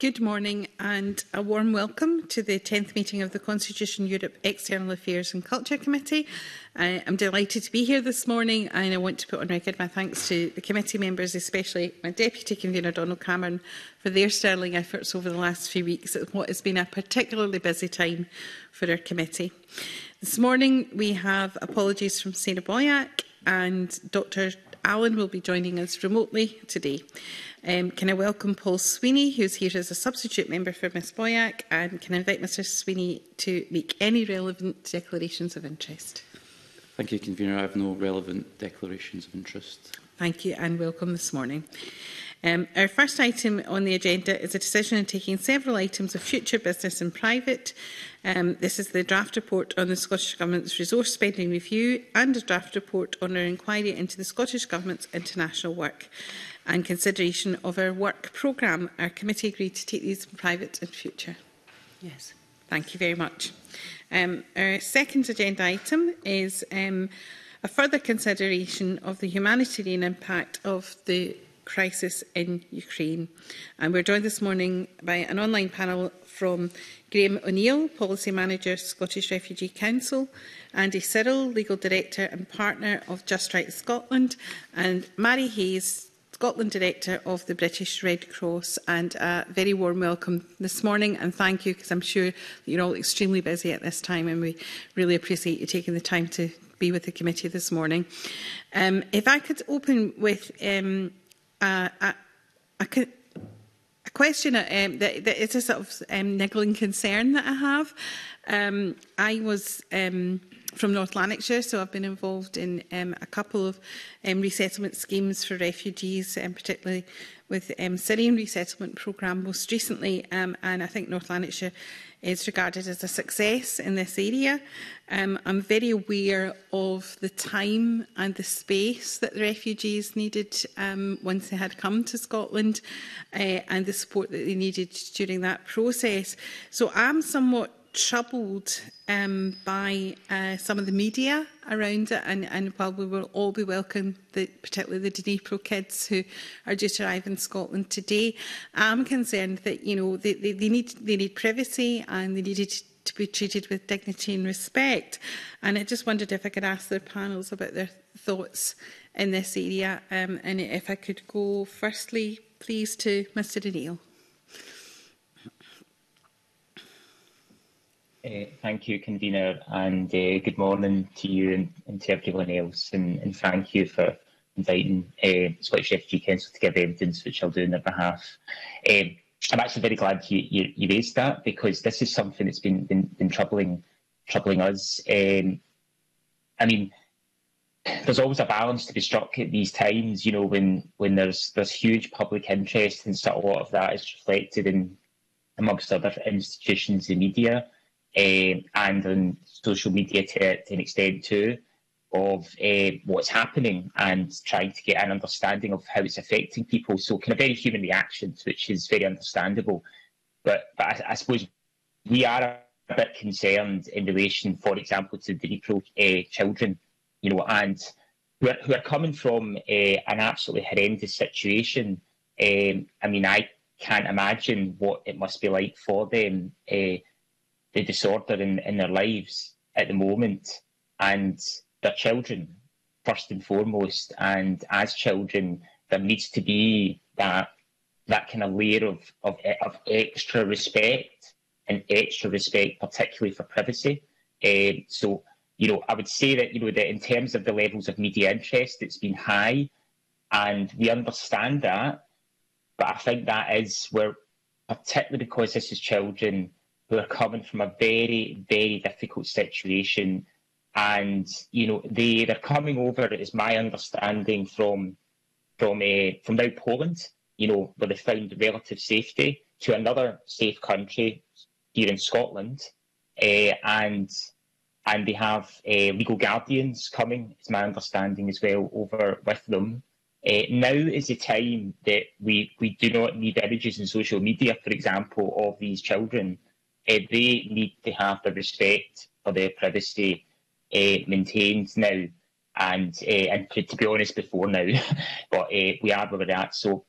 Good morning and a warm welcome to the 10th meeting of the Constitution Europe External Affairs and Culture Committee. I am delighted to be here this morning and I want to put on record my thanks to the committee members, especially my Deputy Convener Donald Cameron, for their sterling efforts over the last few weeks at what has been a particularly busy time for our committee. This morning we have apologies from Sarah Boyack and Dr Allen will be joining us remotely today. Um, can I welcome Paul Sweeney, who's here as a substitute member for Ms Boyack, and can I invite Mr Sweeney to make any relevant declarations of interest? Thank you, Convener. I have no relevant declarations of interest. Thank you and welcome this morning. Um, our first item on the agenda is a decision on taking several items of future business in private. Um, this is the draft report on the Scottish Government's resource spending review and a draft report on our inquiry into the Scottish Government's international work and consideration of our work programme. Our committee agreed to take these in private in future. Yes. Thank you very much. Um, our second agenda item is um, a further consideration of the humanitarian impact of the crisis in Ukraine. And we're joined this morning by an online panel from Graham O'Neill, Policy Manager, Scottish Refugee Council, Andy Cyril, Legal Director and Partner of Just Right Scotland, and Mary Hayes, Scotland Director of the British Red Cross and a very warm welcome this morning and thank you because I'm sure you're all extremely busy at this time and we really appreciate you taking the time to be with the committee this morning. Um, if I could open with um, a, a, a, a question um, that, that is a sort of um, niggling concern that I have. Um, I was um, from North Lanarkshire, so I've been involved in um, a couple of um, resettlement schemes for refugees, um, particularly with um, Syrian resettlement programme most recently, um, and I think North Lanarkshire is regarded as a success in this area. Um, I'm very aware of the time and the space that the refugees needed um, once they had come to Scotland uh, and the support that they needed during that process. So I'm somewhat troubled um, by uh, some of the media around it. And, and while we will all be welcome, the, particularly the Dnipro kids who are due to arrive in Scotland today, I'm concerned that you know they, they, they need they need privacy and they need to be treated with dignity and respect. And I just wondered if I could ask the panels about their thoughts in this area. Um, and if I could go firstly, please, to Mr O'Neill. Uh, thank you, convener, and uh, good morning to you and, and to everyone else. And, and thank you for inviting uh, Scottish Refugee Council to give evidence, which I'll do on their behalf. Um, I'm actually very glad you, you, you raised that because this is something that's been been, been troubling troubling us. Um, I mean, there's always a balance to be struck at these times. You know, when when there's there's huge public interest, and so a lot of that is reflected in amongst other institutions, the media and on social media to, to an extent too, of uh, what's happening and trying to get an understanding of how it's affecting people. So kind of very human reactions, which is very understandable. But, but I, I suppose we are a bit concerned in relation, for example, to the Dnipro uh, children, you know, and who are, who are coming from uh, an absolutely horrendous situation. Um, I mean, I can't imagine what it must be like for them uh, the disorder in, in their lives at the moment and their children first and foremost. And as children there needs to be that that kind of layer of, of, of extra respect and extra respect particularly for privacy. Um, so you know i would say that you know that in terms of the levels of media interest it's been high and we understand that. But i think that is where particularly because this is children who are coming from a very, very difficult situation. And, you know, they, they're coming over, it is my understanding, from from uh, from now Poland, you know, where they found relative safety, to another safe country here in Scotland. Uh, and and they have uh, legal guardians coming, it's my understanding as well, over with them. Uh, now is the time that we, we do not need images in social media, for example, of these children they need to have the respect for their privacy uh, maintained now. And uh, and to, be honest, before now, but we are where we're at. So,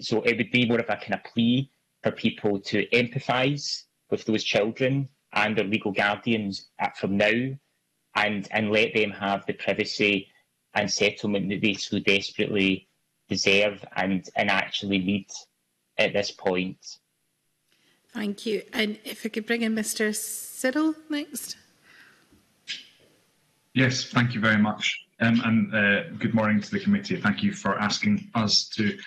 so it would be more of a kind of plea for people to empathise with those children and their legal guardians from now and, and let them have the privacy and settlement that they so desperately deserve and, and actually need at this point. Thank you. And if I could bring in Mr. Sirel next. Yes, thank you very much. Um, and uh, good morning to the committee. Thank you for asking us to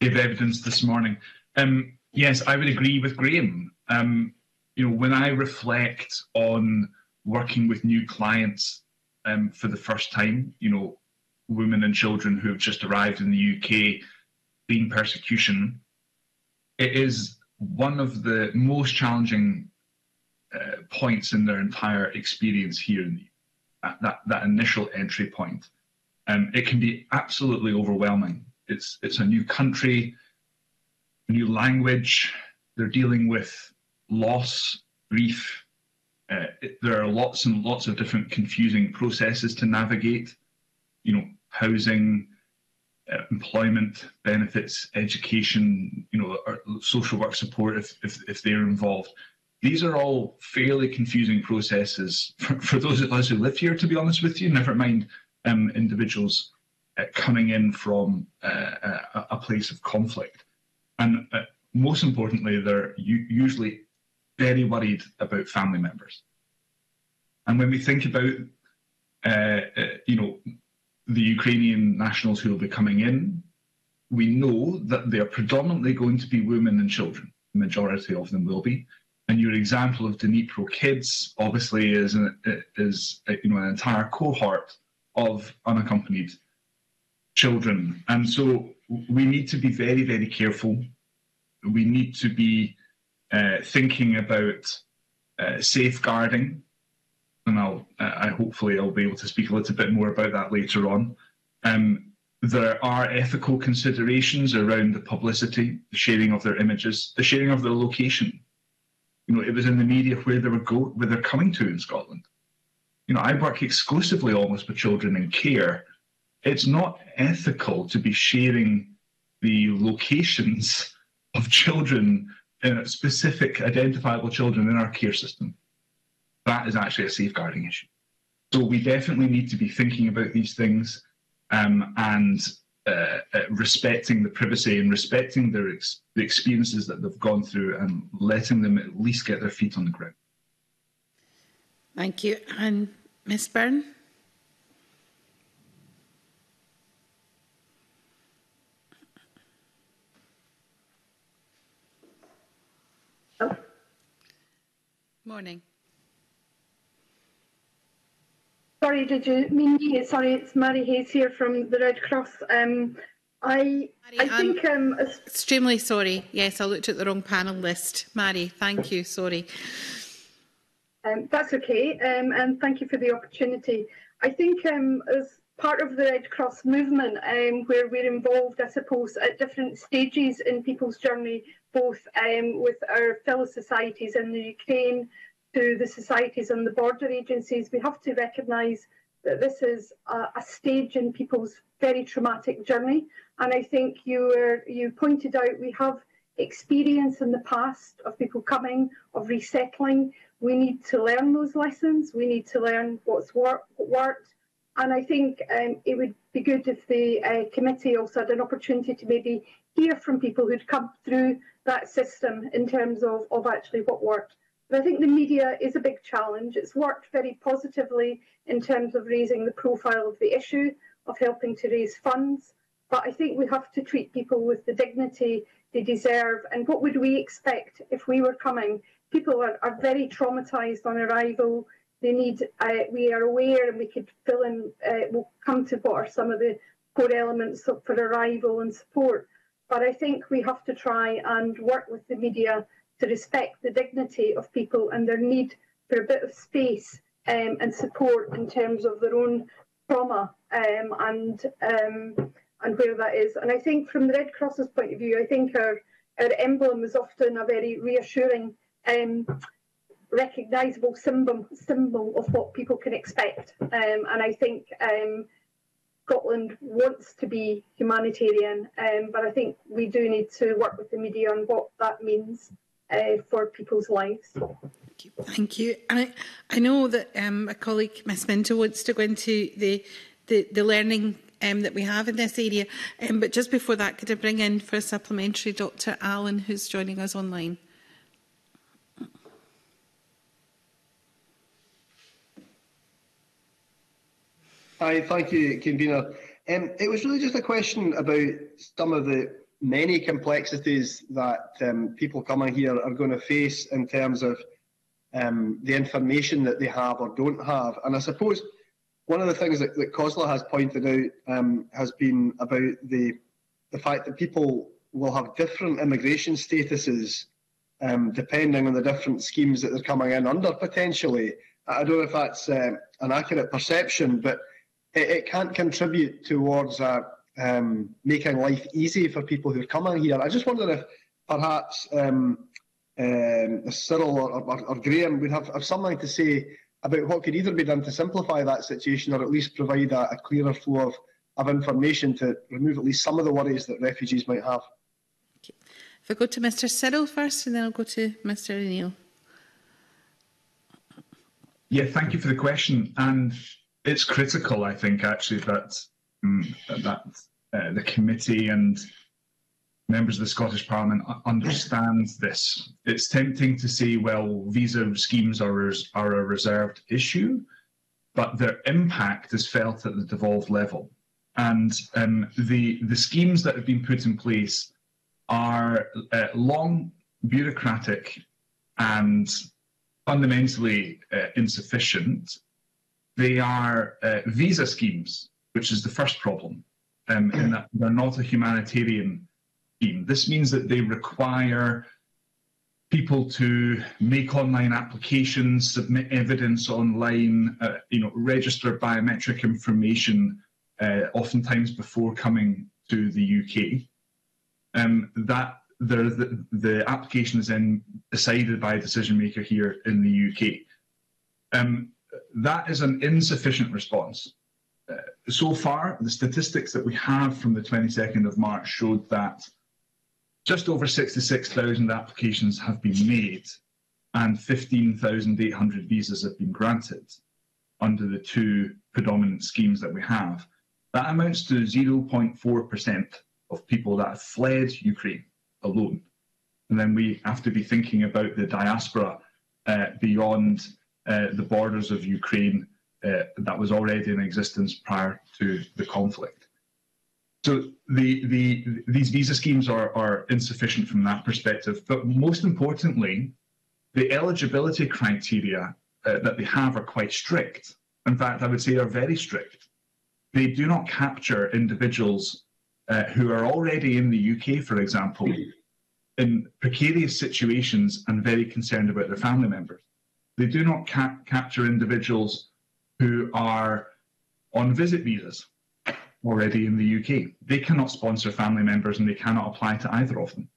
give evidence this morning. Um, yes, I would agree with Graham. Um, you know, when I reflect on working with new clients um, for the first time, you know, women and children who have just arrived in the UK fleeing persecution, it is one of the most challenging uh, points in their entire experience here in the that, that initial entry point. Um, it can be absolutely overwhelming. It's it's a new country, a new language. They're dealing with loss, grief. Uh, it, there are lots and lots of different confusing processes to navigate. You know, housing, employment benefits, education. You know, social work support if if, if they're involved these are all fairly confusing processes for, for, those of us who live here, to be honest with you, never mind um, individuals uh, coming in from uh, a, a, place of conflict. And uh, most importantly, they're usually very worried about family members. And when we think about, uh, uh, you know, the Ukrainian nationals who will be coming in, we know that they're predominantly going to be women and children. The majority of them will be and your example of Dnipro kids obviously is an, is you know an entire cohort of unaccompanied children, and so we need to be very very careful. We need to be uh, thinking about uh, safeguarding, and I'll uh, I hopefully I'll be able to speak a little bit more about that later on. Um, there are ethical considerations around the publicity, the sharing of their images, the sharing of their location you know, it was in the media where they were go where they're coming to in Scotland. You know, I work exclusively almost with children in care. It's not ethical to be sharing the locations of children, uh, specific identifiable children in our care system. That is actually a safeguarding issue. So we definitely need to be thinking about these things um, and uh, uh, respecting the privacy and respecting their ex- the experiences that they've gone through and letting them at least get their feet on the ground. Thank you. And Ms Byrne? Morning. Sorry, did you mean me? Sorry, it's Mary Hayes here from the Red Cross. Um, I, Mary, I think... Um, extremely sorry. Yes, I looked at the wrong panel list. Mary, thank you. Sorry. Um, that's okay, um, and thank you for the opportunity. I think um, as part of the Red Cross movement, um, where we're involved, I suppose, at different stages in people's journey, both um, with our fellow societies in the Ukraine, to the societies and the border agencies, we have to recognise that this is a, a, stage in people's very traumatic journey. And I think you were, you pointed out we have experience in the past of people coming, of resettling. We need to learn those lessons. We need to learn what's work, what worked. And I think um, it would be good if the uh, committee also had an opportunity to maybe hear from people who'd come through that system in terms of, of actually what worked. But I think the media is a big challenge. It's worked very positively in terms of raising the profile of the issue, of helping to raise funds. But I think we have to treat people with the dignity they deserve. And what would we expect if we were coming? People are, are very traumatised on arrival. They need, uh, we are aware and we could fill in, uh, we'll come to what are some of the core elements for arrival and support. But I think we have to try and work with the media to respect the dignity of people and their need for a bit of space um, and support in terms of their own trauma um, and um, and where that is. And I think from the Red Cross's point of view, I think our our emblem is often a very reassuring, um, recognisable symbol symbol of what people can expect. Um, and I think um, Scotland wants to be humanitarian, um, but I think we do need to work with the media on what that means uh, for people's lives. Thank you. Thank you. And I, I know that um, a colleague, Miss Minto, wants to go into the, the, the learning um, that we have in this area. Um, but just before that, could I bring in for a supplementary Dr Allen, who's joining us online? Hi, thank you, Convener. Um, it was really just a question about some of the many complexities that um, people coming here are going to face in terms of um, the information that they have or don't have. And I suppose one of the things that, that has pointed out um, has been about the the fact that people will have different immigration statuses um, depending on the different schemes that they're coming in under potentially. I don't know if that's uh, an accurate perception, but it, it can't contribute towards uh, um, making life easy for people who are coming here. I just wonder if perhaps um, um, Sirel or, or, or Graham would have, have something to say about what could either be done to simplify that situation or at least provide a, a clearer flow of, of information to remove at least some of the worries that refugees might have. Okay. If I go to Mr Sirel first and then I'll go to Mr O'Neill. Yeah, thank you for the question. And it's critical, I think, actually, that um, that uh, the committee and members of the Scottish Parliament understand this. It's tempting to say, well, visa schemes are, are a reserved issue, but their impact is felt at the devolved level. And um, the, the schemes that have been put in place are uh, long, bureaucratic, and fundamentally uh, insufficient they are uh, visa schemes, which is the first problem, um, in that they're not a humanitarian scheme. This means that they require people to make online applications, submit evidence online, uh, you know, register biometric information, uh, oftentimes before coming to the UK. Um, that the, the application is then decided by a decision maker here in the UK. Um, that is an insufficient response. So far, the statistics that we have from the 22nd of March showed that just over 66,000 applications have been made and 15,800 visas have been granted under the two predominant schemes that we have. That amounts to 0.4% of people that have fled Ukraine alone. And then we have to be thinking about the diaspora uh, beyond uh, the borders of Ukraine uh, that was already in existence prior to the conflict. So the, the, these visa schemes are, are insufficient from that perspective. But most importantly, the eligibility criteria uh, that they have are quite strict. In fact, I would say they are very strict. They do not capture individuals uh, who are already in the UK, for example, in precarious situations and very concerned about their family members. They do not ca capture individuals who are on visit visas already in the UK. They cannot sponsor family members and they cannot apply to either of them.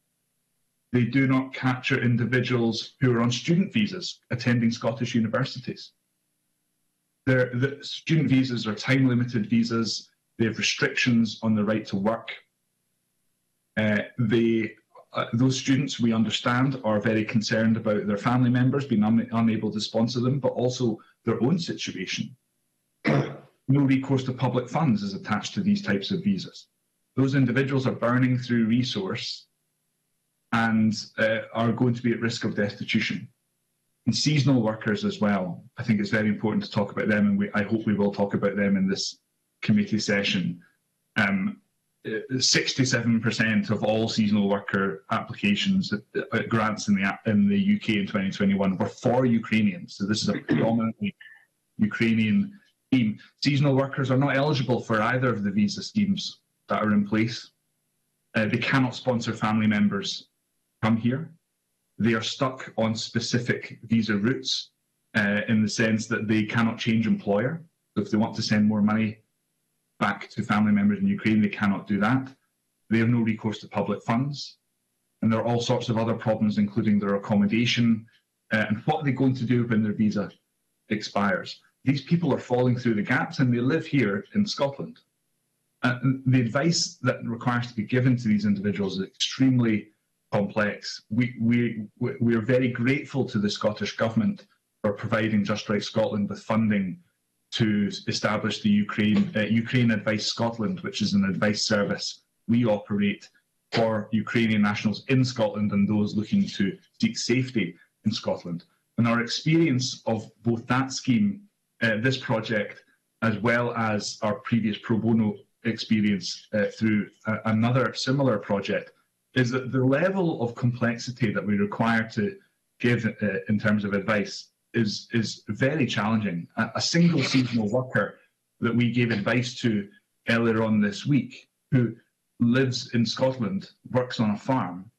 They do not capture individuals who are on student visas attending Scottish universities. They're, the student visas are time limited visas. They have restrictions on the right to work. Uh, they uh, those students we understand are very concerned about their family members being un unable to sponsor them, but also their own situation. no recourse to public funds is attached to these types of visas. Those individuals are burning through resource and uh, are going to be at risk of destitution. And seasonal workers as well. I think it's very important to talk about them, and we, I hope we will talk about them in this committee session. Um, 67% of all seasonal worker applications uh, grants in the in the UK in 2021 were for Ukrainians. So this is a predominantly Ukrainian scheme. Seasonal workers are not eligible for either of the visa schemes that are in place. Uh, they cannot sponsor family members come here. They are stuck on specific visa routes uh, in the sense that they cannot change employer. So if they want to send more money back to family members in Ukraine. They cannot do that. They have no recourse to public funds. And there are all sorts of other problems, including their accommodation uh, and what are they going to do when their visa expires. These people are falling through the gaps and they live here in Scotland. And the advice that requires to be given to these individuals is extremely complex. We, we, we are very grateful to the Scottish Government for providing Just Right Scotland with funding to establish the Ukraine, uh, Ukraine Advice Scotland, which is an advice service we operate for Ukrainian nationals in Scotland and those looking to seek safety in Scotland. And our experience of both that scheme, uh, this project, as well as our previous pro bono experience uh, through a, another similar project, is that the level of complexity that we require to give uh, in terms of advice is is very challenging. A, a, single seasonal worker that we gave advice to earlier on this week, who lives in Scotland, works on a farm,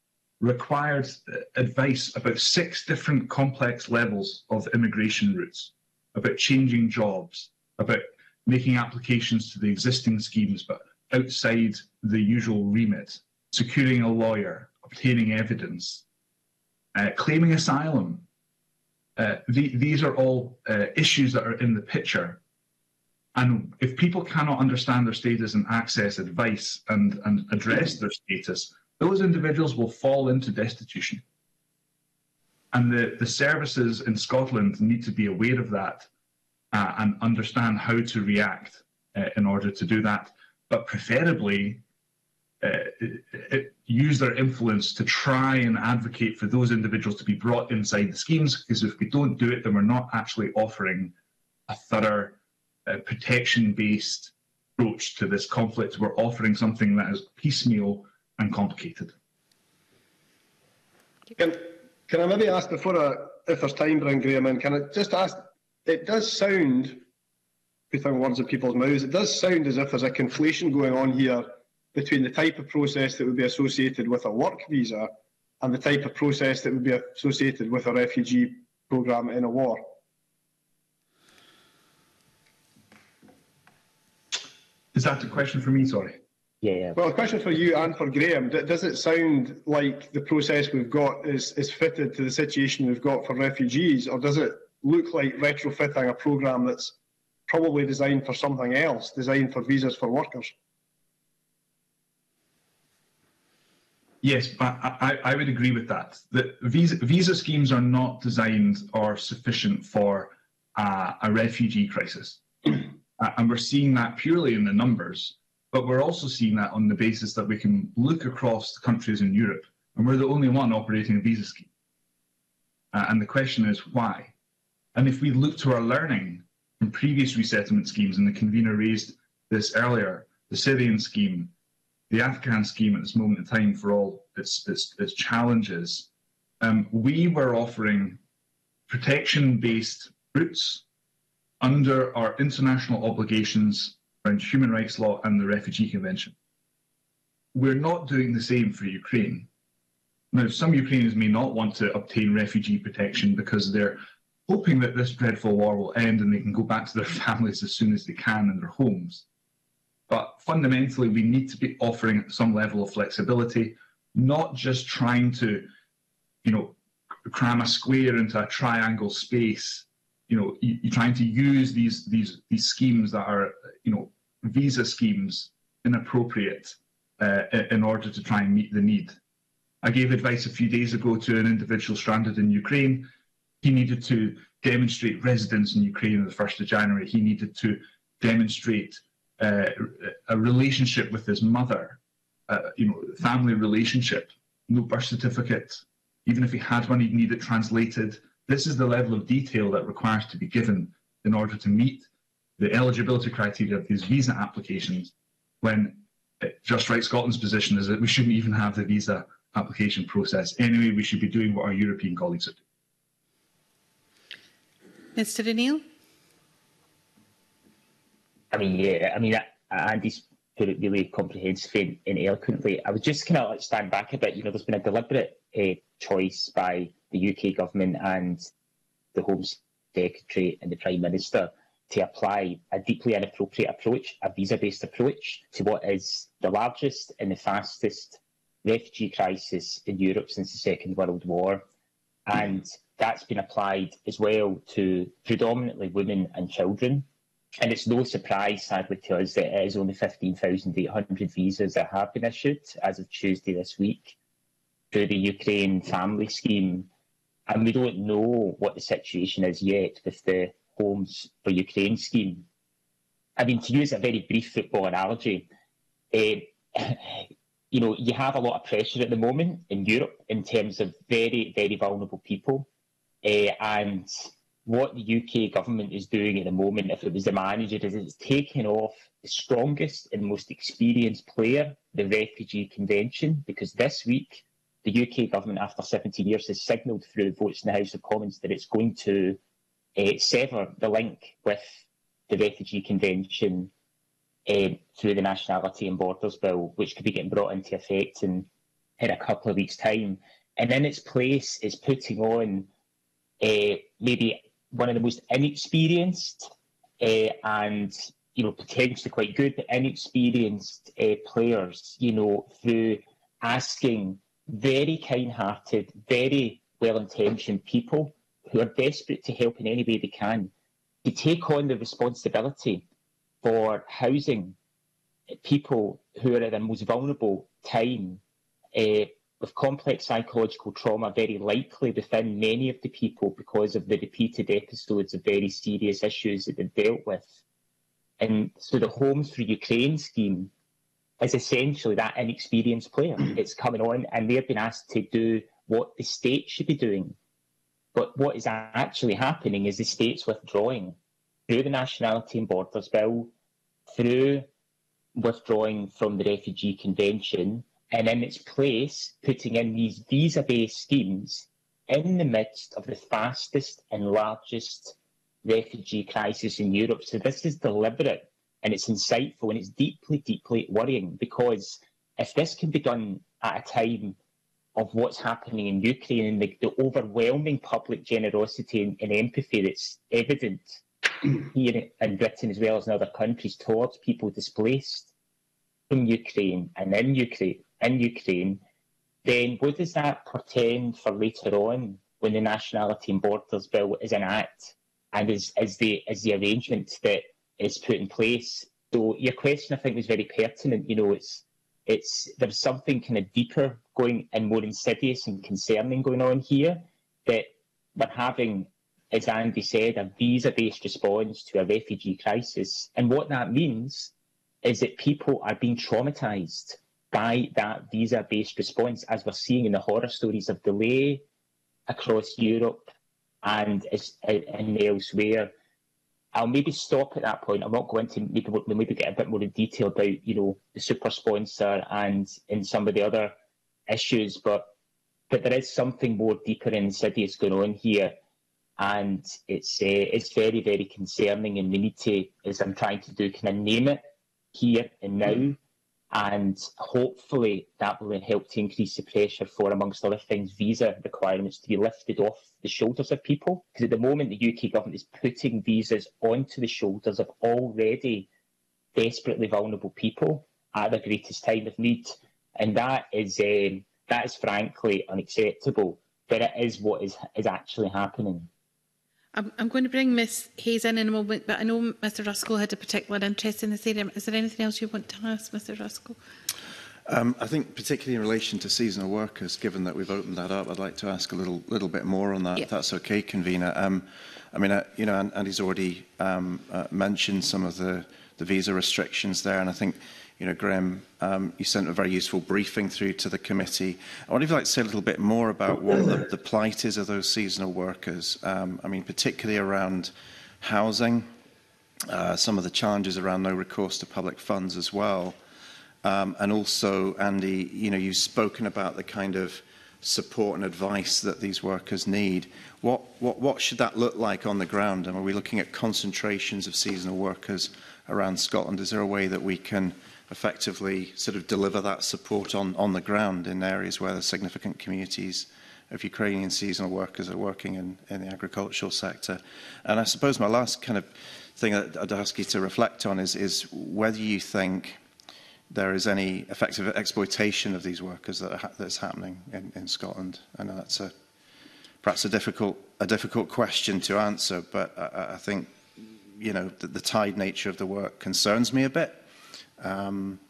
required advice about six different complex levels of immigration routes, about changing jobs, about making applications to the existing schemes but outside the usual remit, securing a lawyer, obtaining evidence, uh, claiming asylum. Uh, the, these are all uh, issues that are in the picture. And if people cannot understand their status and access advice and, and address their status, those individuals will fall into destitution. And the, the services in Scotland need to be aware of that uh, and understand how to react uh, in order to do that, but preferably use their influence to try and advocate for those individuals to be brought inside the schemes. Because if we don't do it, then we're not actually offering a thorough uh, protection-based approach to this conflict. We're offering something that is piecemeal and complicated. Can, can I maybe ask before I, if there's time, bring Graham in, can I just ask it does sound, putting words in people's mouths, it does sound as if there's a conflation going on here between the type of process that would be associated with a work visa and the type of process that would be associated with a refugee programme in a war. Is that a question for me? Sorry. Yeah, yeah. Well, a question for you and for Graham. Does it sound like the process we've got is, is fitted to the situation we've got for refugees, or does it look like retrofitting a program that's probably designed for something else, designed for visas for workers. Yes, I, I would agree with that. The visa, visa schemes are not designed or sufficient for uh, a refugee crisis. uh, and we're seeing that purely in the numbers, but we're also seeing that on the basis that we can look across the countries in Europe, and we're the only one operating a visa scheme. Uh, and the question is why? And if we look to our learning from previous resettlement schemes, and the convener raised this earlier, the Syrian scheme, the Afghan scheme at this moment in time for all its, its, its challenges, um, we were offering protection-based routes under our international obligations around human rights law and the Refugee Convention. We're not doing the same for Ukraine. Now, some Ukrainians may not want to obtain refugee protection because they're hoping that this dreadful war will end and they can go back to their families as soon as they can in their homes. But fundamentally, we need to be offering some level of flexibility, not just trying to, you know, cram a square into a triangle space. You know, you, you're trying to use these these these schemes that are, you know, visa schemes inappropriate uh, in order to try and meet the need. I gave advice a few days ago to an individual stranded in Ukraine he needed to demonstrate residence in Ukraine on the 1st of January. He needed to demonstrate uh, a relationship with his mother, uh, you know, family relationship, no birth certificate. Even if he had one, he'd need it translated. This is the level of detail that requires to be given in order to meet the eligibility criteria of these visa applications when Just Right Scotland's position is that we shouldn't even have the visa application process. Anyway, we should be doing what our European colleagues are doing. Mr O'Neill? I mean, yeah, I mean, Andy's put it really comprehensively and eloquently. I was just kind of like stand back a bit. You know, there's been a deliberate uh, choice by the UK government and the Home Secretary and the Prime Minister to apply a deeply inappropriate approach, a visa-based approach, to what is the largest and the fastest refugee crisis in Europe since the Second World War. And that's been applied as well to predominantly women and children. And it's no surprise, sadly, to us that it is only 15,800 visas that have been issued as of Tuesday this week through the Ukraine family scheme. And we don't know what the situation is yet with the Homes for Ukraine scheme. I mean, to use a very brief football analogy, uh, you know, you have a lot of pressure at the moment in Europe in terms of very, very vulnerable people. Uh, and what the UK government is doing at the moment, if it was the manager, is it's taking off the strongest and most experienced player, the Refugee Convention, because this week the UK government, after 17 years, has signalled through votes in the House of Commons that it's going to uh, sever the link with the Refugee Convention uh, through the Nationality and Borders Bill, which could be getting brought into effect in, in a couple of weeks' time. And in its place is putting on uh, maybe one of the most inexperienced uh, and you know potentially quite good but inexperienced uh, players you know through asking very kind-hearted very well-intentioned people who are desperate to help in any way they can to take on the responsibility for housing people who are at their most vulnerable time uh, with complex psychological trauma very likely within many of the people because of the repeated episodes of very serious issues that they've dealt with. And so the Homes for Ukraine scheme is essentially that inexperienced player. It's coming on and they've been asked to do what the state should be doing. But what is actually happening is the state's withdrawing through the Nationality and Borders Bill, through withdrawing from the Refugee Convention, and in its place, putting in these visa based schemes in the midst of the fastest and largest refugee crisis in Europe. So this is deliberate and it's insightful and it's deeply, deeply worrying because if this can be done at a time of what's happening in Ukraine and the, the overwhelming public generosity and, and empathy that's evident here in Britain as well as in other countries towards people displaced from Ukraine and in Ukraine, in Ukraine, then what does that portend for later on when the Nationality and Borders Bill is enacted and is, is, the, is the arrangement that is put in place? So your question, I think, was very pertinent. You know, it's it's there's something kind of deeper going and more insidious and concerning going on here that we're having, as Andy said, a visa-based response to a refugee crisis, and what that means is that people are being traumatised by that visa-based response, as we're seeing in the horror stories of delay across Europe and, and elsewhere. I'll maybe stop at that point. I won't go into maybe we'll maybe get a bit more in detail about you know the super sponsor and in some of the other issues, but but there is something more deeper and insidious going on here, and it's uh, it's very very concerning, and we need to, as I'm trying to do, kind of name it here and now and hopefully that will help to increase the pressure for, amongst other things, visa requirements to be lifted off the shoulders of people. Because at the moment, the UK government is putting visas onto the shoulders of already desperately vulnerable people at their greatest time of need, and that is um, that is frankly unacceptable. But it is what is is actually happening. I'm, I'm going to bring Miss Hayes in in a moment, but I know Mr Ruskell had a particular interest in this area. Is there anything else you want to ask, Mr Ruskell? Um, I think particularly in relation to seasonal workers, given that we've opened that up, I'd like to ask a little little bit more on that, yeah. if that's okay, Convener. Um, I mean, uh, you know, and, and he's already um, uh, mentioned some of the, the visa restrictions there, and I think you know, Graham, um, you sent a very useful briefing through to the committee. I wonder if you'd like to say a little bit more about what the, the plight is of those seasonal workers. Um, I mean, particularly around housing, uh, some of the challenges around no recourse to public funds as well. Um, and also, Andy, you know, you've spoken about the kind of support and advice that these workers need. What, what, what should that look like on the ground? And are we looking at concentrations of seasonal workers around Scotland? Is there a way that we can effectively sort of deliver that support on, on the ground in areas where the significant communities of Ukrainian seasonal workers are working in, in the agricultural sector? And I suppose my last kind of thing that I'd ask you to reflect on is, is whether you think there is any effective exploitation of these workers that ha that's happening in, in Scotland. I know that's a, perhaps a difficult, a difficult question to answer, but I, I think you know, the, the tied nature of the work concerns me a bit. Um,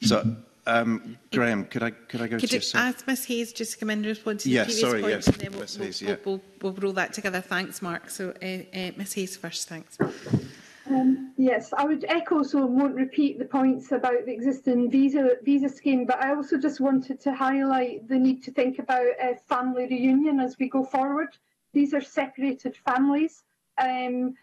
so, um, Graham, could I could I go could to you yourself? ask Miss Hayes just to come in and respond to the Yes, previous sorry, points, yes, and then we'll, Miss we'll, Hayes, we'll, we'll, we'll roll that together. Thanks, Mark. So, uh, uh, Miss Hayes first. Thanks. Um, yes, I would echo, so I won't repeat the points about the existing visa visa scheme, but I also just wanted to highlight the need to think about uh, family reunion as we go forward. These are separated families. Um,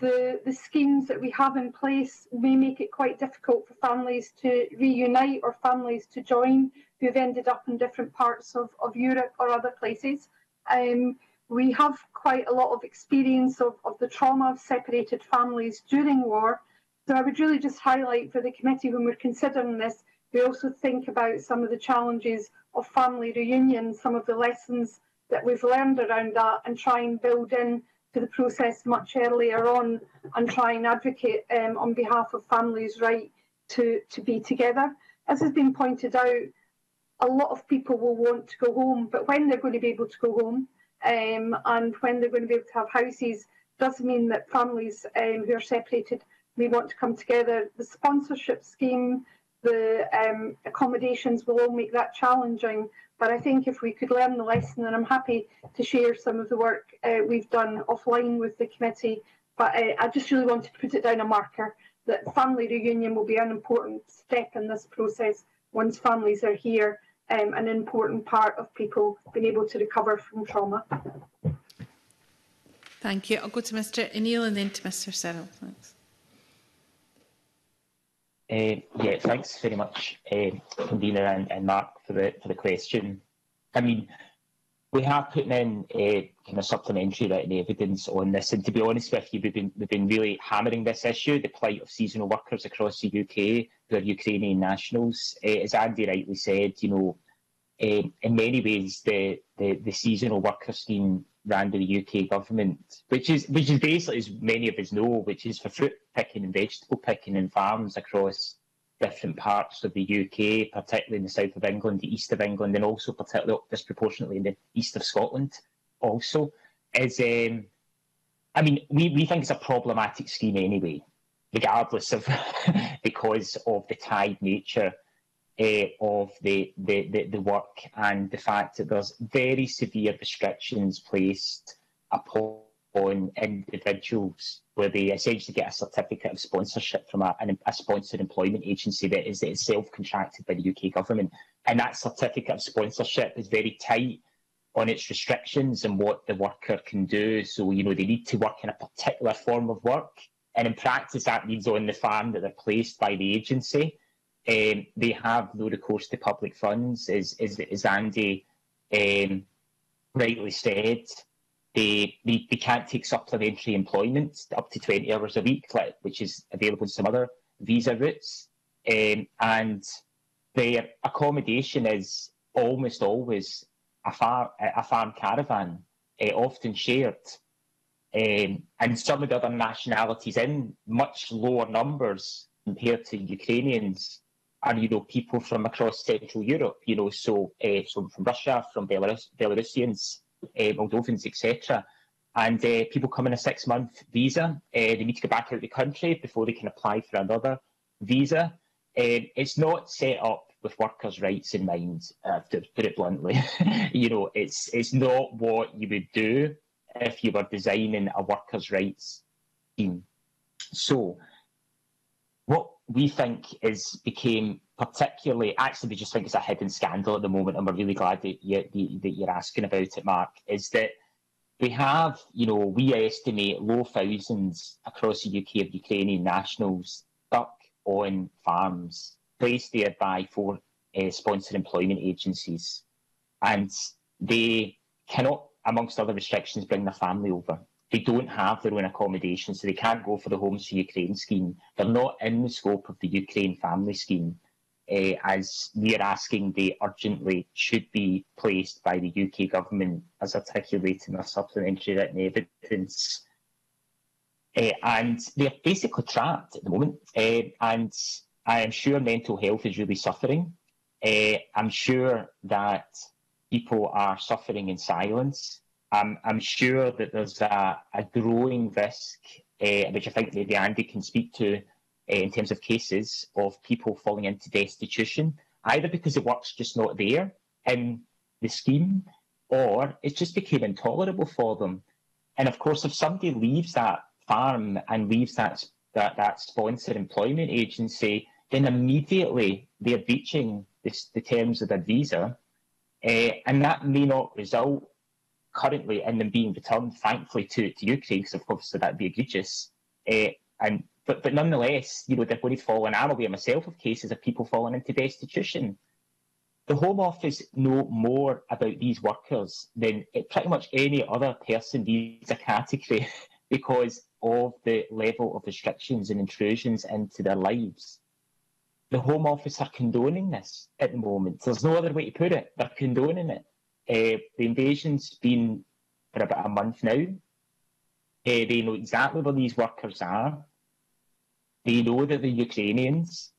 the the schemes that we have in place may make it quite difficult for families to reunite or families to join who've ended up in different parts of, of Europe or other places. Um, we have quite a lot of experience of, of the trauma of separated families during war. So I would really just highlight for the committee when we're considering this, we also think about some of the challenges of family reunion, some of the lessons that we've learned around that and try and build in to the process much earlier on and try and advocate um, on behalf of families' right to, to be together. As has been pointed out, a lot of people will want to go home, but when they're going to be able to go home, um, and when they're going to be able to have houses does mean that families um, who are separated may want to come together. The sponsorship scheme, the um, accommodations will all make that challenging. But I think if we could learn the lesson, and I'm happy to share some of the work uh, we've done offline with the committee, but uh, I just really wanted to put it down a marker that family reunion will be an important step in this process once families are here um, an important part of people being able to recover from trauma. Thank you. I'll go to Mr. O'Neill and then to Mr. Sirel. Thanks. Uh, yeah, thanks very much, uh, Convener and, and Mark, for the for the question. I mean, we have put in uh, kind of supplementary written evidence on this, and to be honest with you, we've been we've been really hammering this issue, the plight of seasonal workers across the UK who are Ukrainian nationals. Uh, as Andy rightly said, you know, in many ways, the, the the seasonal worker scheme ran by the UK government, which is which is basically, as many of us know, which is for fruit picking and vegetable picking in farms across different parts of the UK, particularly in the south of England, the east of England, and also particularly disproportionately in the east of Scotland. Also, is um, I mean, we, we think it's a problematic scheme anyway, regardless of because of the tied nature uh, of the, the, the, the work and the fact that there's very severe restrictions placed upon individuals where they essentially get a certificate of sponsorship from a, a sponsored employment agency that is itself contracted by the UK government. And that certificate of sponsorship is very tight on its restrictions and what the worker can do. So, you know, they need to work in a particular form of work. And in practice, that means on the farm that they're placed by the agency. Um, they have no recourse to public funds, as, as, as Andy um, rightly said. They, they, they can't take supplementary employment up to 20 hours a week, which is available in some other visa routes. Um, and their accommodation is almost always a, far, a farm caravan, uh, often shared. Um, and some of the other nationalities in much lower numbers compared to Ukrainians are, you know, people from across Central Europe, you know, so, uh, so from Russia, from Belarus, Belarusians, uh, Moldovans, etc. And uh, people come in a six-month visa. They need to go back out of the country before they can apply for another visa. It's not set up with workers' rights in mind, uh, to put it bluntly. you know, it's it's not what you would do if you were designing a workers' rights scheme. So, we think is became particularly actually we just think it's a hidden scandal at the moment, and we're really glad that, you, that you're asking about it, Mark. Is that we have, you know, we estimate low thousands across the UK of Ukrainian nationals stuck on farms, placed there by four uh, sponsored employment agencies, and they cannot, amongst other restrictions, bring their family over they don't have their own accommodation, so they can't go for the Homes for Ukraine scheme. They're not in the scope of the Ukraine family scheme, uh, as we're asking they urgently should be placed by the UK government as articulated in supplementary written evidence. Uh, and they're basically trapped at the moment. Uh, and I am sure mental health is really suffering. I'm sure that people are suffering in silence. I'm, I'm sure that there's a, a growing risk uh, which I think maybe Andy can speak to uh, in terms of cases of people falling into destitution, either because the work's just not there in the scheme, or it just became intolerable for them. And of course, if somebody leaves that farm and leaves that that, that employment agency, then immediately they're breaching this, the terms of their visa, uh, and that may not result currently and them being returned, thankfully, to, to Ukraine, because of course that'd be egregious. Uh, and but but nonetheless, you know, they're going to fall, and I'm aware myself of cases of people falling into destitution. The Home Office know more about these workers than pretty much any other person in a category because of the level of restrictions and intrusions into their lives. The Home Office are condoning this at the moment. There's no other way to put it. They're condoning it. Uh, the invasion's been for about a month now. Uh, they know exactly where these workers are. They know that they're Ukrainians.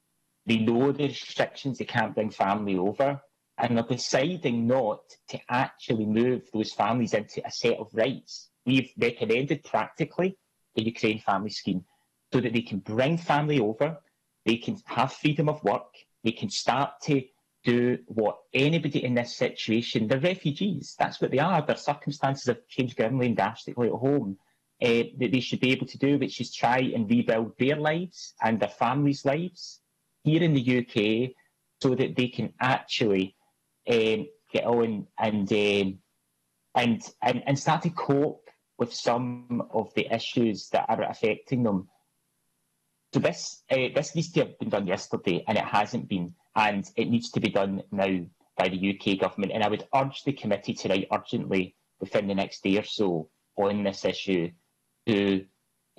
They know the restrictions, they can't bring family over. And they're deciding not to actually move those families into a set of rights. We've recommended practically the Ukraine family scheme so that they can bring family over, they can have freedom of work, they can start to do what anybody in this situation, they're refugees, that's what they are, their circumstances have changed grimly and drastically at home, uh, that they should be able to do, which is try and rebuild their lives and their families' lives here in the UK so that they can actually um, get on and, um, and, and, and start to cope with some of the issues that are affecting them. So this uh, this needs to have been done yesterday, and it hasn't been and it needs to be done now by the UK government. And I would urge the committee to write urgently within the next day or so on this issue to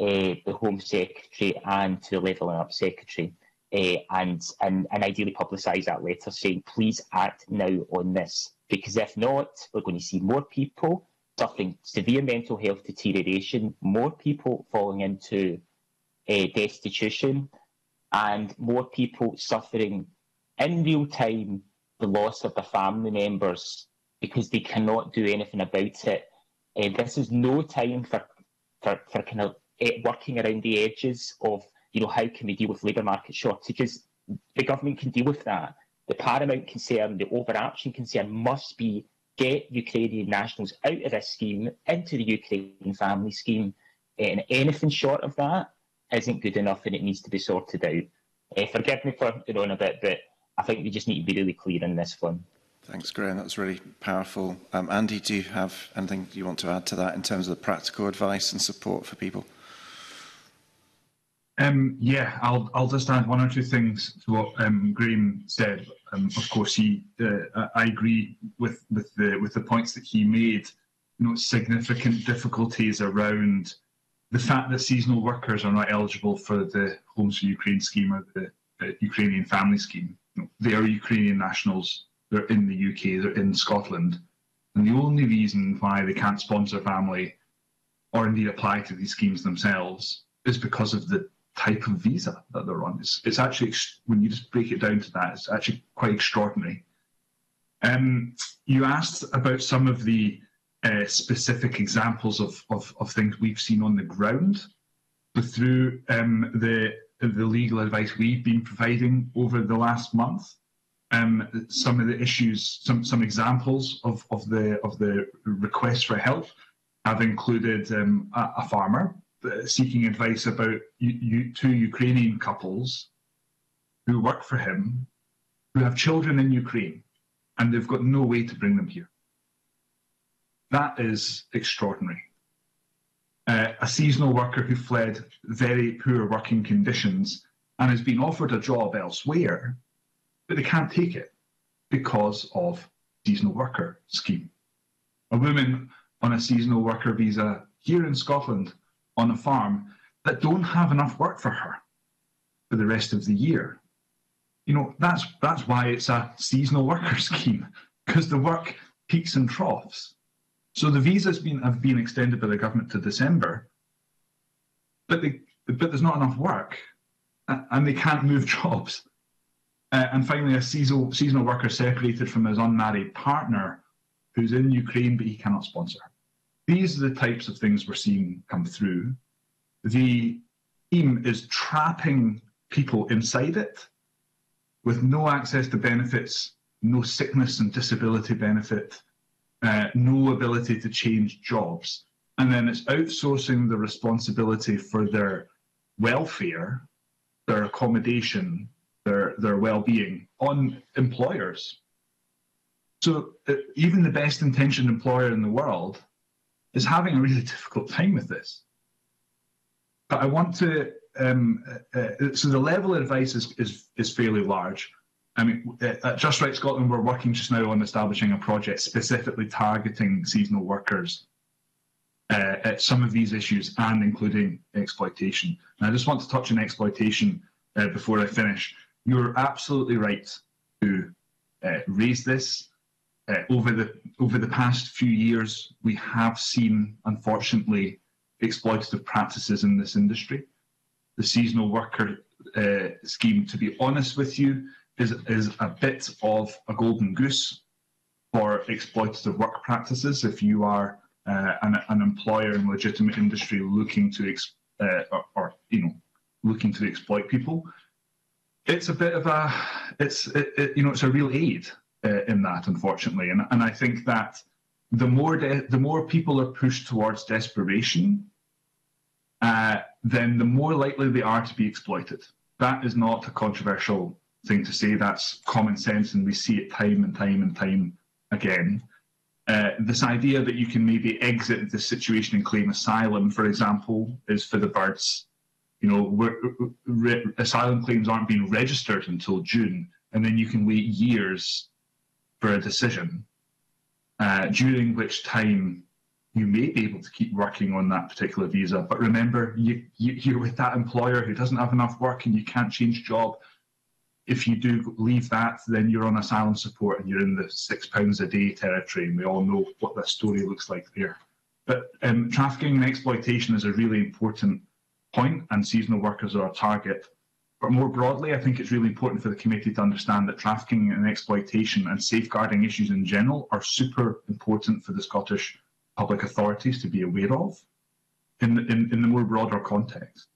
uh, the Home Secretary and to the Levelling Up Secretary. Uh, and, and, and ideally publicise that letter saying, please act now on this. Because if not, we're going to see more people suffering severe mental health deterioration, more people falling into uh, destitution, and more people suffering in real time the loss of their family members because they cannot do anything about it. Uh, this is no time for, for, for kind of uh, working around the edges of, you know, how can we deal with labour market shortages? The government can deal with that. The paramount concern, the overarching concern must be get Ukrainian nationals out of this scheme into the Ukrainian family scheme. And anything short of that isn't good enough and it needs to be sorted out. Uh, forgive me for going on a bit, but I think we just need to be really clear in this one. Thanks, Graham. That was really powerful. Um, Andy, do you have anything you want to add to that in terms of the practical advice and support for people? Um, yeah, I'll I'll just add one or two things to what um, Graham said. Um, of course, he uh, I agree with with the with the points that he made. You know, significant difficulties around the fact that seasonal workers are not eligible for the Homes for Ukraine scheme or the uh, Ukrainian family scheme they are Ukrainian nationals. They're in the UK. They're in Scotland, and the only reason why they can't sponsor family, or indeed apply to these schemes themselves, is because of the type of visa that they're on. It's, it's actually when you just break it down to that, it's actually quite extraordinary. Um, you asked about some of the uh, specific examples of, of, of things we've seen on the ground. So through um, the the legal advice we've been providing over the last month. Um, some of the issues, some some examples of, of the of the requests for help have included um, a, a, farmer uh, seeking advice about two Ukrainian couples who work for him, who have children in Ukraine, and they've got no way to bring them here. That is extraordinary uh, a seasonal worker who fled very poor working conditions and has been offered a job elsewhere, but they can't take it because of seasonal worker scheme. A woman on a seasonal worker visa here in Scotland on a farm that don't have enough work for her for the rest of the year. You know, that's that's why it's a seasonal worker scheme, because the work peaks and troughs. So the visas been, have been extended by the government to December, but, they, but there's not enough work and they can't move jobs. Uh, and finally, a seasonal, seasonal worker separated from his unmarried partner who's in Ukraine but he cannot sponsor. These are the types of things we're seeing come through. the scheme is trapping people inside it with no access to benefits, no sickness and disability benefit, uh, no ability to change jobs. And then it's outsourcing the responsibility for their welfare, their accommodation, their, their well-being on employers. So uh, even the best intentioned employer in the world is having a really difficult time with this. But I want to, um, uh, uh, so the level of advice is, is, is fairly large. I mean, uh, at JustRight Scotland, we're working just now on establishing a project specifically targeting seasonal workers uh, at some of these issues and including exploitation. And I just want to touch on exploitation uh, before I finish. You're absolutely right to uh, raise this. Uh, over the over the past few years, we have seen, unfortunately, exploitative practices in this industry. The seasonal worker uh, scheme, to be honest with you, is is a bit of a golden goose for exploitative work practices. If you are uh, an, an employer in legitimate industry looking to uh, or, or, you know looking to exploit people, it's a bit of a it's it, it, you know it's a real aid uh, in that unfortunately, and and I think that the more the more people are pushed towards desperation, uh, then the more likely they are to be exploited. That is not a controversial thing to say. That's common sense, and we see it time and time and time again. Uh, this idea that you can maybe exit the situation and claim asylum, for example, is for the birds. You know, re- asylum claims aren't being registered until June, and then you can wait years for a decision, uh, during which time you may be able to keep working on that particular visa. But remember, you, you, you're with that employer who doesn't have enough work and you can't change job if you do leave that, then you're on asylum support and you're in the six pounds a day territory, and we all know what that story looks like there. But um, trafficking and exploitation is a really important point, and seasonal workers are a target. But more broadly, I think it's really important for the committee to understand that trafficking and exploitation and safeguarding issues in general are super important for the Scottish public authorities to be aware of in in, in the more broader context.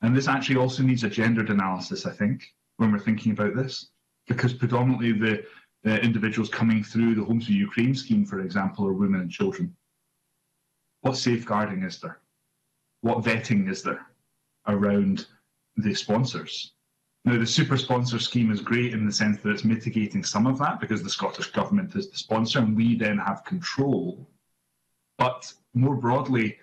And this actually also needs a gendered analysis, I think when we're thinking about this, because predominantly the, the individuals coming through the Homes for Ukraine scheme, for example, are women and children. What safeguarding is there? What vetting is there around the sponsors? Now, the super sponsor scheme is great in the sense that it's mitigating some of that because the Scottish Government is the sponsor and we then have control. But more broadly,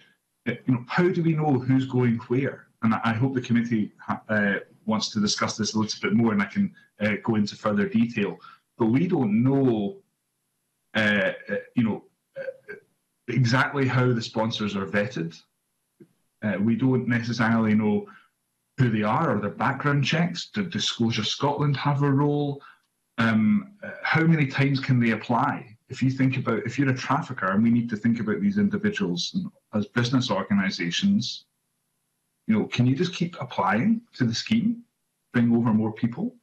you know, how do we know who's going where? And I hope the committee uh, wants to discuss this a little bit more, and I can uh, go into further detail. But we don't know, uh, uh you know, uh, exactly how the sponsors are vetted. Uh, we don't necessarily know who they are or their background checks. Did Disclosure Scotland have a role? Um, how many times can they apply? If you think about, if you're a trafficker, and we need to think about these individuals as business organisations, you know, can you just keep applying to the scheme, bring over more people?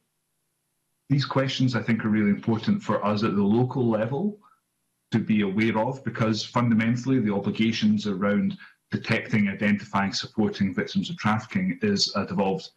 These questions, I think, are really important for us at the local level to be aware of because fundamentally the obligations around detecting, identifying, supporting victims of trafficking is a devolved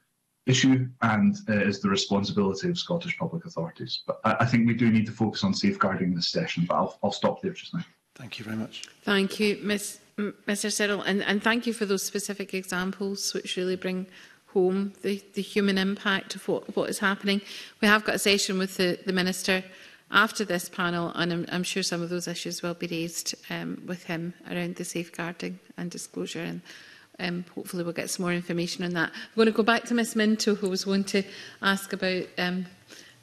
issue and uh, is the responsibility of Scottish public authorities. But I, I, think we do need to focus on safeguarding this session, but I'll, I'll stop there just now. Thank you very much. Thank you, Ms, Mr Cyril, and, and thank you for those specific examples which really bring home the, the human impact of what, what is happening. We have got a session with the, the Minister after this panel, and I'm, I'm sure some of those issues will be raised um, with him around the safeguarding and disclosure and um, hopefully we'll get some more information on that. I'm going to go back to Ms Minto, who was going to ask about um,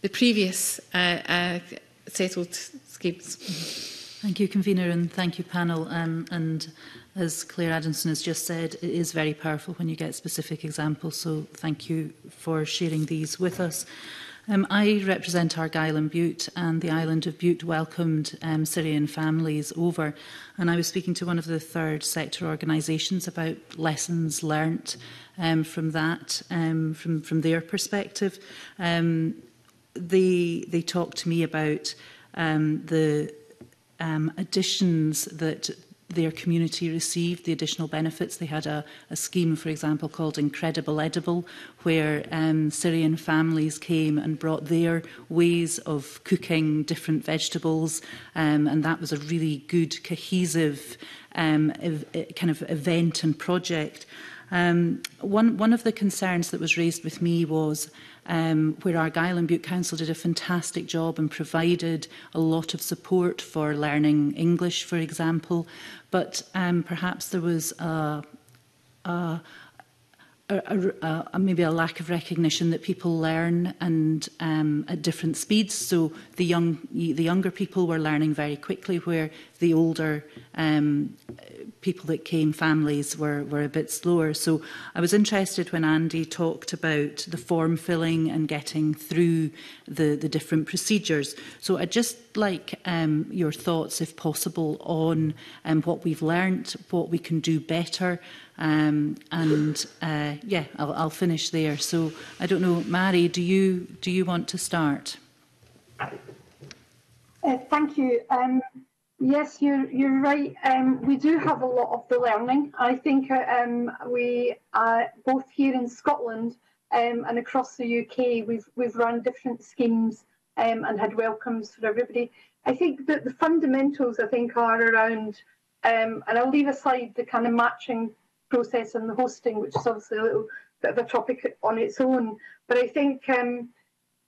the previous uh, uh, settled schemes. Thank you, Convener, and thank you, panel. Um, and as Claire Adamson has just said, it is very powerful when you get specific examples, so thank you for sharing these with us. Um, I represent Argyll and Butte, and the island of Butte welcomed um, Syrian families over. And I was speaking to one of the third sector organisations about lessons learnt um, from that, um, from, from their perspective. Um, they, they talked to me about um, the um, additions that their community received the additional benefits. They had a, a scheme, for example, called Incredible Edible, where um, Syrian families came and brought their ways of cooking different vegetables, um, and that was a really good, cohesive um, e, kind of event and project. Um, one, one of the concerns that was raised with me was um, where Argyll and Butte Council did a fantastic job and provided a lot of support for learning English, for example. But um, perhaps there was a, a, a, a, a, maybe a lack of recognition that people learn and um, at different speeds. So the young, the younger people were learning very quickly, where the older um, people that came, families, were, were a bit slower. So I was interested when Andy talked about the form filling and getting through the, the different procedures. So I'd just like um, your thoughts, if possible, on um, what we've learnt, what we can do better. Um, and uh, yeah, I'll, I'll finish there. So I don't know, Mary, do you, do you want to start? Uh, thank you. Um, yes, you're you're right. Um, we do have a lot of the learning. I think uh, um, we uh, both here in Scotland um, and across the UK, we've we've run different schemes um, and had welcomes for everybody. I think that the fundamentals I think are around, um, and I'll leave aside the kind of matching process and the hosting, which is obviously a little bit of a topic on its own. But I think um,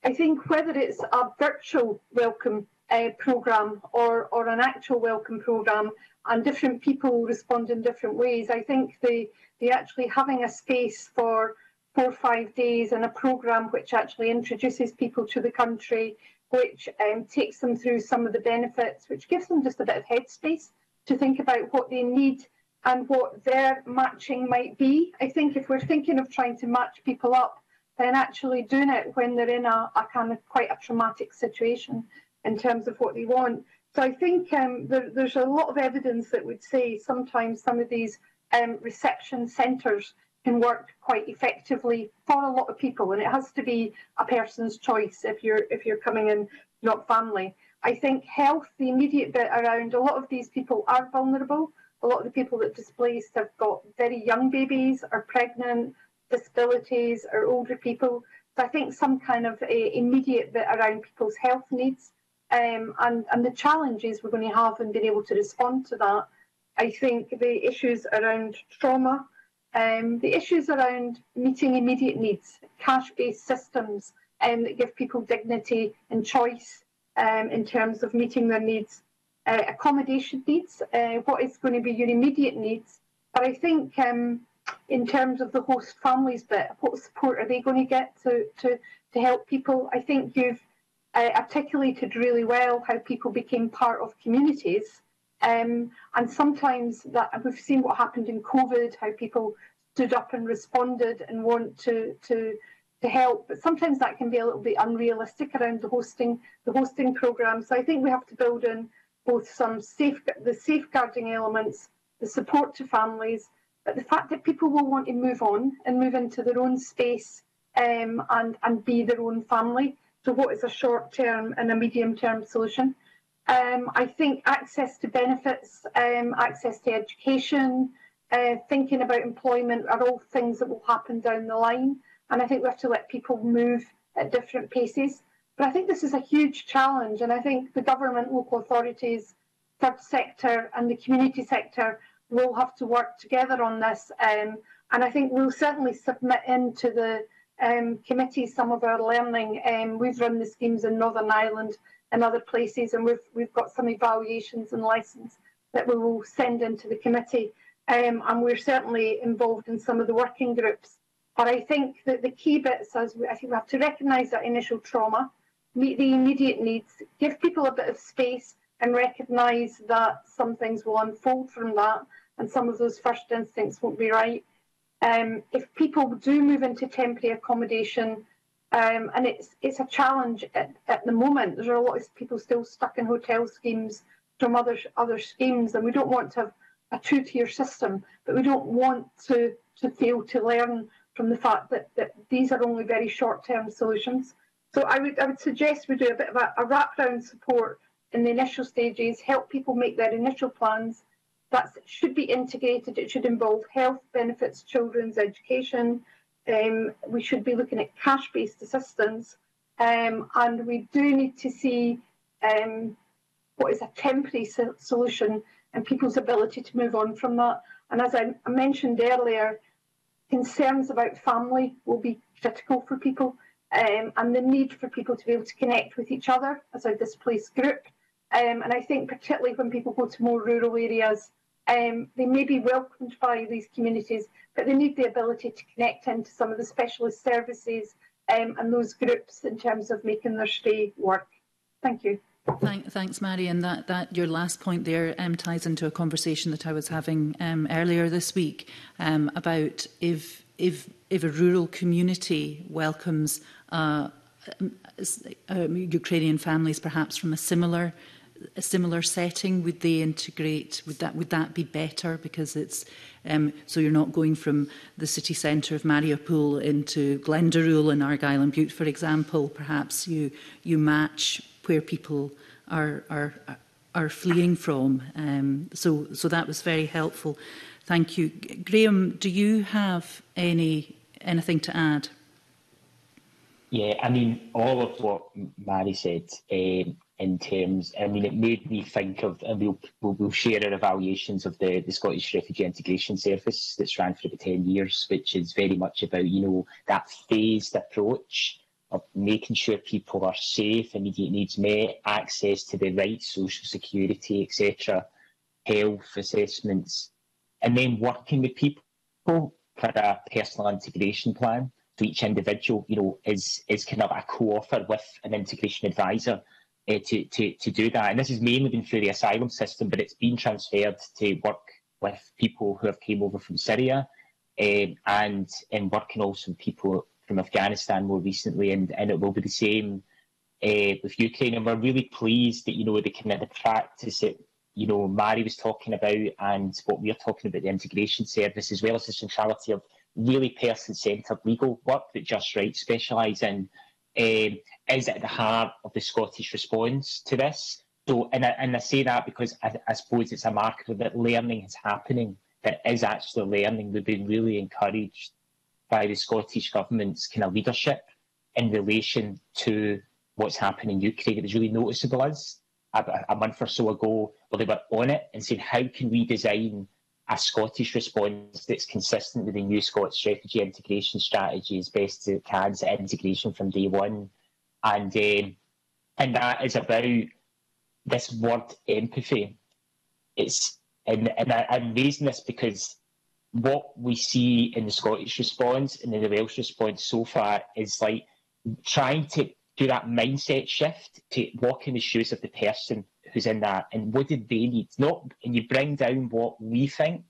I think whether it's a virtual welcome uh, program or or an actual welcome program, and different people respond in different ways. I think the the actually having a space for four or five days and a program which actually introduces people to the country, which um, takes them through some of the benefits, which gives them just a bit of headspace to think about what they need and what their matching might be. I think if we're thinking of trying to match people up, then actually doing it when they're in a, a kind of quite a traumatic situation in terms of what they want. So I think um, there, there's a lot of evidence that would say sometimes some of these um, reception centres can work quite effectively for a lot of people, and it has to be a person's choice if you're if you're coming in, not family. I think health, the immediate bit around a lot of these people are vulnerable a lot of the people that displaced have got very young babies, are pregnant, disabilities, or older people. So I think some kind of a immediate bit around people's health needs um, and, and the challenges we're going to have in being able to respond to that. I think the issues around trauma, um, the issues around meeting immediate needs, cash-based systems um, that give people dignity and choice um, in terms of meeting their needs, uh, accommodation needs, uh, what is going to be your immediate needs. But I think um, in terms of the host families bit, what support are they going to get to, to, to help people? I think you've uh, articulated really well how people became part of communities. Um, and sometimes that we've seen what happened in COVID, how people stood up and responded and want to, to to help, but sometimes that can be a little bit unrealistic around the hosting the hosting program. So I think we have to build in both some safe, the safeguarding elements, the support to families, but the fact that people will want to move on and move into their own space um, and, and be their own family. So what is a short-term and a medium-term solution? Um, I think access to benefits, um, access to education, uh, thinking about employment are all things that will happen down the line. And I think we have to let people move at different paces. But I think this is a huge challenge, and I think the government, local authorities, third sector, and the community sector will have to work together on this. Um, and I think we'll certainly submit into the um, committee some of our learning. Um, we've run the schemes in Northern Ireland and other places, and we've we've got some evaluations and lessons that we will send into the committee. Um, and we're certainly involved in some of the working groups. But I think that the key bits, as we, I think we have to recognise that initial trauma meet the immediate needs, give people a bit of space and recognise that some things will unfold from that and some of those first instincts won't be right. Um, if people do move into temporary accommodation, um, and it's it's a challenge at, at the moment. There are a lot of people still stuck in hotel schemes from other other schemes, and we don't want to have a two-tier system, but we don't want to to fail to learn from the fact that, that these are only very short-term solutions. So I would I would suggest we do a bit of a, a wraparound support in the initial stages, help people make their initial plans, that should be integrated. It should involve health benefits, children's education. Um, we should be looking at cash-based assistance, um, and we do need to see um, what is a temporary so solution and people's ability to move on from that. And as I mentioned earlier, concerns about family will be critical for people um, and the need for people to be able to connect with each other as a displaced group. Um, and I think particularly when people go to more rural areas, Um, they may be welcomed by these communities, but they need the ability to connect into some of the specialist services um, and those groups in terms of making their stay work. Thank you. Thank, thanks, Mary. And that, that your last point there um, ties into a conversation that I was having um, earlier this week um, about if if if a rural community welcomes uh, um, um Ukrainian families, perhaps from a similar a similar setting? Would they integrate? Would that would that be better because it's um, so you're not going from the city centre of Mariupol into Glendaruel and Argyll and Bute, for example. Perhaps you you match where people are are are fleeing from. Um, so so that was very helpful. Thank you, Graham. Do you have any anything to add? Yeah, I mean, all of what Mary said, um, in terms, I mean, it made me think of, and we'll, we'll, we'll share our evaluations of the, the Scottish Refugee Integration Service that's ran for about 10 years, which is very much about, you know, that phased approach of making sure people are safe, immediate needs met, access to the right social security, etc., health assessments, and then working with people for a personal integration plan so each individual, you know, is is kind of a co-author with an integration advisor uh, to, to, to do that. And this has mainly been through the asylum system, but it's been transferred to work with people who have came over from Syria um, and in working also with people from Afghanistan more recently, and, and it will be the same uh, with Ukraine. And we're really pleased that, you know, the kind of the practice that, you know, Mary was talking about and what we're talking about, the integration service, as well as the centrality of really person-centred legal work that JustRight specialise in um, is at the heart of the Scottish response to this. So, and I, and I say that because I, I suppose it's a marker that learning is happening, that is actually learning. We've been really encouraged by the Scottish Government's kind of leadership in relation to what's happening in Ukraine. It was really noticeable as a, a month or so ago where they were on it and saying, how can we design a Scottish response that's consistent with the new Scottish refugee integration strategy as best it can, so integration from day one. And um, and that is about this word empathy. It's and, and I, I'm raising this because what we see in the Scottish response and in the Welsh response so far is like trying to do that mindset shift to walk in the shoes of the person who's in that and what did they need? Not and you bring down what we think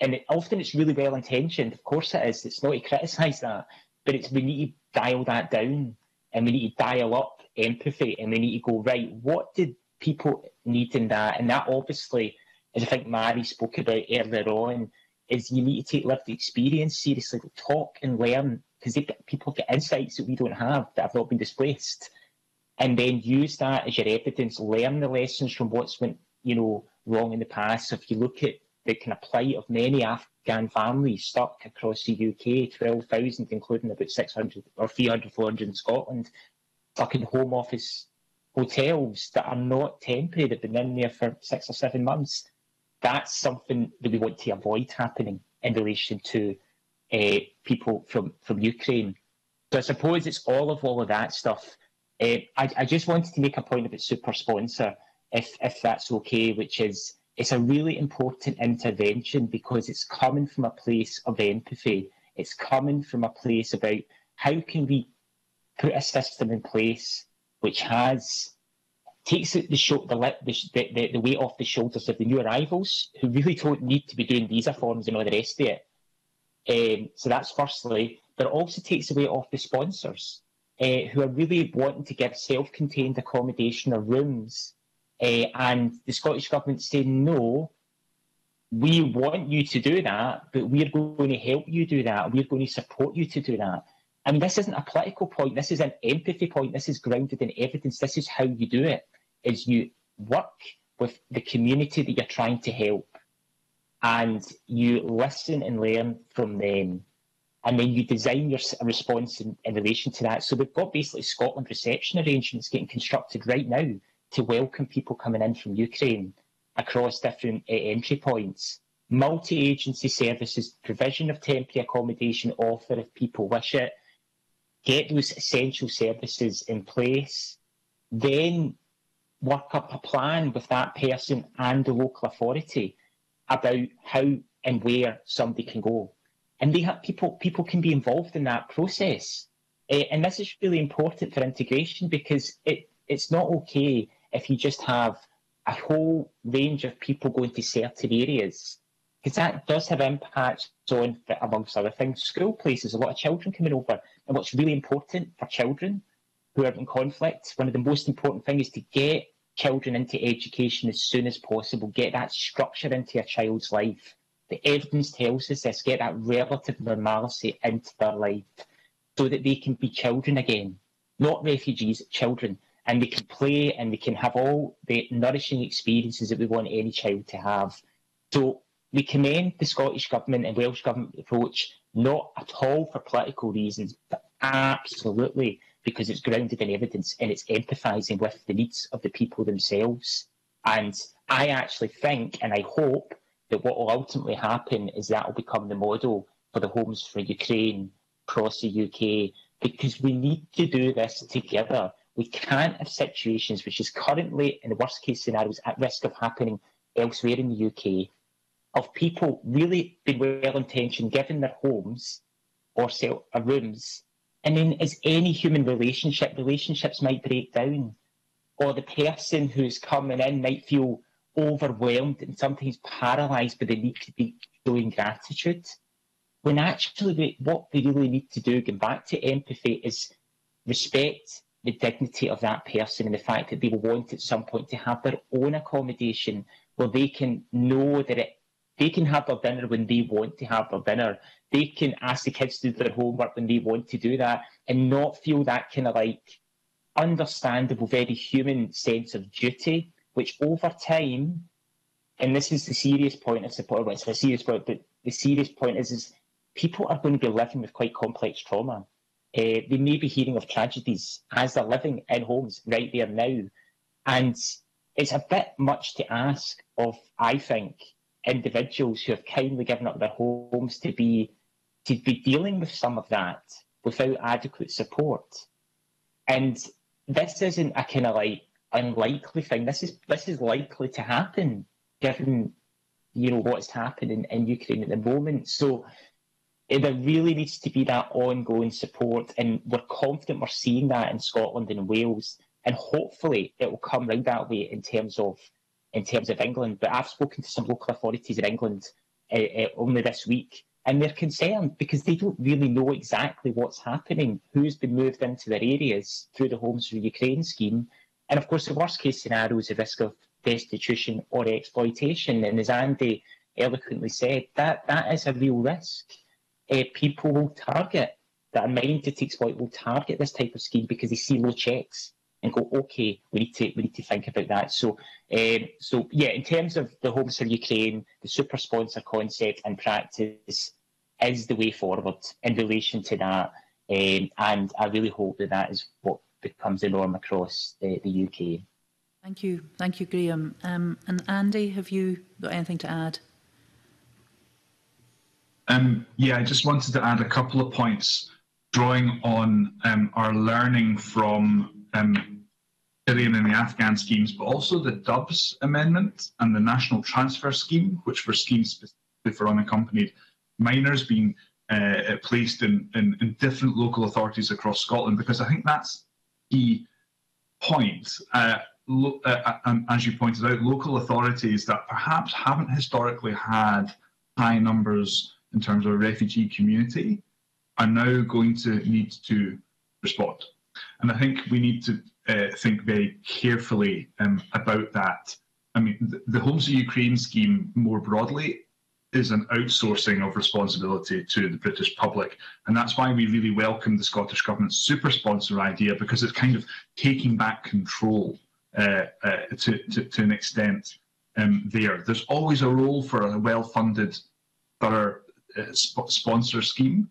and it, often it's really well intentioned of course it is it's not to criticise that but it's we need to dial that down and we need to dial up empathy and we need to go right what did people need in that? And that obviously as I think Mary spoke about earlier on is you need to take lived experience seriously talk and learn because people get insights that we don't have that have not been displaced and then use that as your evidence, learn the lessons from what's went, you know, wrong in the past. If you look at the kind of plight of many Afghan families stuck across the UK, 12,000, including about 600 or 300, 400 in Scotland, stuck in home office hotels that are not temporary, they've been in there for six or seven months. That's something that we want to avoid happening in relation to uh, people from, from Ukraine. So I suppose it's all of all of that stuff uh, I, I, just wanted to make a point about super sponsor, if if that's okay, which is it's a really important intervention because it's coming from a place of empathy. It's coming from a place about how can we put a system in place which has takes the, the, the, the, the weight off the shoulders of the new arrivals who really don't need to be doing visa forms and all the rest of it. Um, so that's firstly, but it also takes the weight off the sponsors uh, who are really wanting to give self-contained accommodation or rooms, uh, and the Scottish Government saying no, we want you to do that, but we're going to help you do that. We're going to support you to do that. I mean, this isn't a political point. This is an empathy point. This is grounded in evidence. This is how you do it: is you work with the community that you're trying to help. and you listen and learn from them and then you design your response in, in, relation to that. So we've got basically Scotland reception arrangements getting constructed right now to welcome people coming in from Ukraine across different uh, entry points. Multi-agency services, provision of temporary accommodation offer if people wish it, get those essential services in place, then work up a plan with that person and the local authority about how and where somebody can go and they have people people can be involved in that process. Uh, and this is really important for integration because it it's not okay if you just have a whole range of people going to certain areas because that does have impacts on, amongst other things, school places. A lot of children coming over, and what's really important for children who are in conflict, one of the most important things is to get children into education as soon as possible, get that structure into a child's life the evidence tells us this get that relative normalcy into their life so that they can be children again, not refugees, children. And they can play and they can have all the nourishing experiences that we want any child to have. So we commend the Scottish Government and Welsh Government approach, not at all for political reasons, but absolutely because it's grounded in evidence and it's empathising with the needs of the people themselves. And I actually think and I hope that what will ultimately happen is that will become the model for the Homes for Ukraine across the UK because we need to do this together. We can't have situations which is currently, in the worst case scenarios, at risk of happening elsewhere in the UK, of people really being well intentioned, given their homes or sell or rooms, and then as any human relationship, relationships might break down, or the person who's coming in might feel overwhelmed and sometimes paralysed by the need to be showing gratitude. When actually what they really need to do, going back to empathy, is respect the dignity of that person and the fact that they will want at some point to have their own accommodation where they can know that it, they can have their dinner when they want to have their dinner. They can ask the kids to do their homework when they want to do that and not feel that kind of like understandable, very human sense of duty which over time, and this is the serious point I support, well, it's a serious point, but the serious point is, is people are going to be living with quite complex trauma. Uh, they may be hearing of tragedies as they're living in homes right there now. And it's a bit much to ask of, I think, individuals who have kindly given up their homes to be to be dealing with some of that without adequate support. And this isn't a kind of like unlikely thing. This is this is likely to happen given you know what's happening in Ukraine at the moment. So there really needs to be that ongoing support, and we're confident we're seeing that in Scotland and Wales, and hopefully it will come round that way in terms of in terms of England. But I've spoken to some local authorities in England uh, uh, only this week, and they're concerned because they don't really know exactly what's happening, who's been moved into their areas through the Homes for Ukraine scheme, and of course, the worst case scenario is the risk of destitution or exploitation. And as Andy eloquently said, that, that is a real risk. Uh, people will target, that are minded to exploit will target this type of scheme because they see low checks and go, okay, we need to we need to think about that. So, um, so yeah, in terms of the Homes for Ukraine, the super sponsor concept and practice is the way forward in relation to that. Um, and I really hope that that is what becomes the norm across the, the UK. Thank you. Thank you, Graham. Um, and Andy, have you got anything to add? Um, yeah, I just wanted to add a couple of points drawing on um, our learning from um, Syrian and the Afghan schemes, but also the Dubs Amendment and the National Transfer Scheme, which were schemes specifically for unaccompanied minors being uh, placed in, in, in different local authorities across Scotland, because I think that's key point. Uh, lo- uh, uh, um, as you pointed out, local authorities that perhaps haven't historically had high numbers in terms of a refugee community are now going to need to respond. And I think we need to uh, think very carefully um, about that. I mean, the, the Homes of Ukraine scheme more broadly is an outsourcing of responsibility to the British public. And that's why we really welcome the Scottish Government's super sponsor idea because it's kind of taking back control uh, uh, to, to, to, an extent um, there. There's always a role for a well-funded, thorough uh, sp sponsor scheme,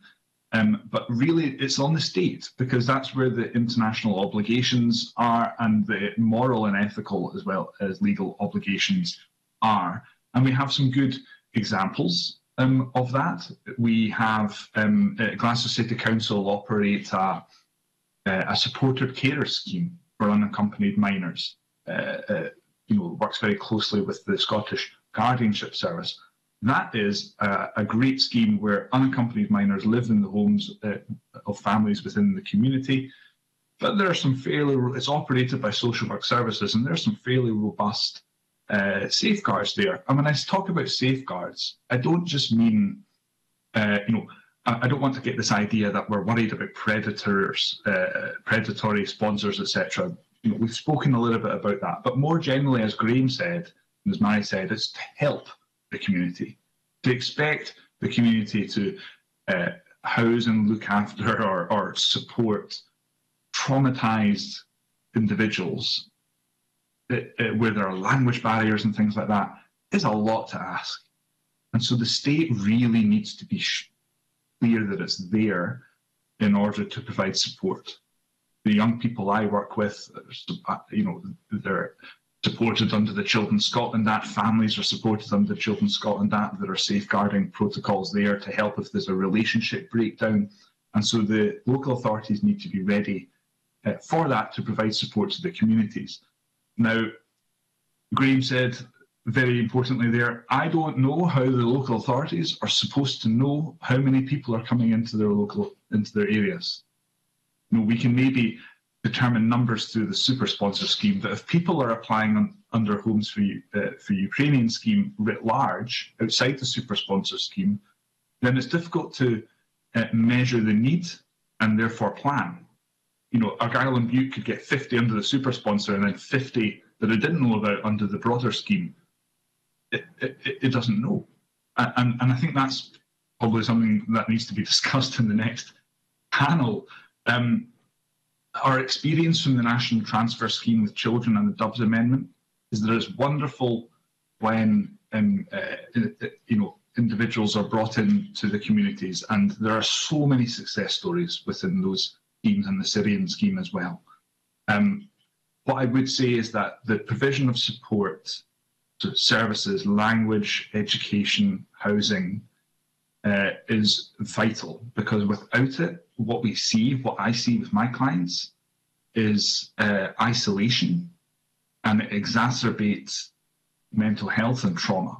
um, but really it's on the state because that's where the international obligations are and the moral and ethical as well as legal obligations are. And we have some good examples um, of that. We have um, uh, Glasgow City Council operate a, uh, a supported carer scheme for unaccompanied minors. Uh, uh, you know, works very closely with the Scottish Guardianship Service. That is a, a great scheme where unaccompanied minors live in the homes uh, of families within the community. But there are some fairly, it's operated by social work services, and there are some fairly robust uh, safeguards there. And when I talk about safeguards, I don't just mean, uh, you know, I, don't want to get this idea that we're worried about predators, uh, predatory sponsors, etc. You know, we've spoken a little bit about that, but more generally, as Graham said, and as Mary said, it's to help the community, to expect the community to uh, house and look after or, or support traumatized individuals uh, uh, where there are language barriers and things like that is a lot to ask. And so the state really needs to be clear that it's there in order to provide support. The young people I work with, uh, you know, they're supported under the Children's Scotland Act. Families are supported under the Children's Scotland Act. There are safeguarding protocols there to help if there's a relationship breakdown. And so the local authorities need to be ready for that to provide support to the communities. Now, Graham said very importantly there, I don't know how the local authorities are supposed to know how many people are coming into their local into their areas. You know, we can maybe determine numbers through the super sponsor scheme, but if people are applying on, under Homes for, uh, for Ukrainian scheme writ large outside the super sponsor scheme, then it's difficult to uh, measure the need and therefore plan you know, Argyll and Bute could get 50 under the super sponsor and then 50 that it didn't know about under the broader scheme. It, it, it doesn't know. And, and I think that's probably something that needs to be discussed in the next panel. Um, our experience from the National Transfer Scheme with children and the Dubs Amendment is that it's wonderful when um, uh, you know individuals are brought into the communities, and there are so many success stories within those schemes and the Syrian scheme as well. Um, what I would say is that the provision of support to services, language, education, housing uh, is vital because without it, what we see, what I see with my clients, is uh, isolation and it exacerbates mental health and trauma.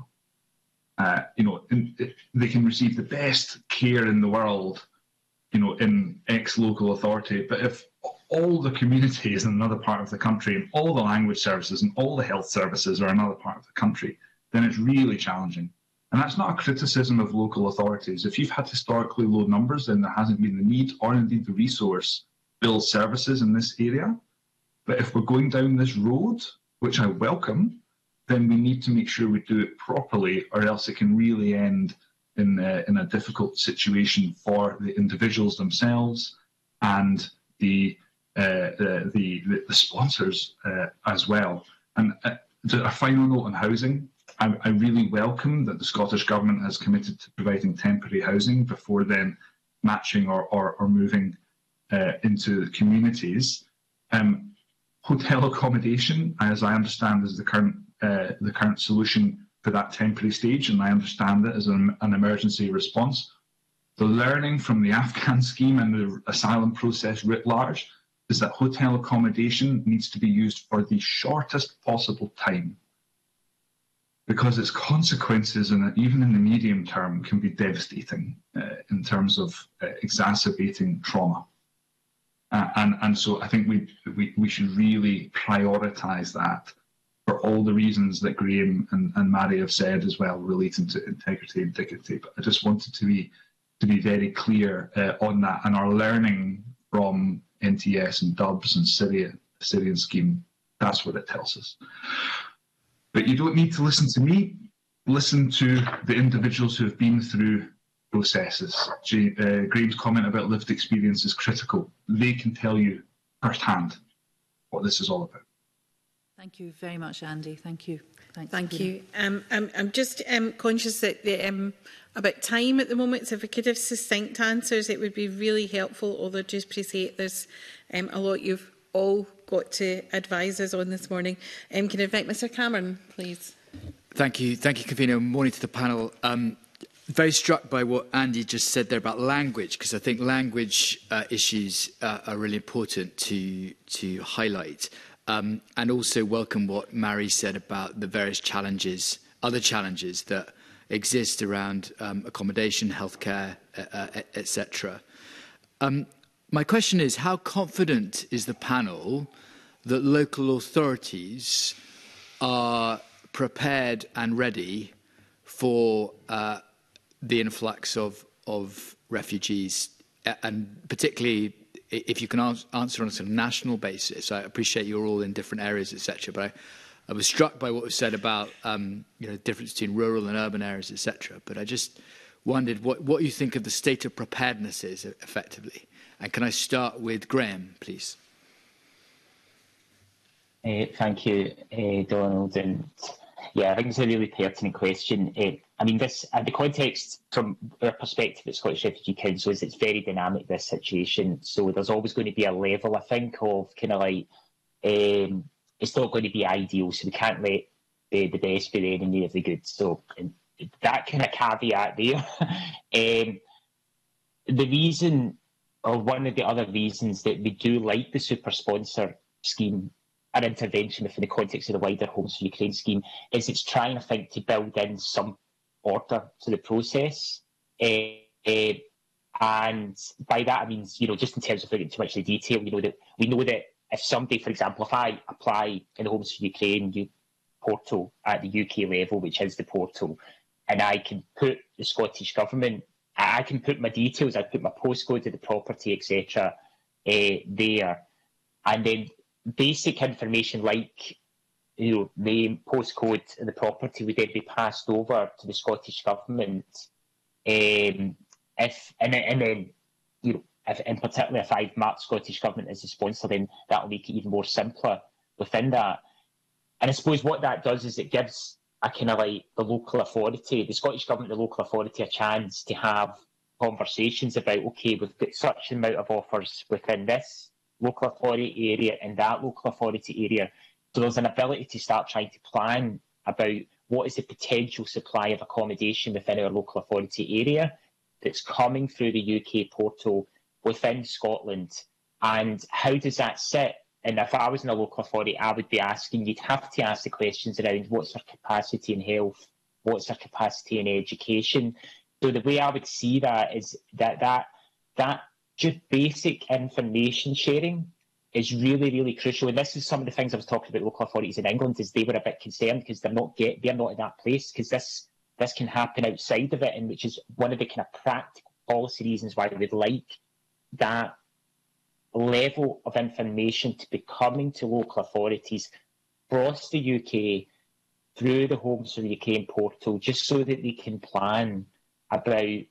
Uh, you know, they can receive the best care in the world you know, in X local authority. But if all the communities in another part of the country and all the language services and all the health services are in another part of the country, then it's really challenging. And that's not a criticism of local authorities. If you've had historically low numbers, then there hasn't been the need or indeed the resource build services in this area. But if we're going down this road, which I welcome, then we need to make sure we do it properly, or else it can really end in, uh, in a difficult situation for the individuals themselves and the, uh, the, the, the, sponsors uh, as well. And uh, a final note on housing. I, I, really welcome that the Scottish Government has committed to providing temporary housing before then matching or, or, or moving uh, into communities. Um, hotel accommodation, as I understand, is the current uh, the current solution for that temporary stage, and I understand it as an, an emergency response. The learning from the Afghan scheme and the asylum process writ large is that hotel accommodation needs to be used for the shortest possible time because its consequences, even in the medium term, can be devastating uh, in terms of uh, exacerbating trauma. Uh, and, and so I think we, we, we should really prioritise that all the reasons that Graham and, and Mary have said as well, relating to integrity and dignity. But I just wanted to be to be very clear uh, on that and our learning from NTS and Dubs and Syria, Syrian scheme. That's what it tells us. But you don't need to listen to me. Listen to the individuals who have been through processes. Uh, Graham's comment about lived experience is critical. They can tell you firsthand what this is all about. Thank you very much, Andy. Thank you. Thanks, Thank you. Um, I'm, I'm just um, conscious that the, um, about time at the moment, so if we could have succinct answers, it would be really helpful, although just appreciate there's um, a lot you've all got to advise us on this morning. Um, can I invite Mr Cameron, please? Thank you. Thank you, Convener. Morning to the panel. Um, very struck by what Andy just said there about language, because I think language uh, issues uh, are really important to to highlight um, and also welcome what Mary said about the various challenges, other challenges that exist around um, accommodation, healthcare, e, e, e, uh, etc. Um, my question is, how confident is the panel that local authorities are prepared and ready for uh, the influx of, of refugees and particularly if you can answer on a sort of national basis, I appreciate you're all in different areas, etc. But I, I was struck by what was said about um, you know the difference between rural and urban areas, etc. But I just wondered what, what you think of the state of preparedness is e, effectively. And can I start with Graham, please? Uh, thank you, uh, Donald. And yeah, I think it's a really pertinent question. Uh, I mean, this uh, the context from our perspective at Scottish Refugee Council is it's very dynamic this situation. So there's always going to be a level, I think, of kind of like um, it's not going to be ideal. So we can't let the, the best be the enemy of the good. So that kind of caveat there. um, the reason, or one of the other reasons that we do like the super sponsor scheme an intervention within the context of the wider Homes for Ukraine scheme is it's trying, I think, to build in some order to the process. Uh, and by that I mean, you know, just in terms of getting too much of the detail, you know that we know that if somebody, for example, if I apply in the Homes for Ukraine portal at the UK level, which is the portal, and I can put the Scottish government, I can put my details, I put my postcode of the property, etc., uh, there, and then basic information like you know, name, postcode, and the property would then be passed over to the Scottish government. Um, if and then, and then you know, if, in particular, if I've marked Scottish government as a sponsor, then that will make it even more simpler within that. And I suppose what that does is it gives a kind of like the local authority, the Scottish government, the local authority, a chance to have conversations about okay, we've got such an amount of offers within this local authority area and that local authority area so there's an ability to start trying to plan about what is the potential supply of accommodation within our local authority area that's coming through the UK portal within Scotland and how does that sit? And if I was in a local authority, I would be asking, you'd have to ask the questions around what's our capacity in health, what's our capacity in education. So the way I would see that is that that that just basic information sharing is really, really crucial. And this is some of the things I was talking about local authorities in England is they were a bit concerned because they're not get they're not in that place because this this can happen outside of it, and which is one of the kind of practical policy reasons why they'd like that level of information to be coming to local authorities across the UK through the Homes for the Ukraine portal, just so that they can plan about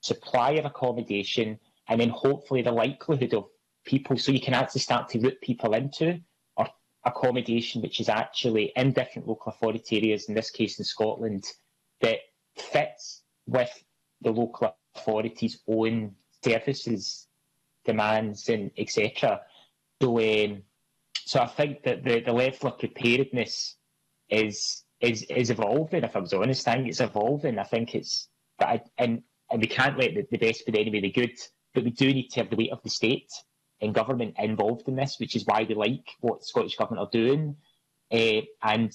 supply of accommodation and then hopefully the likelihood of people, so you can actually start to route people into or accommodation which is actually in different local authority areas, in this case in Scotland, that fits with the local authority's own services, demands, and etc. So, um, so I think that the, the level of preparedness is is is evolving. If I was honest, I think it's evolving. I think it's but I, and and we can't let the, the best be the enemy of the good, but we do need to have the weight of the state and government involved in this, which is why we like what the Scottish Government are doing. Uh, and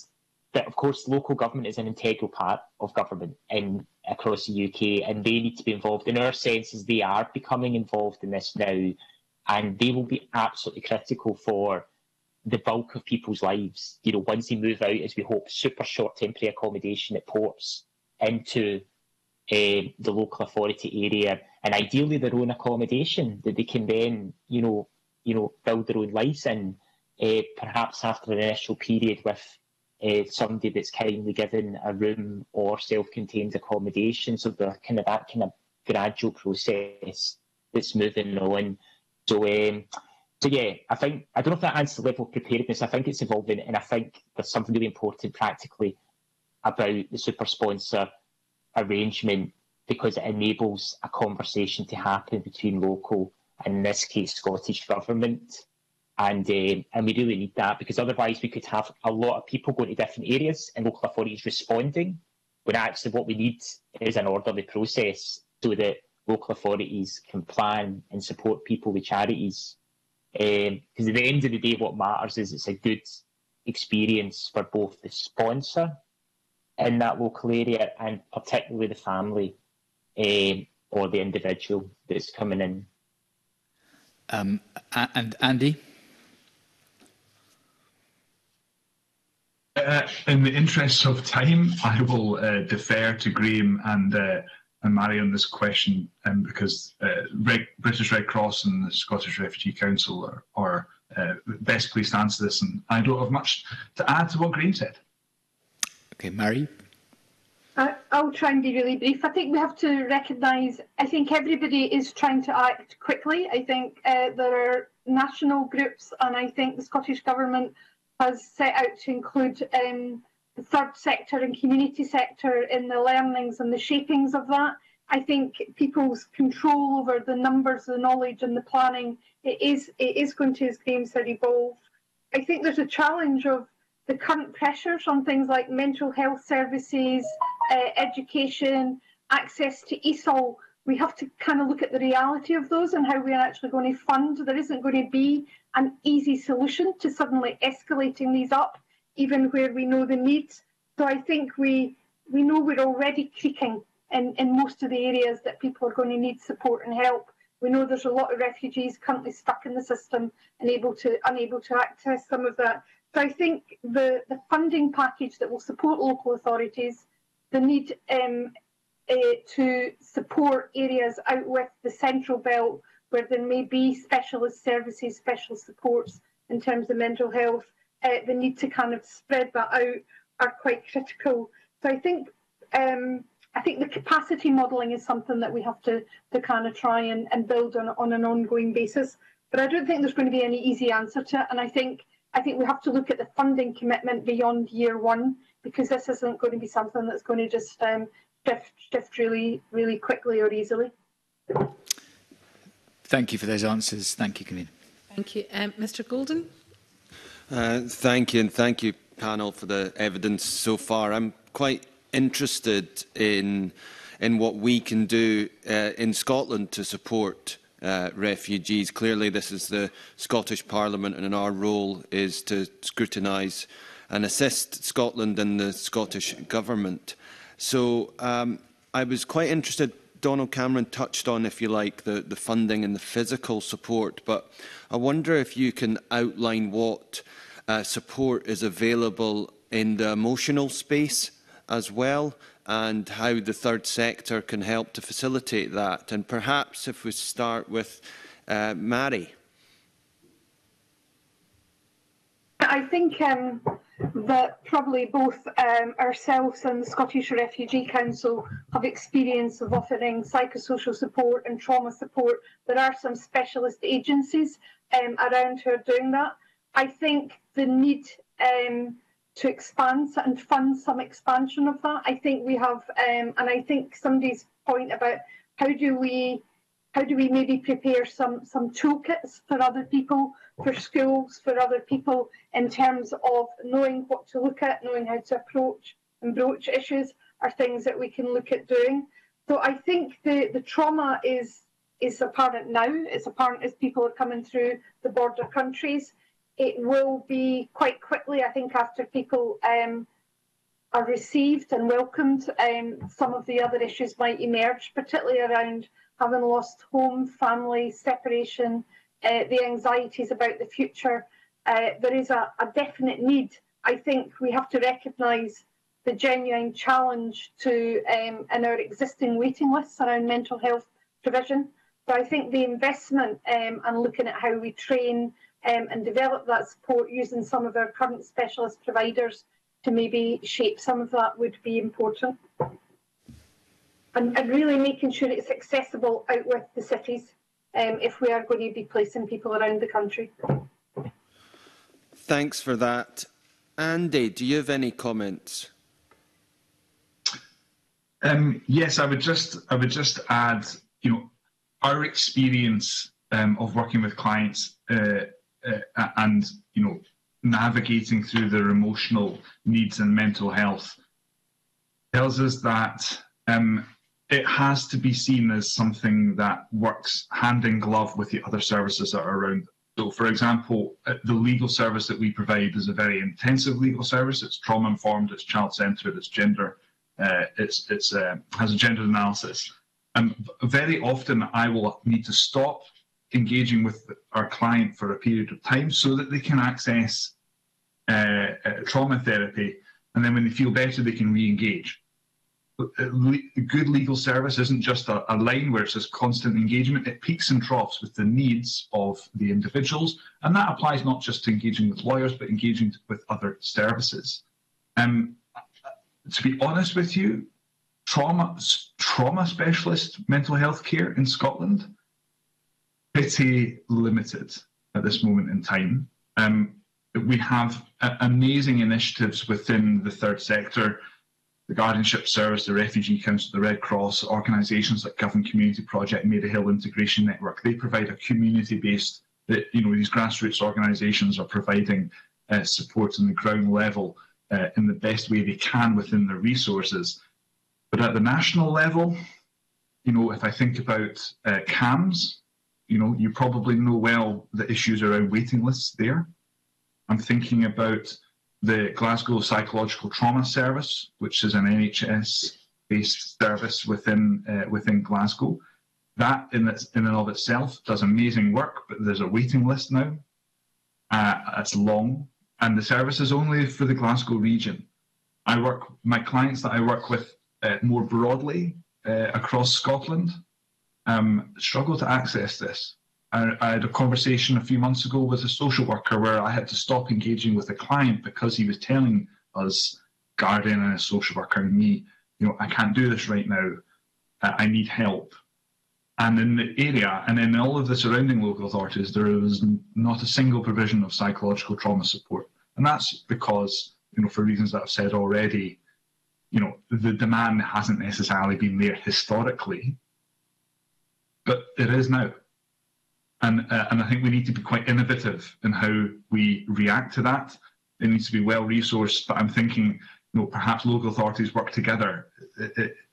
but of course, local government is an integral part of government in across the UK, and they need to be involved. In our senses, they are becoming involved in this now, and they will be absolutely critical for the bulk of people's lives. You know, once they move out, as we hope, super short temporary accommodation at ports into the local authority area and ideally their own accommodation that they can then, you know, you know, build their own lives in, uh, perhaps after an initial period with uh, somebody that's kindly given a room or self-contained accommodation. So the kind of that kind of gradual process that's moving on. So um, so yeah, I think I don't know if that answers the level of preparedness. I think it's evolving, and I think there's something really important practically about the super sponsor arrangement because it enables a conversation to happen between local and in this case Scottish government. And um, and we really need that because otherwise we could have a lot of people going to different areas and local authorities responding when actually what we need is an orderly process so that local authorities can plan and support people with charities. Because um, at the end of the day, what matters is it's a good experience for both the sponsor in that local area and particularly the family um, or the individual that's coming in. Um, and Andy? Uh, in the interests of time, I will uh, defer to Graham and uh, and Mary on this question um, because uh, Red, British Red Cross and the Scottish Refugee Council are, are uh, best placed to answer this, and I don't have much to add to what Graham said. Okay, Mary. I'll try and be really brief. I think we have to recognise. I think everybody is trying to act quickly. I think uh, there are national groups, and I think the Scottish Government has set out to include um, the third sector and community sector in the learnings and the shapings of that. I think people's control over the numbers, the knowledge, and the planning it is it is going to, as Graham said, evolve. I think there's a challenge of the current pressures on things like mental health services, uh, education, access to ESOL. We have to kind of look at the reality of those and how we are actually going to fund. There isn't going to be an easy solution to suddenly escalating these up, even where we know the needs. So I think we we know we're already creaking in, in most of the areas that people are going to need support and help. We know there's a lot of refugees currently stuck in the system and able to unable to access some of that. So I think the, the funding package that will support local authorities, the need um, uh, to support areas out with the central belt where there may be specialist services, special supports in terms of mental health, uh, the need to kind of spread that out are quite critical. So I think um, I think the capacity modelling is something that we have to to kind of try and, and build on on an ongoing basis. But I don't think there's going to be any easy answer to it. And I think I think we have to look at the funding commitment beyond year one because this isn't going to be something that's going to just um, shift shift really really quickly or easily. Thank you for those answers. Thank you, Convener. Thank you. Um, Mr Golden. Uh, thank you, and thank you, panel, for the evidence so far. I'm quite interested in, in what we can do uh, in Scotland to support uh, refugees. Clearly, this is the Scottish Parliament, and our role is to scrutinise and assist Scotland and the Scottish Government. So um, I was quite interested, Donald Cameron touched on, if you like, the, the funding and the physical support, but I wonder if you can outline what uh, support is available in the emotional space as well. And how the third sector can help to facilitate that. And perhaps if we start with uh, Mary. I think um, that probably both um, ourselves and the Scottish Refugee Council have experience of offering psychosocial support and trauma support. There are some specialist agencies um, around who are doing that. I think the need um, to expand and fund some expansion of that. I think we have, um, and I think somebody's point about how do we how do we maybe prepare some some toolkits for other people, for schools, for other people in terms of knowing what to look at, knowing how to approach and broach issues are things that we can look at doing. So I think the, the trauma is is apparent now. It's apparent as people are coming through the border countries. It will be quite quickly, I think, after people um, are received and welcomed. Um, some of the other issues might emerge, particularly around having lost home, family, separation, uh, the anxieties about the future, uh, there is a, a, definite need. I think we have to recognise the genuine challenge to um, in our existing waiting lists around mental health provision. So I think the investment um, and looking at how we train um, and develop that support using some of our current specialist providers to maybe shape some of that would be important and, and really making sure it's accessible out with the cities um, if we are going to be placing people around the country. Thanks for that. Andy, do you have any comments? Um, yes, I would just I would just add, you know, our experience um, of working with clients uh, uh, and you know navigating through their emotional needs and mental health tells us that um, it has to be seen as something that works hand in glove with the other services that are around. So, for example, uh, the legal service that we provide is a very intensive legal service. It's trauma informed, it's child centred, it's gender, uh, it's it's uh, has a gender analysis. And very often, I will need to stop engaging with our client for a period of time so that they can access uh, uh, trauma therapy, and then when they feel better, they can re-engage. Uh, good legal service isn't just a, a, line where it says constant engagement. It peaks and troughs with the needs of the individuals, and that applies not just to engaging with lawyers, but engaging with other services. Um, to be honest with you, trauma trauma specialist mental health care in Scotland pretty limited at this moment in time. Um, we have amazing initiatives within the third sector, the Guardianship Service, the Refugee Council, the Red Cross, organisations like Govan Community Project, Maryhill Integration Network. They provide a community-based, you know, these grassroots organisations are providing uh, support on the ground level uh, in the best way they can within their resources. But at the national level, you know, if I think about uh, CAMHS, you know, you probably know well the issues around waiting lists there. I'm thinking about the Glasgow Psychological Trauma Service, which is an NHS-based service within uh, within Glasgow. That in, its, in and of itself does amazing work, but there's a waiting list now. Uh, it's long, and the service is only for the Glasgow region. I work my clients that I work with uh, more broadly uh, across Scotland um, struggle to access this. I, I, had a conversation a few months ago with a social worker where I had to stop engaging with a client because he was telling us, guardian and a social worker and me, you know, I can't do this right now. I need help. And in the area and in all of the surrounding local authorities, there was not a single provision of psychological trauma support. And that's because, you know, for reasons that I've said already, you know, the demand hasn't necessarily been there historically but it is now. And, uh, and I think we need to be quite innovative in how we react to that. It needs to be well resourced, but I'm thinking, you know, perhaps local authorities work together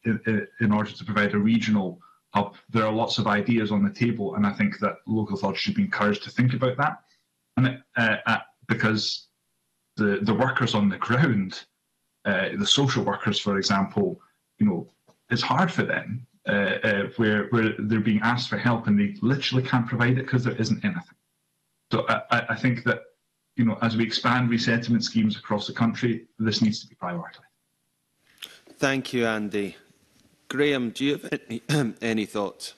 in, in order to provide a regional hub. There are lots of ideas on the table, and I think that local authorities should be encouraged to think about that. And uh, uh, because the the workers on the ground, uh, the social workers, for example, you know, it's hard for them uh, uh, where where they're being asked for help and they literally can't provide it because there isn't anything. So I, I think that you know as we expand resettlement schemes across the country, this needs to be prioritised. Thank you, Andy. Graham, do you have any, any thoughts?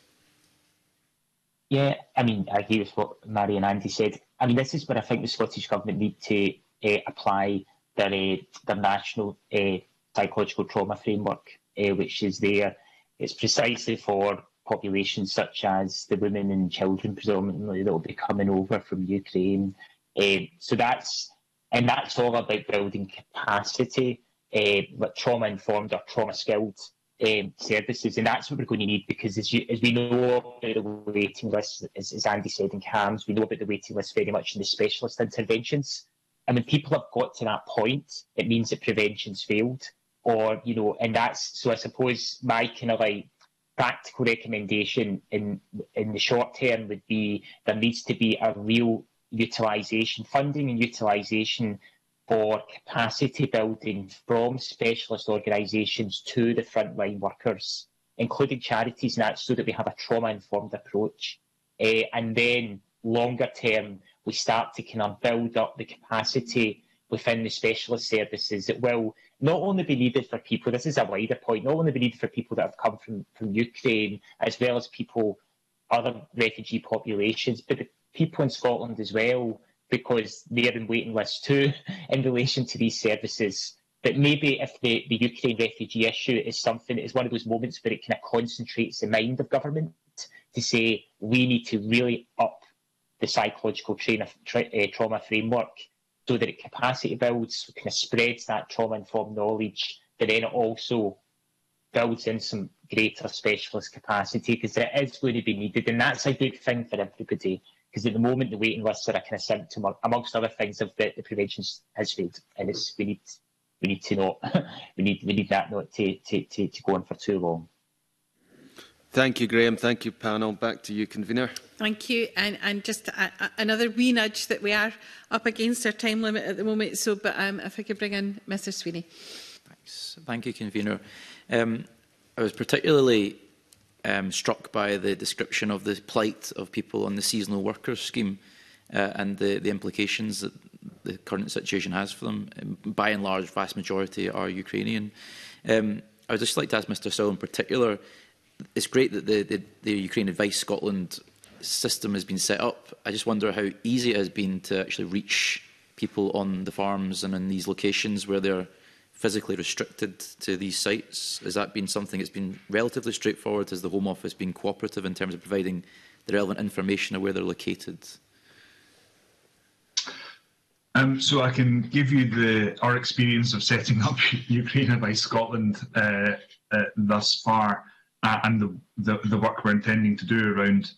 Yeah, I mean, I agree with what Mary and Andy said. I mean, this is where I think the Scottish Government need to uh, apply their, uh, their national uh, psychological trauma framework, which is there it's precisely for populations such as the women and children predominantly that will be coming over from Ukraine. Uh, so that's and that's all about building capacity, uh, like trauma informed or trauma skilled um, services, and that's what we're going to need because as, you, as we know about the waiting list, as, as Andy said in CAMHS, we know about the waiting list very much in the specialist interventions. And when people have got to that point, it means that prevention's failed or you know, and that's so I suppose my kind of like practical recommendation in in the short term would be there needs to be a real utilisation funding and utilisation for capacity building from specialist organisations to the frontline workers, including charities, and that so that we have a trauma informed approach. Uh, and then longer term, we start to kind of build up the capacity within the specialist services that will not only be needed for people, this is a wider point, not only be needed for people that have come from, from Ukraine, as well as people, other refugee populations, but the people in Scotland as well, because they're in waiting lists too in relation to these services. But maybe if the, the Ukraine refugee issue is something, is one of those moments where it kind of concentrates the mind of government to say we need to really up the psychological train, tra uh, trauma framework so that it capacity builds, kind of spreads that trauma-informed knowledge, but then it also builds in some greater specialist capacity because it is going to be needed, and that's a good thing for everybody. Because at the moment, the waiting lists are a kind of symptom, amongst other things, of the, the prevention has failed, and it's we need we need to not we need we need that not to, to, to, to go on for too long. Thank you, Graham. Thank you, panel. Back to you, convener. Thank you. And, and just a, a, another wee nudge that we are up against our time limit at the moment. So, but um, if I could bring in Mr Sweeney. Thanks. Thank you, convener. Um, I was particularly um, struck by the description of the plight of people on the seasonal workers scheme uh, and the, the implications that the current situation has for them. Um, by and large, vast majority are Ukrainian. Um, I would just like to ask Mr Sowell in particular it's great that the, the, the Ukraine Advice Scotland system has been set up. I just wonder how easy it has been to actually reach people on the farms and in these locations where they're physically restricted to these sites? Has that been something that's been relatively straightforward? Has the Home Office been cooperative in terms of providing the relevant information of where they're located? Um, so I can give you the our experience of setting up Ukraine Advice Scotland uh, uh, thus far, uh, and the, the, the work we're intending to do around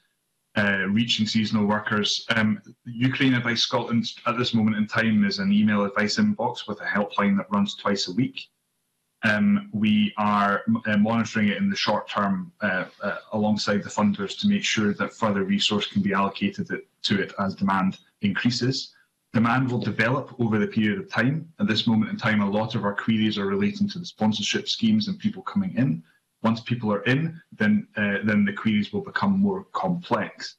uh, reaching seasonal workers. Um, Ukraine Advice Scotland at this moment in time is an email advice inbox with a helpline that runs twice a week. Um, we are uh, monitoring it in the short term uh, uh, alongside the funders to make sure that further resource can be allocated to it as demand increases. Demand will develop over the period of time. At this moment in time, a lot of our queries are relating to the sponsorship schemes and people coming in. Once people are in, then uh, then the queries will become more complex.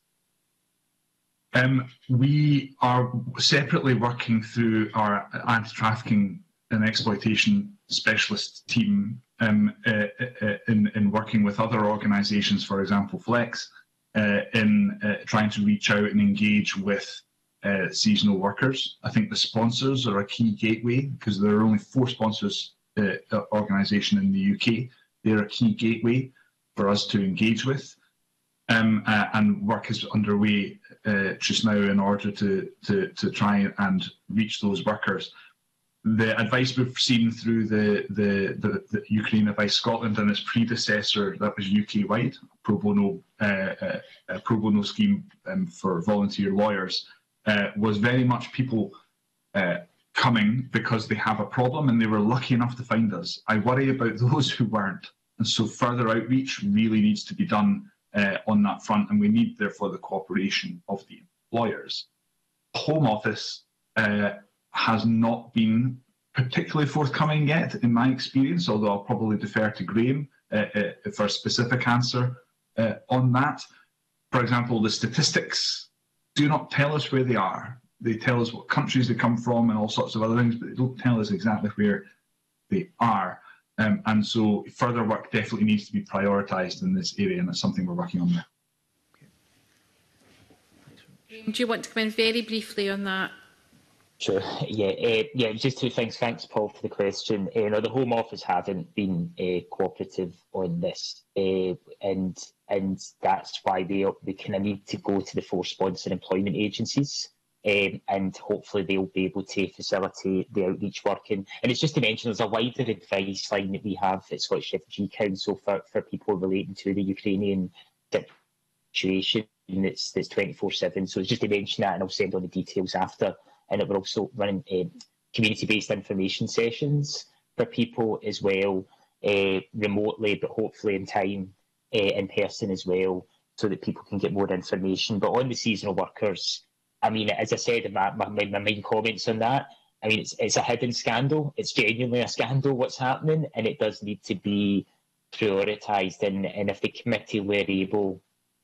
Um, we are separately working through our anti-trafficking and exploitation specialist team um, uh, uh, in, in working with other organisations, for example, Flex, uh, in uh, trying to reach out and engage with uh, seasonal workers. I think the sponsors are a key gateway because there are only four sponsors uh, organisation in the UK they're a key gateway for us to engage with. Um, uh, and work is underway uh, just now in order to, to, to try and reach those workers. The advice we've seen through the, the, the, the Ukraine Advice Scotland and its predecessor, that was UK wide, pro bono, uh, uh, pro bono scheme um, for volunteer lawyers, uh, was very much people uh, coming because they have a problem and they were lucky enough to find us. I worry about those who weren't. And so further outreach really needs to be done uh, on that front, and we need, therefore, the cooperation of the employers. Home Office uh, has not been particularly forthcoming yet, in my experience, although I'll probably defer to Graham uh, uh for a specific answer uh, on that. For example, the statistics do not tell us where they are. They tell us what countries they come from and all sorts of other things, but they don't tell us exactly where they are. Um, and so further work definitely needs to be prioritised in this area, and that's something we're working on there. Do you want to come in very briefly on that? Sure. Yeah. Uh, yeah. Just two things. Thanks, Paul, for the question. Uh, know, the Home Office haven't been uh, cooperative on this, uh, and and that's why we we kind of need to go to the four sponsored employment agencies um, and hopefully they'll be able to facilitate the outreach working. And it's just to mention there's a wider advice line that we have at Scottish Refugee Council for, for people relating to the Ukrainian situation that's that's 24/7. So it's just to mention that, and I'll send on the details after. And we're also running um, community-based information sessions for people as well, uh, remotely, but hopefully in time uh, in person as well, so that people can get more information. But on the seasonal workers, I mean, as I said in my, my, my main comments on that, I mean, it's, it's a hidden scandal. It's genuinely a scandal what's happening, and it does need to be prioritised. And, and if the committee were able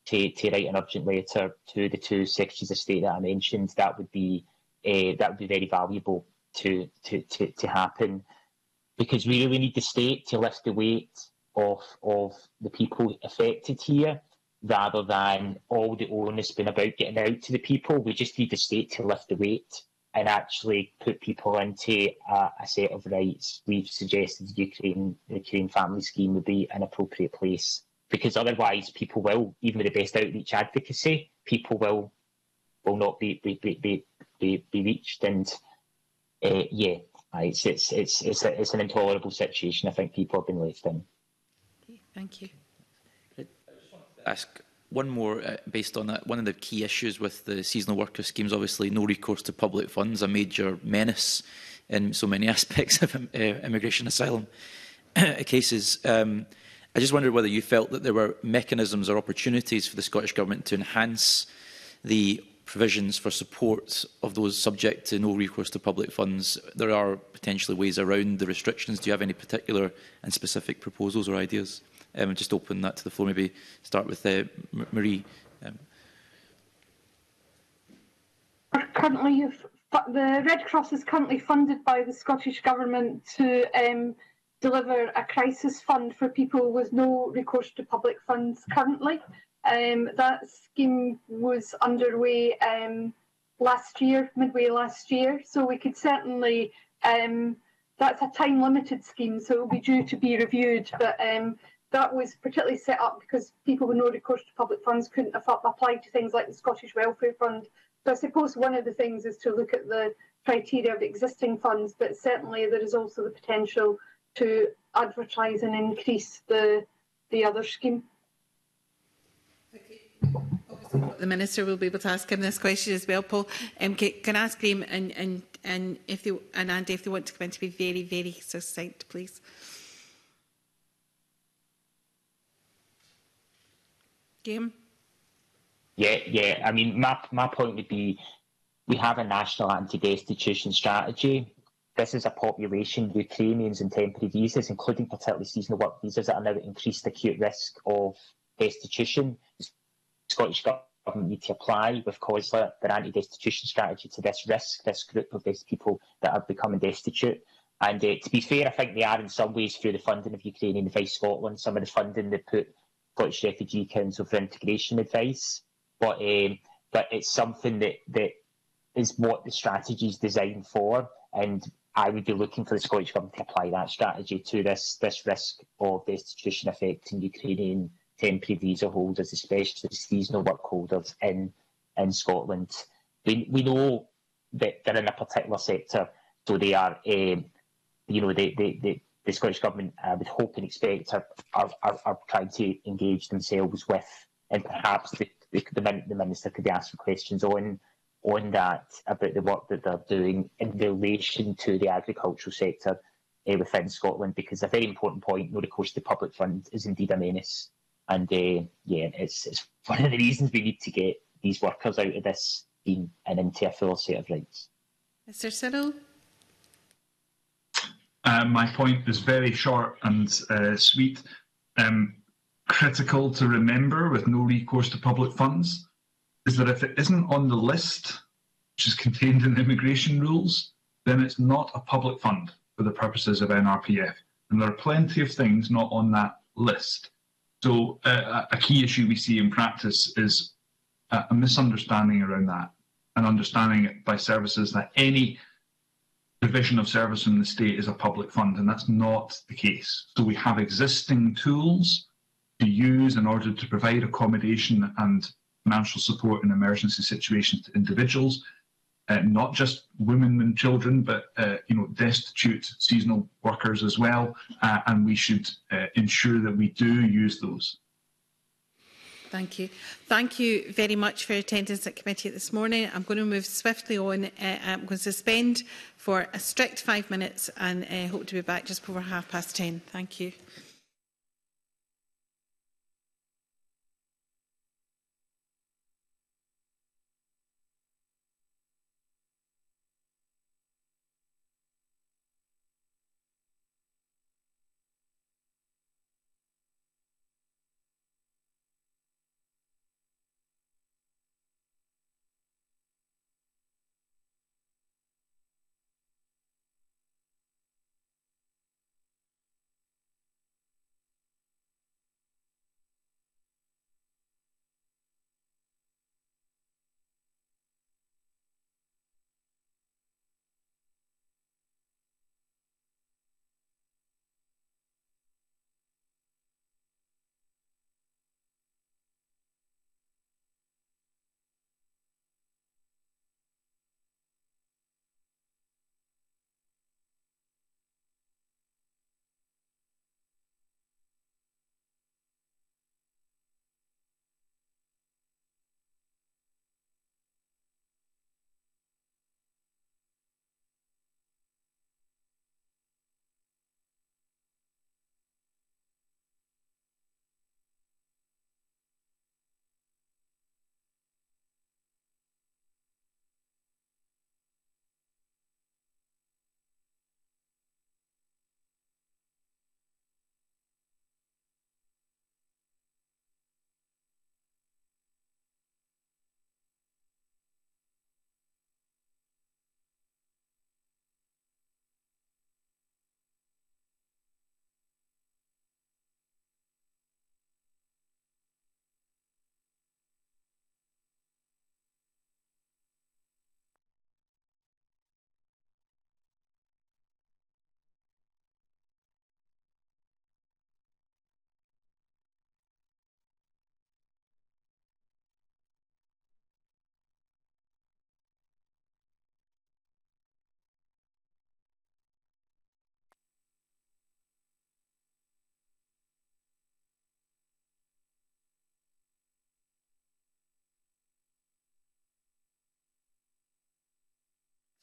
to, to write an urgent letter to the two secretaries of state that I mentioned, that would be uh, that would be very valuable to, to, to, to happen, because we really need the state to lift the weight of of the people affected here rather than all the onus being about getting out to the people. We just need the state to lift the weight and actually put people into a, a set of rights. We've suggested the Ukraine, the Ukraine family scheme would be an appropriate place because otherwise people will, even with the best outreach advocacy, people will will not be be be be, be reached. And uh, yeah, it's it's it's it's, a, it's an intolerable situation. I think people have been left in. Thank you. ask one more uh, based on that. One of the key issues with the seasonal worker scheme is obviously no recourse to public funds, a major menace in so many aspects of uh, immigration asylum cases. Um, I just wondered whether you felt that there were mechanisms or opportunities for the Scottish Government to enhance the provisions for support of those subject to no recourse to public funds. There are potentially ways around the restrictions. Do you have any particular and specific proposals or ideas? Um, just open that to the floor. Maybe start with uh, Marie. Um. Currently, the Red Cross is currently funded by the Scottish Government to um, deliver a crisis fund for people with no recourse to public funds currently. Um, that scheme was underway um, last year, midway last year, so we could certainly, um, that's a time limited scheme, so it will be due to be reviewed, but um, that was particularly set up because people with no recourse to public funds couldn't apply to things like the Scottish Welfare Fund. So I suppose one of the things is to look at the criteria of existing funds, but certainly there is also the potential to advertise and increase the the other scheme. The Minister will be able to ask him this question as well, Paul. Um, can, I ask Graham and, and, and, if they, and Andy if they want to come in to be very, very succinct, please? Graham? Yeah, yeah. I mean, my, my point would be we have a national anti-destitution strategy this is a population, Ukrainians and temporary visas, including particularly seasonal work visas, that are now at increased acute risk of destitution. The Scottish Government need to apply with COSLA their anti-destitution strategy to this risk, this group of these people that are becoming destitute. And uh, to be fair, I think they are in some ways through the funding of Ukrainian Advice Scotland, some of the funding they put Scottish Refugee Council for Integration Advice. But um, but it's something that, that is what the strategy is designed for. And I would be looking for the Scottish Government to apply that strategy to this this risk of destitution affecting Ukrainian temporary visa holders, especially seasonal work holders in in Scotland. We we know that they're in a particular sector, so they are, um, you know, they, they, they, the Scottish Government, I would hope and expect, are, are, are, are trying to engage themselves with, and perhaps the, the, the Minister could be asking questions on on that about the work that they're doing in relation to the agricultural sector uh, within Scotland, because a very important point, no recourse to the public fund is indeed a menace. And uh, yeah, it's, it's one of the reasons we need to get these workers out of this scheme and into a set of rights. Mr Sirel? Uh, my point is very short and uh, sweet. Um, critical to remember with no recourse to public funds is that if it isn't on the list, which is contained in the immigration rules, then it's not a public fund for the purposes of NRPF. And there are plenty of things not on that list. So uh, a key issue we see in practice is a misunderstanding around that and understanding it by services that any provision of service in the state is a public fund, and that's not the case. So we have existing tools to use in order to provide accommodation and financial support in emergency situations to individuals, uh, not just women and children, but uh, you know destitute seasonal workers as well, uh, and we should uh, ensure that we do use those. Thank you. Thank you very much for your attendance at committee this morning. I'm going to move swiftly on. Uh, I'm going to suspend for a strict five minutes and uh, hope to be back just before half past ten. Thank you.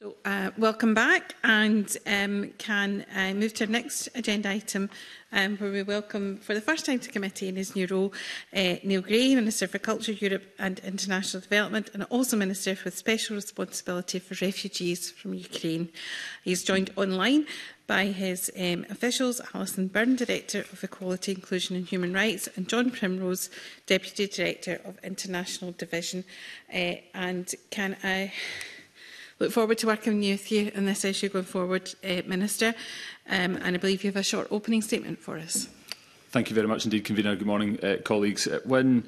So, uh, welcome back and um, can I move to our next agenda item um, where we welcome for the first time to committee in his new role uh, Neil Gray, Minister for Culture, Europe and International Development and also Minister with Special Responsibility for Refugees from Ukraine. He's joined online by his um, officials, Alison Byrne, Director of Equality, Inclusion and Human Rights, and John Primrose, Deputy Director of International Division. Uh, and can I look forward to working with you on this issue going forward, uh, Minister. Um, and I believe you have a short opening statement for us. Thank you very much indeed, Convener. Good morning, uh, colleagues. Eh, when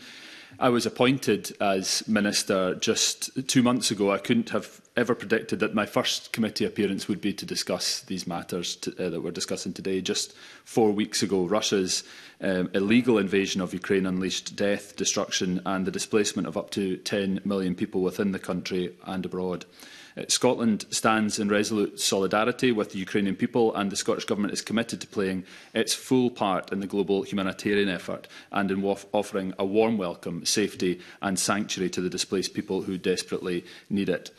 I was appointed as Minister just two months ago. I couldn't have ever predicted that my first committee appearance would be to discuss these matters to, uh, that we're discussing today. Just four weeks ago, Russia's um, illegal invasion of Ukraine unleashed death, destruction and the displacement of up to 10 million people within the country and abroad. Uh, Scotland stands in resolute solidarity with the Ukrainian people and the Scottish Government is committed to playing its full part in the global humanitarian effort and in offering a warm welcome, safety and sanctuary to the displaced people who desperately need it.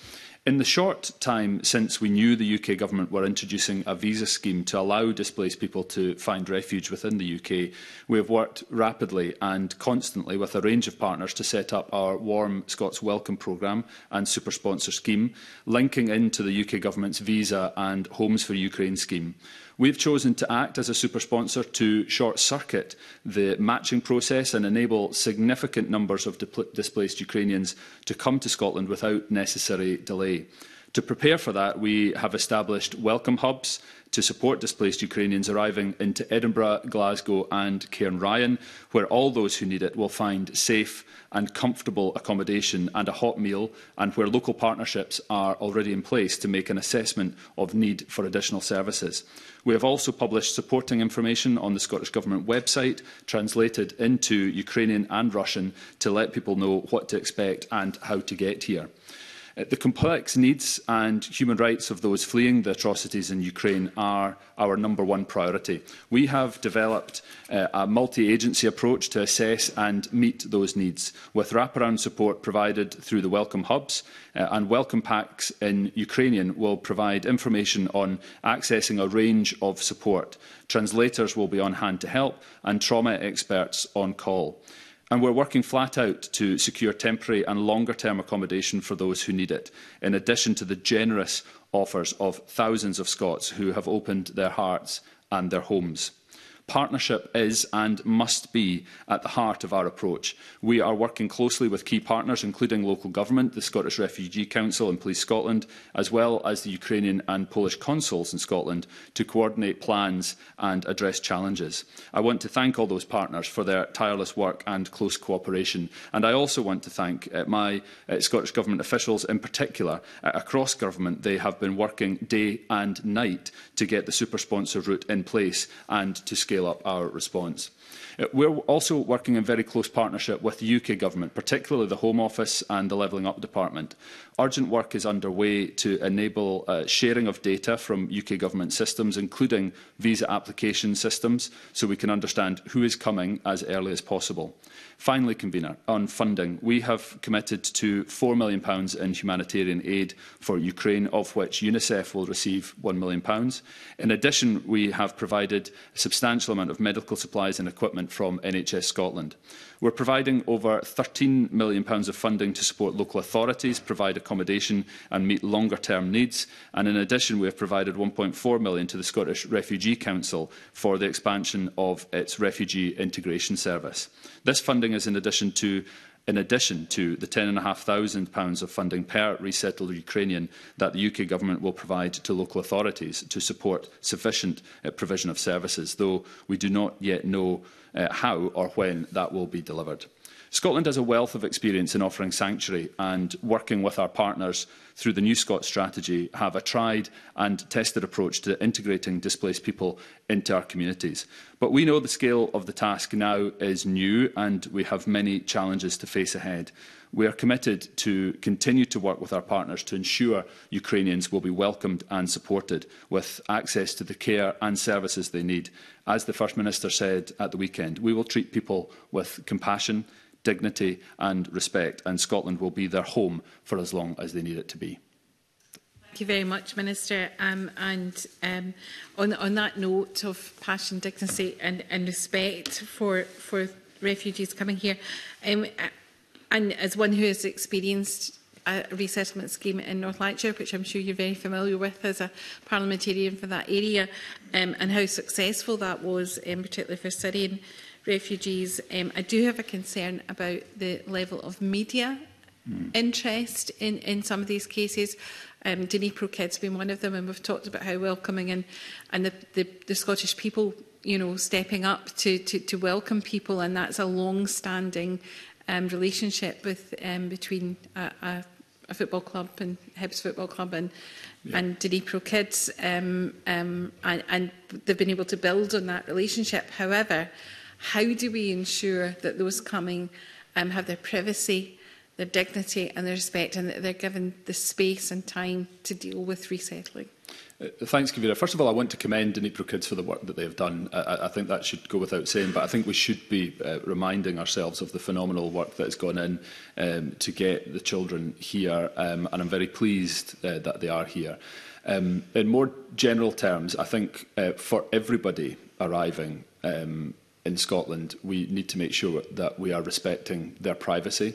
In the short time since we knew the UK Government were introducing a visa scheme to allow displaced people to find refuge within the UK, we have worked rapidly and constantly with a range of partners to set up our Warm Scots Welcome programme and super sponsor scheme, linking into the UK Government's Visa and Homes for Ukraine scheme. We've chosen to act as a super sponsor to short-circuit the matching process and enable significant numbers of displaced Ukrainians to come to Scotland without necessary delay. To prepare for that, we have established welcome hubs to support displaced Ukrainians arriving into Edinburgh, Glasgow and Cairnryan, where all those who need it will find safe and comfortable accommodation and a hot meal, and where local partnerships are already in place to make an assessment of need for additional services. We have also published supporting information on the Scottish Government website, translated into Ukrainian and Russian, to let people know what to expect and how to get here. Uh, the complex needs and human rights of those fleeing the atrocities in Ukraine are our number one priority. We have developed uh, a multi-agency approach to assess and meet those needs, with wraparound support provided through the Welcome Hubs uh, and Welcome Packs in Ukrainian will provide information on accessing a range of support. Translators will be on hand to help and trauma experts on call. And we're working flat out to secure temporary and longer-term accommodation for those who need it, in addition to the generous offers of thousands of Scots who have opened their hearts and their homes. Partnership is and must be at the heart of our approach. We are working closely with key partners, including local government, the Scottish Refugee Council and Police Scotland, as well as the Ukrainian and Polish consuls in Scotland, to coordinate plans and address challenges. I want to thank all those partners for their tireless work and close cooperation. And I also want to thank uh, my uh, Scottish Government officials in particular. Uh, across government, they have been working day and night to get the super sponsor route in place and to scale scale up our response. Uh, we're also working in very close partnership with the UK Government, particularly the Home Office and the Levelling Up Department. Urgent work is underway to enable uh, sharing of data from UK Government systems, including visa application systems, so we can understand who is coming as early as possible. Finally, convener, on funding, we have committed to £4 million in humanitarian aid for Ukraine, of which UNICEF will receive £1 million. In addition, we have provided a substantial amount of medical supplies and equipment from NHS Scotland. We're providing over £13 million of funding to support local authorities, provide accommodation and meet longer-term needs. And in addition, we have provided £1.4 million to the Scottish Refugee Council for the expansion of its Refugee Integration Service. This funding is in addition to in addition to the £10,500 of funding per resettled Ukrainian that the UK Government will provide to local authorities to support sufficient uh, provision of services, though we do not yet know uh, how or when that will be delivered. Scotland has a wealth of experience in offering sanctuary and working with our partners through the New Scot strategy have a tried and tested approach to integrating displaced people into our communities. But we know the scale of the task now is new and we have many challenges to face ahead. We are committed to continue to work with our partners to ensure Ukrainians will be welcomed and supported with access to the care and services they need. As the First Minister said at the weekend, we will treat people with compassion, dignity and respect, and Scotland will be their home for as long as they need it to be. Thank you very much, Minister. Um, and um, on, on that note of passion, dignity and, and respect for, for refugees coming here, um, and as one who has experienced a resettlement scheme in North Lancashire, which I'm sure you're very familiar with as a parliamentarian for that area, um, and how successful that was, um, particularly for Syrian refugees. Um, I do have a concern about the level of media mm. interest in, in some of these cases. Um, Dnipro Kids being one of them, and we've talked about how welcoming and, and the, the, the Scottish people you know, stepping up to, to, to welcome people, and that's a long-standing um, relationship with um, between a, a, a football club and Hibs Football Club and yeah. and Dnipro Kids, um, um, and, and they've been able to build on that relationship. However, How do we ensure that those coming um, have their privacy, their dignity and their respect and that they're given the space and time to deal with resettling? Uh, thanks, Kavira. First of all, I want to commend Dnipro Kids for the work that they have done. I, I think that should go without saying, but I think we should be uh, reminding ourselves of the phenomenal work that has gone in um, to get the children here, um, and I'm very pleased uh, that they are here. Um, in more general terms, I think uh, for everybody arriving um, in Scotland, we need to make sure that we are respecting their privacy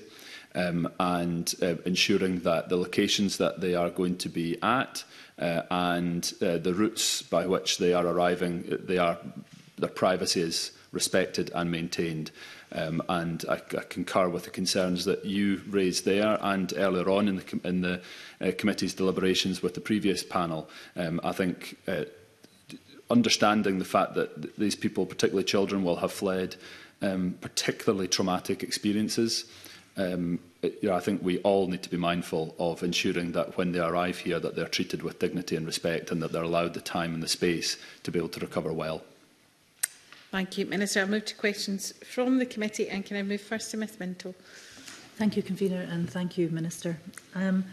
um, and uh, ensuring that the locations that they are going to be at uh, and uh, the routes by which they are arriving, uh, they are, their privacy is respected and maintained. Um, and I, I concur with the concerns that you raised there and earlier on in the, in the uh, committee's deliberations with the previous panel. Um, I think uh, understanding the fact that th these people, particularly children, will have fled um, particularly traumatic experiences. Um, you know, I think we all need to be mindful of ensuring that when they arrive here that they're treated with dignity and respect and that they're allowed the time and the space to be able to recover well. Thank you, Minister. I'll move to questions from the committee and can I move first to Ms Minto? Thank you, Convener, and thank you, Minister. Um,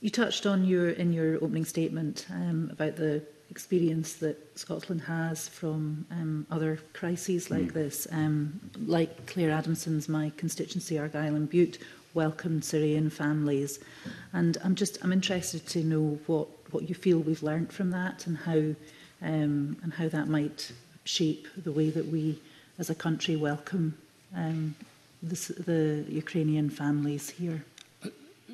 you touched on your in your opening statement um, about the experience that Scotland has from um, other crises like mm. this. Um, like Claire Adamson's, my constituency, Argyll and Butte, welcomed Syrian families. And I'm just I'm interested to know what, what you feel we've learned from that and how um, and how that might shape the way that we as a country welcome um, the, the Ukrainian families here.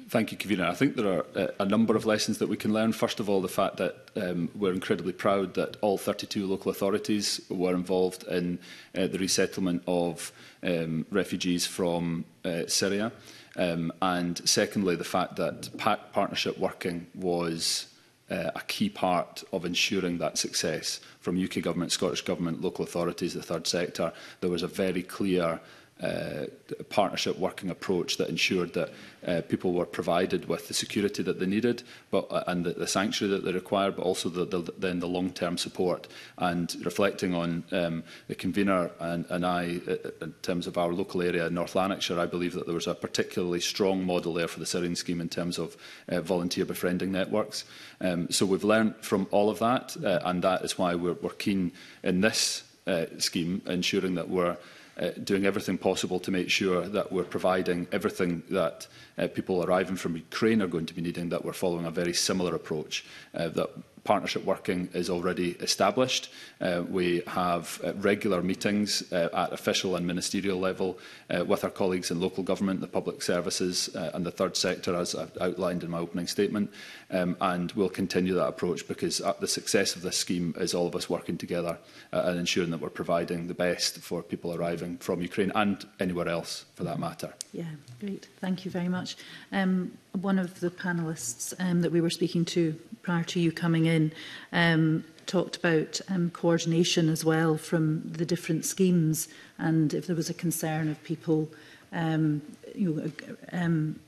Thank you, Kavina. I think there are uh, a number of lessons that we can learn. First of all, the fact that um, we're incredibly proud that all 32 local authorities were involved in uh, the resettlement of um, refugees from uh, Syria. Um, and secondly, the fact that PAC partnership working was uh, a key part of ensuring that success from UK government, Scottish government, local authorities, the third sector. There was a very clear uh, partnership working approach that ensured that uh, people were provided with the security that they needed but, uh, and the, the sanctuary that they required, but also the, the, then the long-term support. And reflecting on um, the convener and, and I, uh, uh in terms of our local area North Lanarkshire, I believe that there was a particularly strong model there for the Syrian scheme in terms of uh, volunteer befriending networks. Um, so we've learned from all of that, uh, and that is why we're, we're keen in this uh, scheme, ensuring that we're uh, doing everything possible to make sure that we're providing everything that uh, people arriving from Ukraine are going to be needing, that we're following a very similar approach, uh, that partnership working is already established Uh, we have uh, regular meetings uh, at official and ministerial level uh, with our colleagues in local government, the public services uh, and the third sector, as I've outlined in my opening statement. Um, and we'll continue that approach because uh, the success of this scheme is all of us working together uh, and ensuring that we're providing the best for people arriving from Ukraine and anywhere else for that matter. Yeah, great. Thank you very much. Um, one of the panellists um, that we were speaking to prior to you coming in um, talked about um, coordination as well from the different schemes and if there was a concern of people, um, you know, um,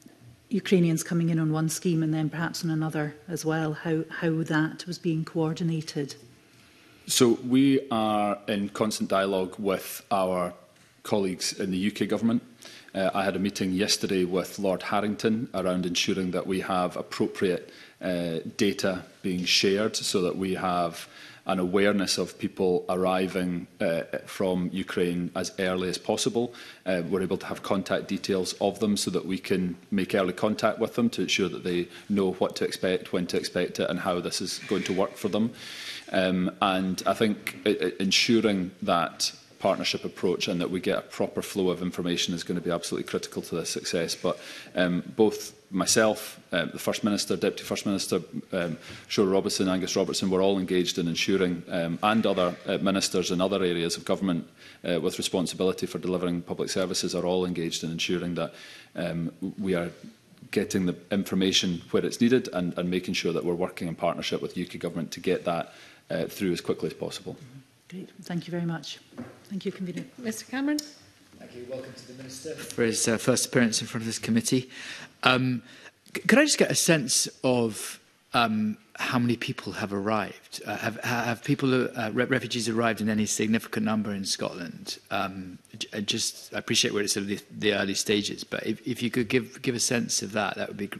Ukrainians coming in on one scheme and then perhaps on another as well, how, how that was being coordinated. So we are in constant dialogue with our colleagues in the UK government. Uh, I had a meeting yesterday with Lord Harrington around ensuring that we have appropriate uh, data being shared so that we have an awareness of people arriving uh, from Ukraine as early as possible. Uh, we're able to have contact details of them so that we can make early contact with them to ensure that they know what to expect, when to expect it and how this is going to work for them. Um, and I think uh, uh, ensuring that partnership approach and that we get a proper flow of information is going to be absolutely critical to this success. But um, both myself, uh, the First Minister, Deputy First Minister, um, Shura Robertson, Angus Robertson, were all engaged in ensuring, um, and other uh, ministers in other areas of government uh, with responsibility for delivering public services are all engaged in ensuring that um, we are getting the information where it's needed and, and making sure that we're working in partnership with UK government to get that uh, through as quickly as possible. Great. Thank you very much. Thank you, Convener. Mr Cameron. Thank you. Welcome to the Minister. For his uh, first appearance in front of this committee. Um, could I just get a sense of um, how many people have arrived? Uh, have, have people, uh, re refugees arrived in any significant number in Scotland? Um, I uh, just I appreciate we're at sort of the, the early stages, but if, if you could give, give a sense of that, that would be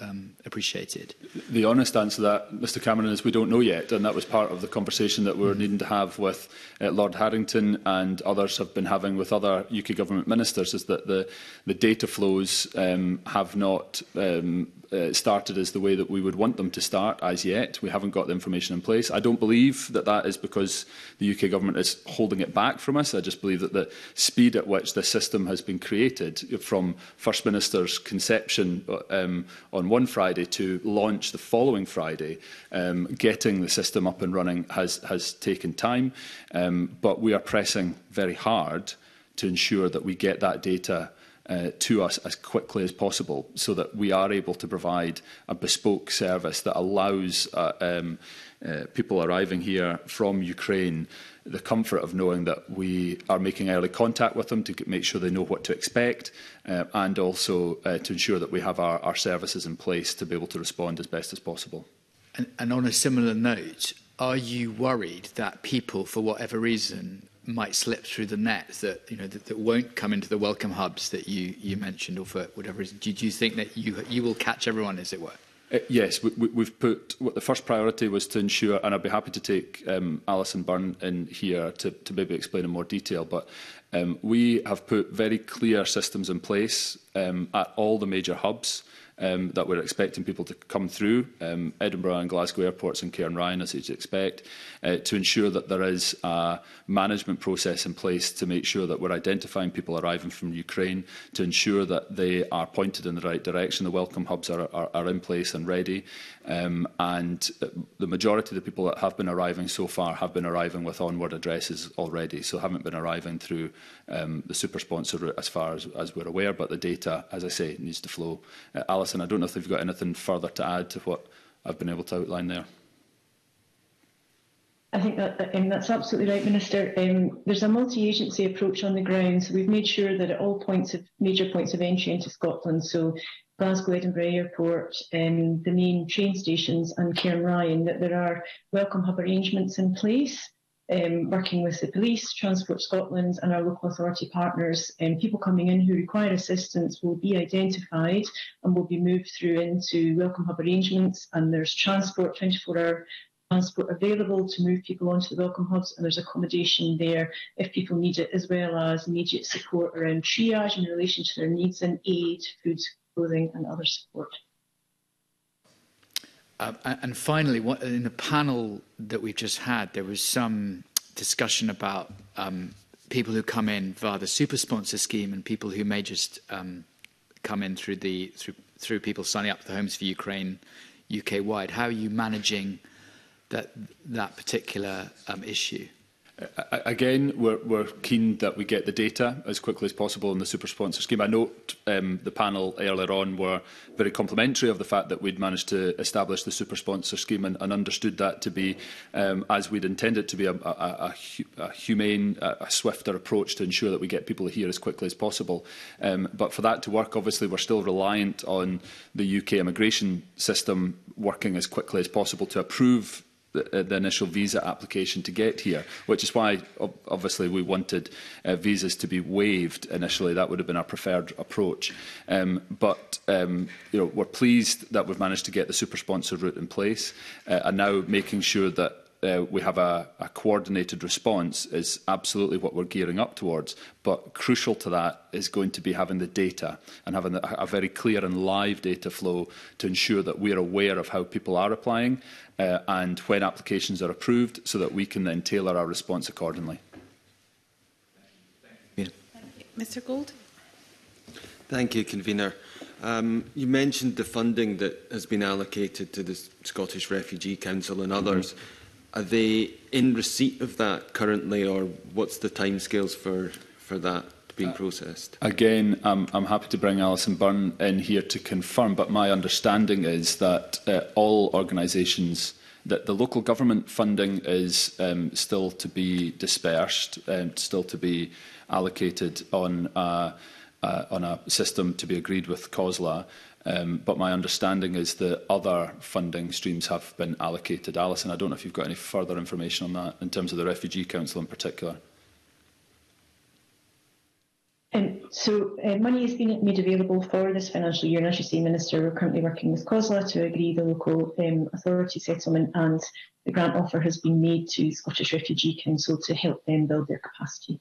um, appreciated? The honest answer to that, Mr Cameron, is we don't know yet, and that was part of the conversation that we're mm. needing to have with uh, Lord Harrington and others have been having with other UK government ministers, is that the, the data flows um, have not um, uh, started as the way that we would want them to start as yet. We haven't got the information in place. I don't believe that that is because the UK government is holding it back from us. I just believe that the speed at which this system has been created from First Minister's conception uh, um, on one Friday to launch the following Friday. Um, getting the system up and running has, has taken time, um, but we are pressing very hard to ensure that we get that data uh, to us as quickly as possible so that we are able to provide a bespoke service that allows uh, um, uh, people arriving here from Ukraine the comfort of knowing that we are making early contact with them to make sure they know what to expect uh, and also uh, to ensure that we have our, our services in place to be able to respond as best as possible. And, and on a similar note, are you worried that people, for whatever reason, might slip through the net that you know that, that, won't come into the welcome hubs that you you mentioned or for whatever reason. Do, do you think that you you will catch everyone as it were? Uh, yes we, we, we've put what the first priority was to ensure and I'd be happy to take um, Alison Byrne in here to, to maybe explain in more detail but um, we have put very clear systems in place um, at all the major hubs um, that we're expecting people to come through, um, Edinburgh and Glasgow airports and Cairnryan, as you'd expect, uh, to ensure that there is a management process in place to make sure that we're identifying people arriving from Ukraine, to ensure that they are pointed in the right direction, the welcome hubs are, are, are in place and ready, Um, and the majority of the people that have been arriving so far have been arriving with onward addresses already, so haven't been arriving through um, the super sponsor route as far as, as we're aware, but the data, as I say, needs to flow. Uh, Alison, I don't know if you've got anything further to add to what I've been able to outline there. I think that um, that's absolutely right, Minister. Um, there's a multi-agency approach on the ground, so we've made sure that at all points of major points of entry into Scotland, so Glasgow Edinburgh Airport, um, the main train stations and Cairnryan, that there are welcome hub arrangements in place, um, working with the police, Transport Scotland and our local authority partners. Um, people coming in who require assistance will be identified and will be moved through into welcome hub arrangements and there's transport 24 hour transport available to move people onto the welcome hubs and there's accommodation there if people need it as well as immediate support around triage in relation to their needs and aid, food, clothing and other support. Uh, and finally, what, in the panel that we've just had, there was some discussion about um, people who come in via the super sponsor scheme and people who may just um, come in through the through, through people signing up for the Homes for Ukraine UK wide. How are you managing that that particular um, issue? Again, we're, we're keen that we get the data as quickly as possible on the super sponsor scheme. I note um, the panel earlier on were very complimentary of the fact that we'd managed to establish the super sponsor scheme and, and understood that to be, um, as we'd intended, to be a, a, a, a humane, a, a swifter approach to ensure that we get people here as quickly as possible. Um, but for that to work, obviously, we're still reliant on the UK immigration system working as quickly as possible to approve the, uh, the initial visa application to get here, which is why obviously we wanted uh, visas to be waived initially. That would have been our preferred approach. Um, but um, you know, we're pleased that we've managed to get the super sponsor route in place uh, and now making sure that uh, we have a, a coordinated response is absolutely what we're gearing up towards. But crucial to that is going to be having the data and having a, a very clear and live data flow to ensure that we're aware of how people are applying uh, and when applications are approved so that we can then tailor our response accordingly. Thank you. Mr Gold. Thank you, Convener. Um, you mentioned the funding that has been allocated to the Scottish Refugee Council and others. Mm -hmm. Are they in receipt of that currently, or what's the timescales for, for that? being processed. Again, I'm I'm happy to bring Alison Byrne in here to confirm, but my understanding is that uh, all organisations that the local government funding is um, still to be dispersed, um, still to be allocated on uh, uh, on a system to be agreed with COSLA. Um, but my understanding is that other funding streams have been allocated. Alison, I don't know if you've got any further information on that in terms of the Refugee Council in particular. Um, so uh, money has been made available for this financial year, and as you say, Minister, we're currently working with COSLA to agree the local um, authority settlement, and the grant offer has been made to Scottish Refugee Council to help them build their capacity.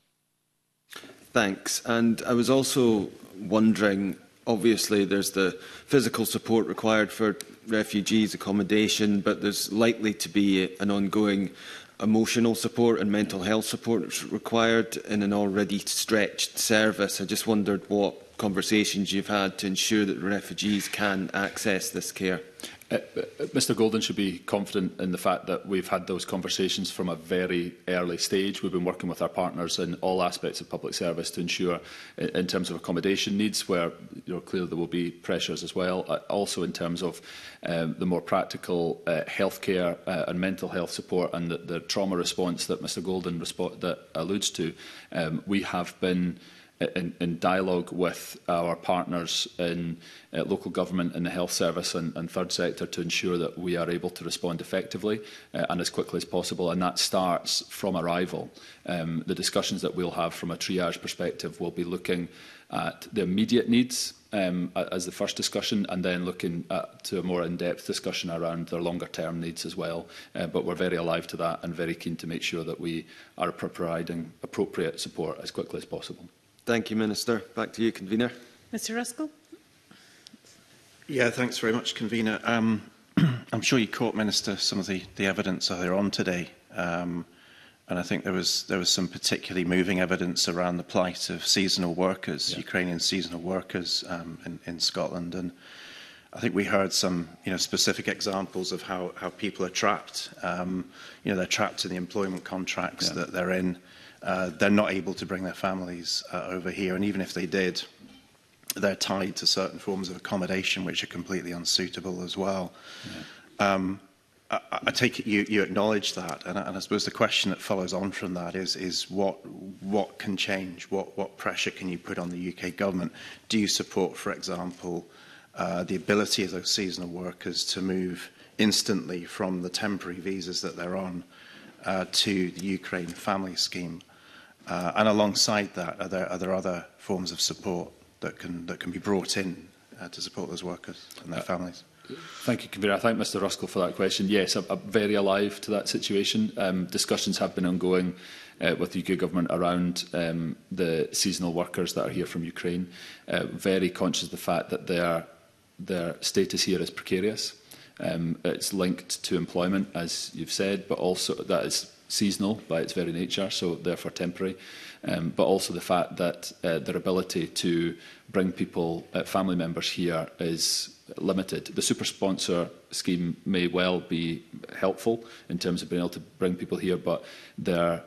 Thanks. And I was also wondering, obviously there's the physical support required for refugees, accommodation, but there's likely to be an ongoing emotional support and mental health support required in an already stretched service. I just wondered what conversations you've had to ensure that refugees can access this care. Uh, uh, Mr Golden should be confident in the fact that we've had those conversations from a very early stage. We've been working with our partners in all aspects of public service to ensure, uh, in terms of accommodation needs, where you know, clearly there will be pressures as well, also in terms of um, the more practical uh, healthcare uh, and mental health support and the, the trauma response that Mr Golden that alludes to. Um, we have been in, in dialogue with our partners in uh, local government and the health service and, and third sector to ensure that we are able to respond effectively uh, and as quickly as possible. And that starts from arrival. Um, the discussions that we'll have from a triage perspective will be looking at the immediate needs um, as the first discussion and then looking at, to a more in-depth discussion around their longer term needs as well. Uh, but we're very alive to that and very keen to make sure that we are providing appropriate support as quickly as possible. Thank you, Minister. Back to you, Convener. Mr Ruskell. Yeah, thanks very much, Convener. Um, I'm sure you caught, Minister, some of the, the evidence earlier on today. Um, and I think there was there was some particularly moving evidence around the plight of seasonal workers, yeah. Ukrainian seasonal workers um, in, in Scotland. And I think we heard some you know, specific examples of how, how people are trapped. Um, you know, they're trapped in the employment contracts yeah. that they're in uh, they're not able to bring their families uh, over here. And even if they did, they're tied to certain forms of accommodation which are completely unsuitable as well. Yeah. Um, I, I take it you, you acknowledge that, and I, and I suppose the question that follows on from that is, is what, what can change? What, what pressure can you put on the UK government? Do you support, for example, uh, the ability of those seasonal workers to move instantly from the temporary visas that they're on uh, uh, to the Ukraine Family Scheme. Uh, and alongside that, are there, are there other forms of support that can, that can be brought in uh, to support those workers and their uh, families? Thank you, Convener. I thank Mr Ruskell for that question. Yes, I'm, I'm very alive to that situation. Um, discussions have been ongoing uh, with the UK Government around um, the seasonal workers that are here from Ukraine. Uh, very conscious of the fact that their, their status here is precarious. Um, it's linked to employment, as you've said, but also that is seasonal by its very nature, so therefore temporary, um, but also the fact that uh, their ability to bring people, uh, family members here, is limited. The super sponsor scheme may well be helpful in terms of being able to bring people here, but their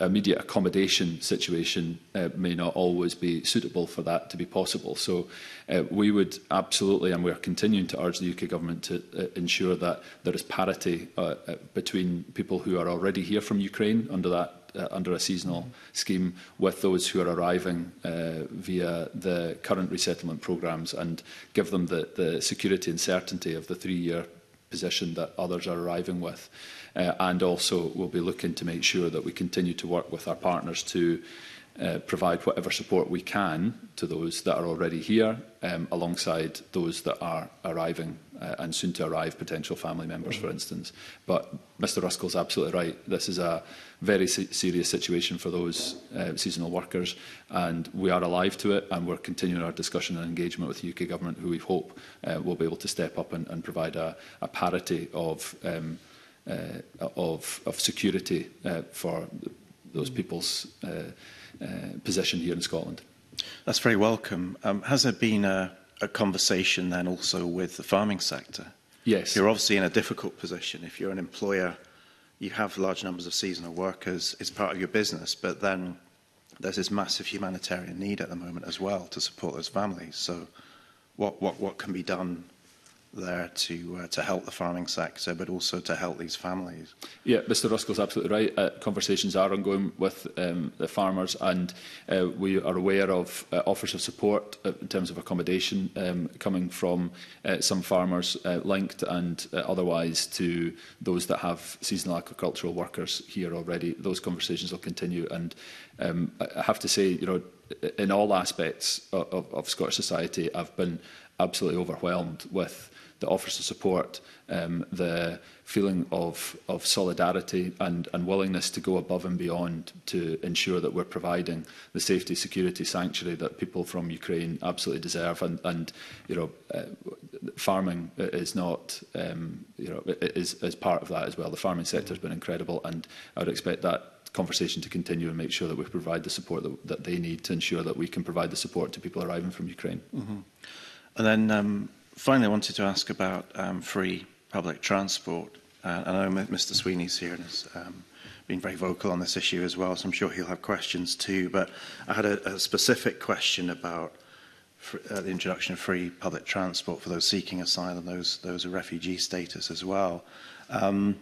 immediate accommodation situation uh, may not always be suitable for that to be possible. So uh, we would absolutely, and we are continuing to urge the UK government to uh, ensure that there is parity uh, uh, between people who are already here from Ukraine under that uh, under a seasonal mm-hmm. scheme with those who are arriving uh, via the current resettlement programmes and give them the, the security and certainty of the three-year position that others are arriving with. Uh, uh, and also we'll be looking to make sure that we continue to work with our partners to uh, provide whatever support we can to those that are already here um, alongside those that are arriving uh, and soon to arrive potential family members, for mm-hmm. instance. But Mr Ruskell's absolutely right. This is a very se serious situation for those uh, seasonal workers and we are alive to it and we're continuing our discussion and engagement with the UK Government who we hope uh, will be able to step up and, and provide a, a parity of um, Uh, of, of security uh, for those people's uh, position here in Scotland. That's very welcome. Um, has there been a, a conversation then also with the farming sector? Yes. You're obviously in a difficult position. If you're an employer, you have large numbers of seasonal workers, it's part of your business, but then there's this massive humanitarian need at the moment as well to support those families. So what, what, what can be done there to uh, to help the farming sector, but also to help these families. Yeah, Mr. Ruskell's absolutely right. Uh, conversations are ongoing with um, the farmers, and uh, we are aware of uh, offers of support uh, in terms of accommodation um, coming from uh, some farmers linked and otherwise to those that have seasonal agricultural workers here already. Those conversations will continue, and um, I have to say, you know, in all aspects of, of, of Scottish society, I've been absolutely overwhelmed with that offers the support, um, the feeling of, of solidarity and, and willingness to go above and beyond to ensure that we're providing the safety, security, sanctuary that people from Ukraine absolutely deserve. And, and you know, uh, farming is not, um, you know, is, is part of that as well. The farming sector has been incredible, and I would expect that conversation to continue and make sure that we provide the support that, that they need to ensure that we can provide the support to people arriving from Ukraine. Mm -hmm. And then um, finally, I wanted to ask about um, free public transport. Uh, I know Mr. Sweeney's here and has um, been very vocal on this issue as well, so I'm sure he'll have questions too. But I had a, a specific question about uh, the introduction of free public transport for those seeking asylum, those those of refugee status as well. Um,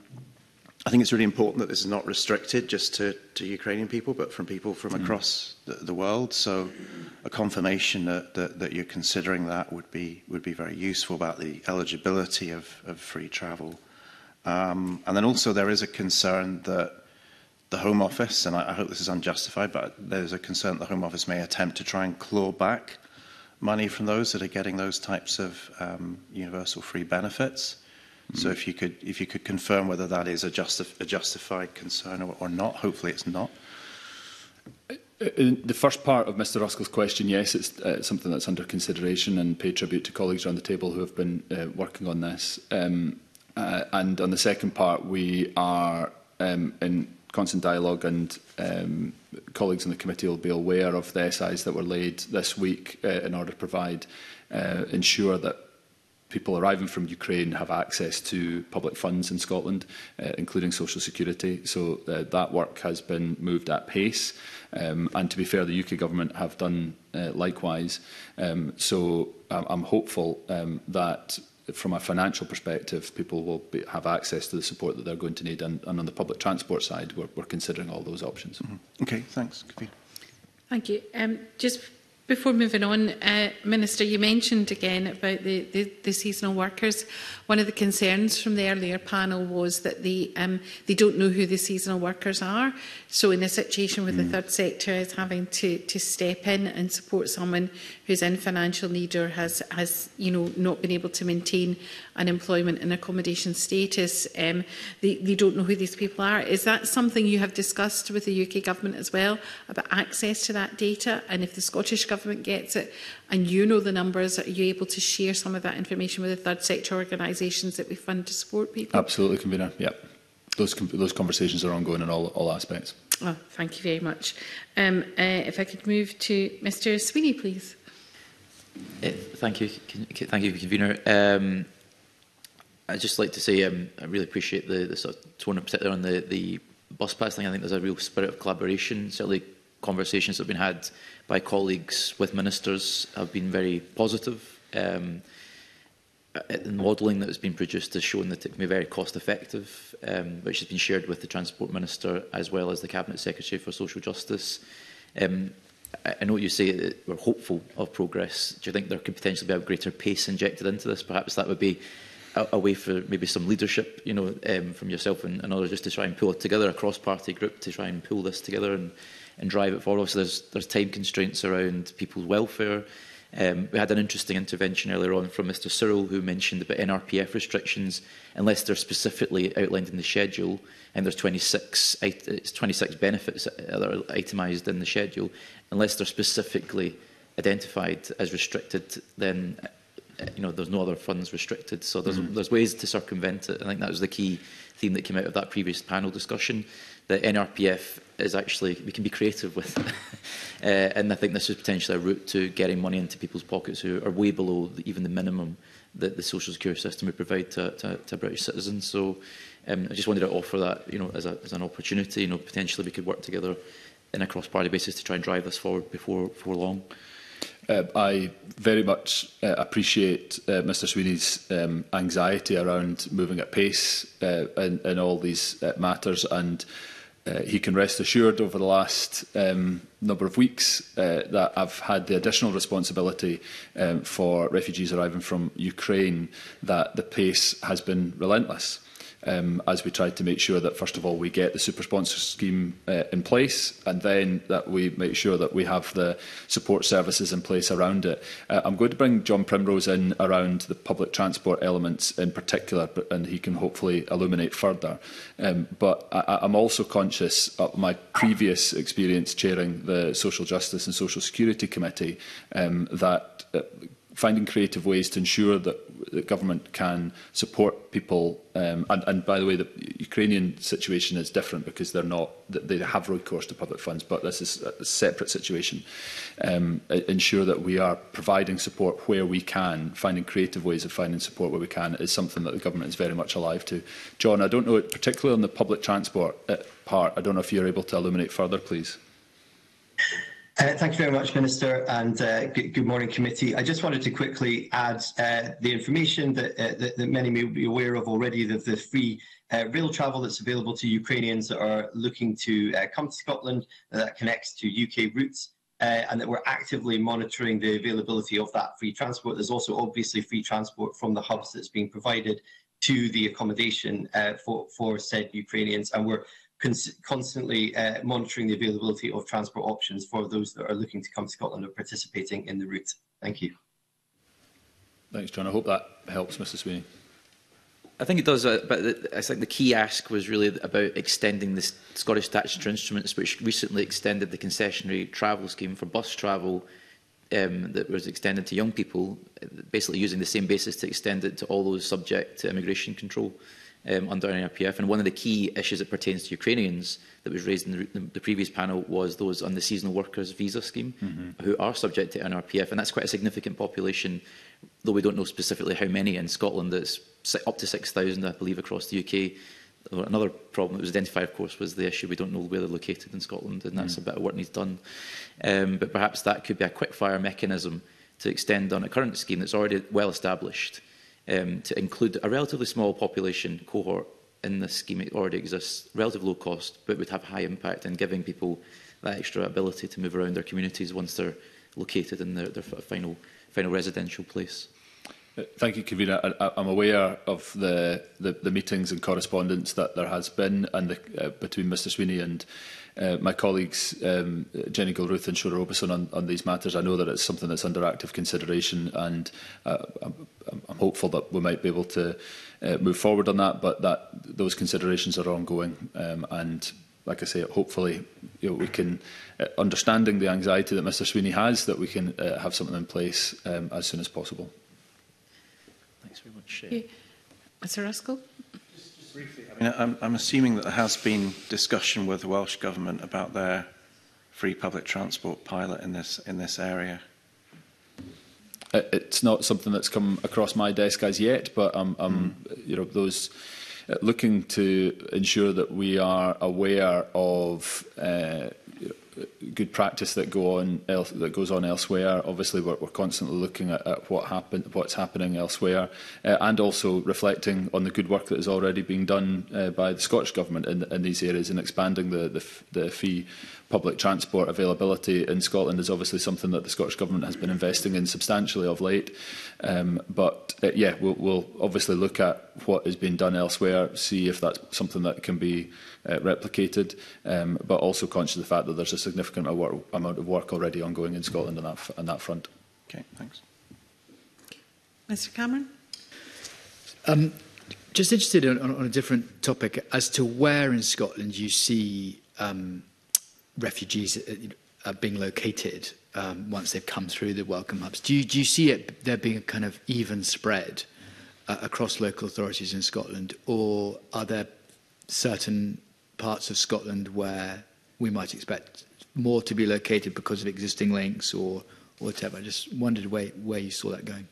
I think it's really important that this is not restricted just to, to Ukrainian people, but from people from mm. across the, the world. So a confirmation that, that, that you're considering that would be, would be very useful about the eligibility of, of free travel. Um, and then also there is a concern that the Home Office, and I, I hope this is unjustified, but there's a concern that the Home Office may attempt to try and claw back money from those that are getting those types of um, universal free benefits. So if you could if you could confirm whether that is a, justif a justified concern or, or, not, hopefully it's not. Uh, in the first part of Mr Ruskell's question, yes, it's uh, something that's under consideration and pay tribute to colleagues around the table who have been uh, working on this. Um, uh, and on the second part, we are um, in constant dialogue and um, colleagues in the committee will be aware of the SIs that were laid this week uh, in order to provide, uh, ensure that people arriving from Ukraine have access to public funds in Scotland, uh, including social security. So uh, that work has been moved at pace. Um, and to be fair, the UK government have done uh, likewise. Um, so I'm, I'm hopeful um, that from a financial perspective, people will be, have access to the support that they're going to need. And, and on the public transport side, we're, we're considering all those options. Mm -hmm. Okay, thanks. Thank you. Um, just Before moving on, uh, Minister, you mentioned again about the, the, the seasonal workers. One of the concerns from the earlier panel was that the, um, they don't know who the seasonal workers are. So in a situation where mm. the hmm. third sector is having to, to step in and support someone who's in financial need or has, has you know, not been able to maintain an employment and accommodation status, um, they, they don't know who these people are. Is that something you have discussed with the UK government as well about access to that data? And if the Scottish government gets it and you know the numbers, are you able to share some of that information with the third sector organisation? organisations that we fund to support people? Absolutely, Convener. Yep. Those, those conversations are ongoing in all, all aspects. Oh, thank you very much. Um, uh, if I could move to Mr Sweeney, please. Uh, thank you, thank you, convener. Um, I'd just like to say um, I really appreciate the, the sort of tone, in particular on the, the bus pass thing. I think there's a real spirit of collaboration. Certainly, conversations that have been had by colleagues with ministers have been very positive. Um, Uh, the modelling that has been produced has shown that it can be very cost effective, um, which has been shared with the Transport Minister as well as the Cabinet Secretary for Social Justice. Um, I know you say that we're hopeful of progress. Do you think there could potentially be a greater pace injected into this? Perhaps that would be a, a way for maybe some leadership, you know, um, from yourself and, and others, just to try and pull together a cross-party group to try and pull this together and, and drive it forward. So there's, there's time constraints around people's welfare. Um, we had an interesting intervention earlier on from Mr Searle who mentioned about NRPF restrictions, unless they're specifically outlined in the schedule, and there's 26, it's 26 benefits that are itemised in the schedule, unless they're specifically identified as restricted, then you know, there's no other funds restricted. So there's, mm there's ways to circumvent it. I think that was the key theme that came out of that previous panel discussion. The NRPF is actually we can be creative with. uh, and I think this is potentially a route to getting money into people's pockets who are way below the, even the minimum that the social security system would provide to, to, to British citizens. So um, I just wanted to offer that you know as, a, as an opportunity. You know potentially we could work together in a cross-party basis to try and drive this forward before before long. Uh, I very much uh, appreciate uh, Mr Sweeney's um, anxiety around moving at pace uh, in, in all these uh, matters and uh, he can rest assured over the last um, number of weeks uh, that I've had the additional responsibility um, for refugees arriving from Ukraine that the pace has been relentless um, as we tried to make sure that, first of all, we get the super sponsor scheme uh, in place and then that we make sure that we have the support services in place around it. Uh, I'm going to bring John Primrose in around the public transport elements in particular, but, and he can hopefully illuminate further. Um, but I, I'm also conscious of my previous experience chairing the Social Justice and Social Security Committee um, that uh, finding creative ways to ensure that the government can support people. Um, and, and by the way, the Ukrainian situation is different because they're not they have recourse to public funds, but this is a separate situation. Um, uh, ensure that we are providing support where we can, finding creative ways of finding support where we can is something that the government is very much alive to. John, I don't know, particularly on the public transport uh, part, I don't know if you're able to illuminate further, please. Uh, thank you very much, Minister, and uh, good, morning, committee. I just wanted to quickly add uh, the information that, uh, that, that, many may be aware of already, that the free uh, rail travel that's available to Ukrainians that are looking to uh, come to Scotland that connects to UK routes, and that we're actively monitoring the availability of that free transport. There's also obviously free transport from the hubs that's being provided to the accommodation for, for said Ukrainians, and we're constantly uh, monitoring the availability of transport options for those that are looking to come to Scotland or participating in the route. Thank you. Thanks, John. I hope that helps, Mr Sweeney. I think it does, uh, but the, I think the key ask was really about extending the Scottish statutory instruments, which recently extended the concessionary travel scheme for bus travel um, that was extended to young people, basically using the same basis to extend it to all those subject to immigration control um, under NRPF. And one of the key issues that pertains to Ukrainians that was raised in the, the previous panel was those on the seasonal workers visa scheme mm -hmm. who are subject to NRPF. And that's quite a significant population, though we don't know specifically how many in Scotland. It's up to 6,000, I believe, across the UK. Another problem that was identified, of course, was the issue we don't know where they're located in Scotland, and that's mm. a bit of work needs done. Um, but perhaps that could be a quick-fire mechanism to extend on a current scheme that's already well established um, to include a relatively small population cohort in this scheme it already exists, relative low cost, but would have high impact in giving people that extra ability to move around their communities once they're located in their, their final, final residential place. Uh, thank you, Convener. I, uh, I'm aware of the, the, the meetings and correspondence that there has been and the, uh, between Mr Sweeney and uh, my colleagues, um, uh, Jenny Gilruth and Shura Robeson, on, on these matters. I know that it's something that's under active consideration, and uh, I'm, I'm hopeful that we might be able to uh, move forward on that. But that those considerations are ongoing, um, and like I say, hopefully you know, we can, uh, understanding the anxiety that Mr Sweeney has, that we can uh, have something in place um, as soon as possible. Thanks very much. Shea. Mr Ruskell? briefly, I mean, I'm, I'm assuming that there has been discussion with the Welsh Government about their free public transport pilot in this, in this area. Uh, it's not something that's come across my desk as yet, but um, um, mm. you know those uh, looking to ensure that we are aware of uh, good practice that go on else, that goes on elsewhere. Obviously, we're, we're constantly looking at, at what happened, what's happening elsewhere, uh, and also reflecting on the good work that is already being done uh, by the Scottish government in, in these areas and expanding the, the, the fee public transport availability in Scotland is obviously something that the Scottish Government has been investing in substantially of late. Um, but uh, yeah, we'll, we'll obviously look at what is being done elsewhere, see if that's something that can be uh, replicated, um, but also conscious of the fact that there's a significant amount of work already ongoing in Scotland on that, on that front. Okay, thanks. Mr Cameron? Um, just interested on, on, on a different topic as to where in Scotland you see um, refugees uh, uh, being located um, once they've come through the welcome hubs. Do you, do you see it there being a kind of even spread uh, across local authorities in Scotland, or are there certain parts of Scotland where we might expect more to be located because of existing links or whatever. I just wondered where, where you saw that going.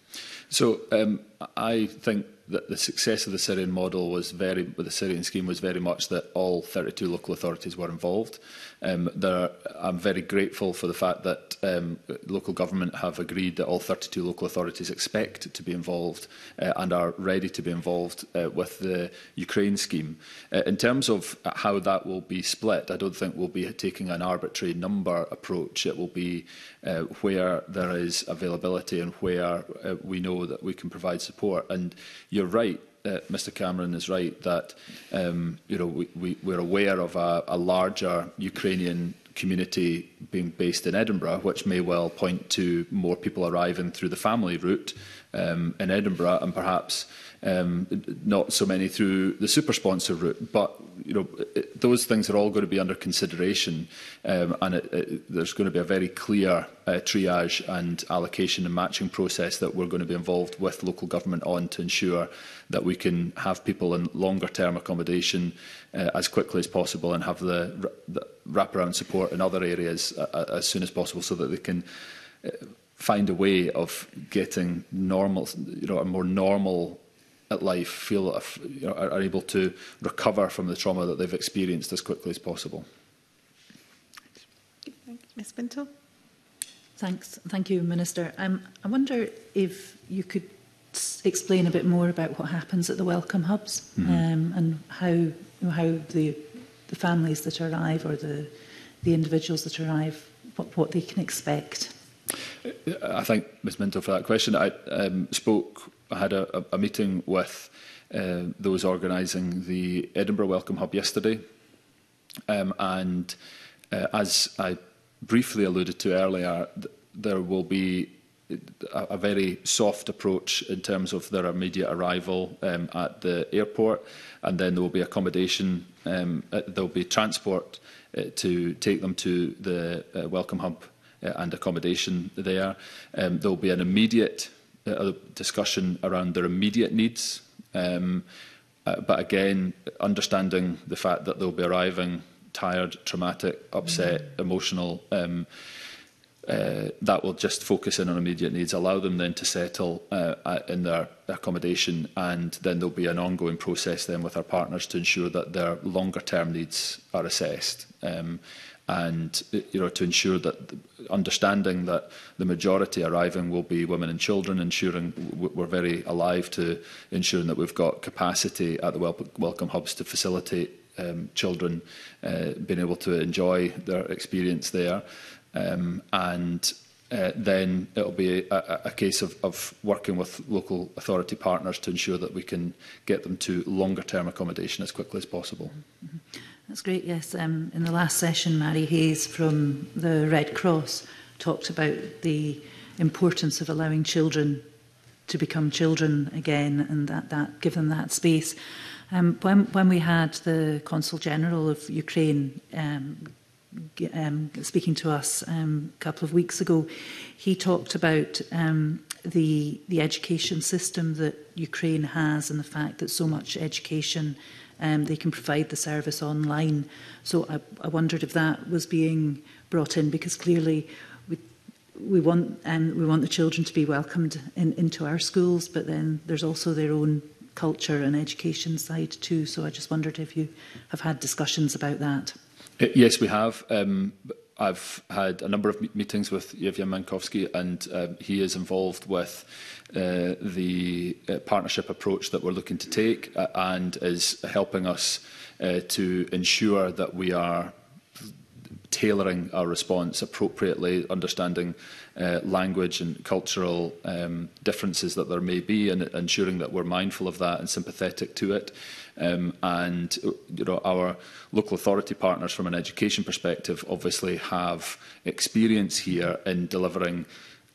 So um, I think that the success of the Syrian model was very, with the Syrian scheme was very much that all 32 local authorities were involved. Um, there, I'm very grateful for the fact that um, local government have agreed that all 32 local authorities expect to be involved uh, and are ready to be involved uh, with the Ukraine scheme. Uh, in terms of how that will be split, I don't think we'll be taking an arbitrary number approach. It will be uh, where there is availability and where uh, we know that we can provide support. And you're right, uh, Mr Cameron is right that um, you know we, we, we're aware of a, a larger Ukrainian community being based in Edinburgh, which may well point to more people arriving through the family route um, in Edinburgh and perhaps um, not so many through the super sponsor route. But you know, it, those things are all going to be under consideration, um, and it, it, there's going to be a very clear uh, triage and allocation and matching process that we're going to be involved with local government on to ensure that we can have people in longer term accommodation uh, as quickly as possible and have the, the wraparound support in other areas uh, uh, as soon as possible so that they can uh, find a way of getting normal, you know, a more normal at life feel if, you know, are able to recover from the trauma that they've experienced as quickly as possible. Ms Bintle. Thanks. Thank you, Minister. Um, I wonder if you could explain a bit more about what happens at the welcome hubs mm-hmm. um, and how you know, how the the families that arrive or the the individuals that arrive what, what they can expect. I thank Ms Minto for that question. I um, spoke, I had a, a meeting with uh, those organising the Edinburgh Welcome Hub yesterday, um, and uh, as I briefly alluded to earlier, th there will be a, a very soft approach in terms of their immediate arrival um, at the airport, and then there will be accommodation, um, uh, there will be transport uh, to take them to the uh, welcome hub uh, and accommodation there. Um, there will be an immediate uh, discussion around their immediate needs, um, uh, but again, understanding the fact that they'll be arriving tired, traumatic, upset, mm -hmm. emotional. Um, uh, that will just focus in on immediate needs, allow them then to settle uh, in their accommodation and then there'll be an ongoing process then with our partners to ensure that their longer term needs are assessed. Um, and you know to ensure that understanding that the majority arriving will be women and children ensuring we're very alive to ensuring that we've got capacity at the welcome hubs to facilitate um, children uh, being able to enjoy their experience there Um, and uh, then it'll be a, a case of, of working with local authority partners to ensure that we can get them to longer term accommodation as quickly as possible. Mm -hmm. That's great, yes. Um, in the last session, Mary Hayes from the Red Cross talked about the importance of allowing children to become children again and that, that give them that space. Um, when, when we had the Consul General of Ukraine um, um, speaking to us um, a couple of weeks ago, he talked about um, the the education system that Ukraine has and the fact that so much education um, they can provide the service online. So I, I wondered if that was being brought in because clearly we we want um, we want the children to be welcomed in, into our schools, but then there's also their own culture and education side too. So I just wondered if you have had discussions about that. Yes, we have. Um, I've had a number of meetings with Yevgeny Mankovsky, and um, he is involved with uh, the uh, partnership approach that we're looking to take uh, and is helping us uh, to ensure that we are tailoring our response appropriately, understanding uh, language and cultural um, differences that there may be and ensuring that we're mindful of that and sympathetic to it. Um, and uh, you know, our local authority partners from an education perspective obviously have experience here in delivering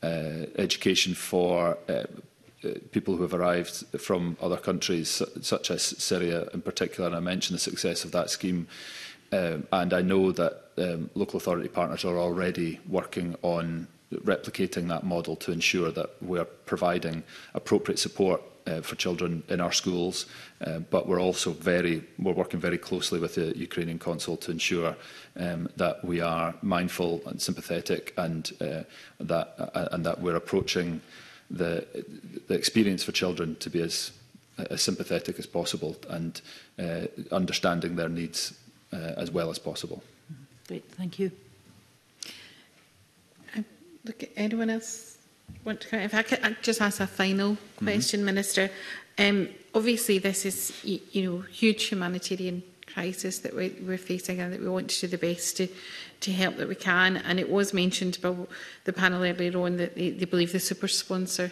uh, education for uh, uh people who have arrived from other countries, such as Syria in particular, and I mentioned the success of that scheme. Um, and I know that um, local authority partners are already working on replicating that model to ensure that we're providing appropriate support uh, for children in our schools Uh, but we're also very, we're working very closely with the Ukrainian Consul to ensure um, that we are mindful and sympathetic and, uh, that, uh, and that we're approaching the, the experience for children to be as, as sympathetic as possible and uh, understanding their needs uh, as well as possible. Great, thank you. Um, look, anyone else want to come? If I could I'd just ask a final mm-hmm. question, mm -hmm. Minister. Um, obviously, this is you know huge humanitarian crisis that we, we're facing and that we want to do the best to, to help that we can. And it was mentioned by the panel earlier on that they, they believe the super sponsor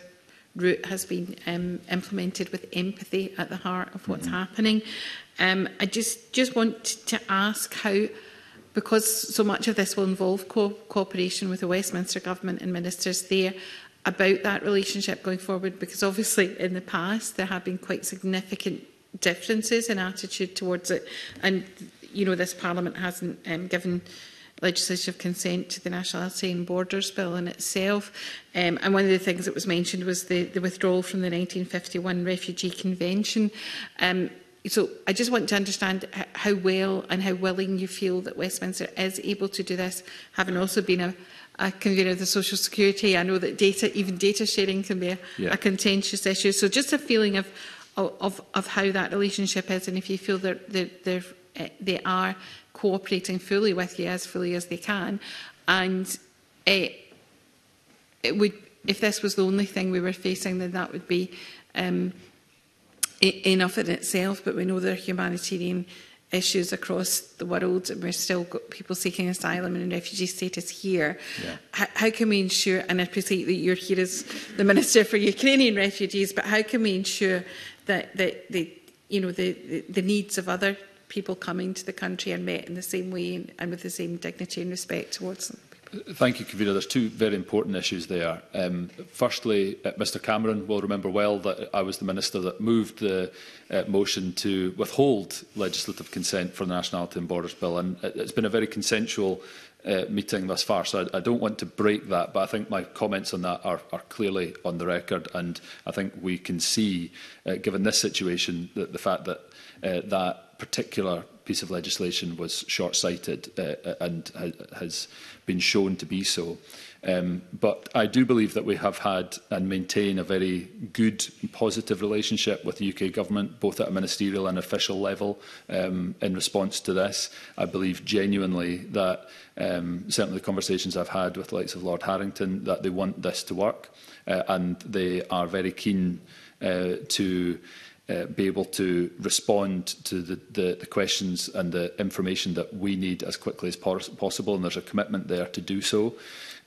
route has been um, implemented with empathy at the heart of what's mm -hmm. happening. Um, I just, just want to ask how, because so much of this will involve co cooperation with the Westminster Government and ministers there, about that relationship going forward because obviously in the past there have been quite significant differences in attitude towards it and you know this parliament hasn't um, given legislative consent to the Nationality and Borders Bill in itself. Um, and one of the things that was mentioned was the, the withdrawal from the 1951 Refugee Convention. Um, so I just want to understand how well and how willing you feel that Westminster is able to do this, having also been a, a convener of the Social Security. I know that data, even data sharing can be a, yeah. a contentious issue. So just a feeling of, of, of how that relationship is and if you feel that they're, they're, eh, they are cooperating fully with you as fully as they can. And it, it would, if this was the only thing we were facing, then that would be um, e-, enough in itself. But we know there are humanitarian issues across the world, and we're still got people seeking asylum and refugee status here. Yeah. How, how can we ensure, and I appreciate that you're here as the Minister for Ukrainian Refugees, but how can we ensure that, that the, you know, the, the, the needs of other people coming to the country are met in the same way and, and with the same dignity and respect towards them? Thank you, Convener. There's two very important issues there. Um, firstly, uh, Mr Cameron will remember well that I was the Minister that moved the uh, motion to withhold legislative consent for the Nationality and Borders Bill, and it's been a very consensual uh, meeting thus far, so I, I don't want to break that, but I think my comments on that are, are clearly on the record, and I think we can see, uh, given this situation, that the fact that uh, that particular piece of legislation was short-sighted uh, and has been shown to be so. Um, but I do believe that we have had and maintain a very good and positive relationship with the UK government, both at a ministerial and official level, um, in response to this. I believe genuinely that um, certainly the conversations I've had with the likes of Lord Harrington, that they want this to work uh, and they are very keen uh, to uh, be able to respond to the, the, the questions and the information that we need as quickly as pos possible, and there's a commitment there to do so.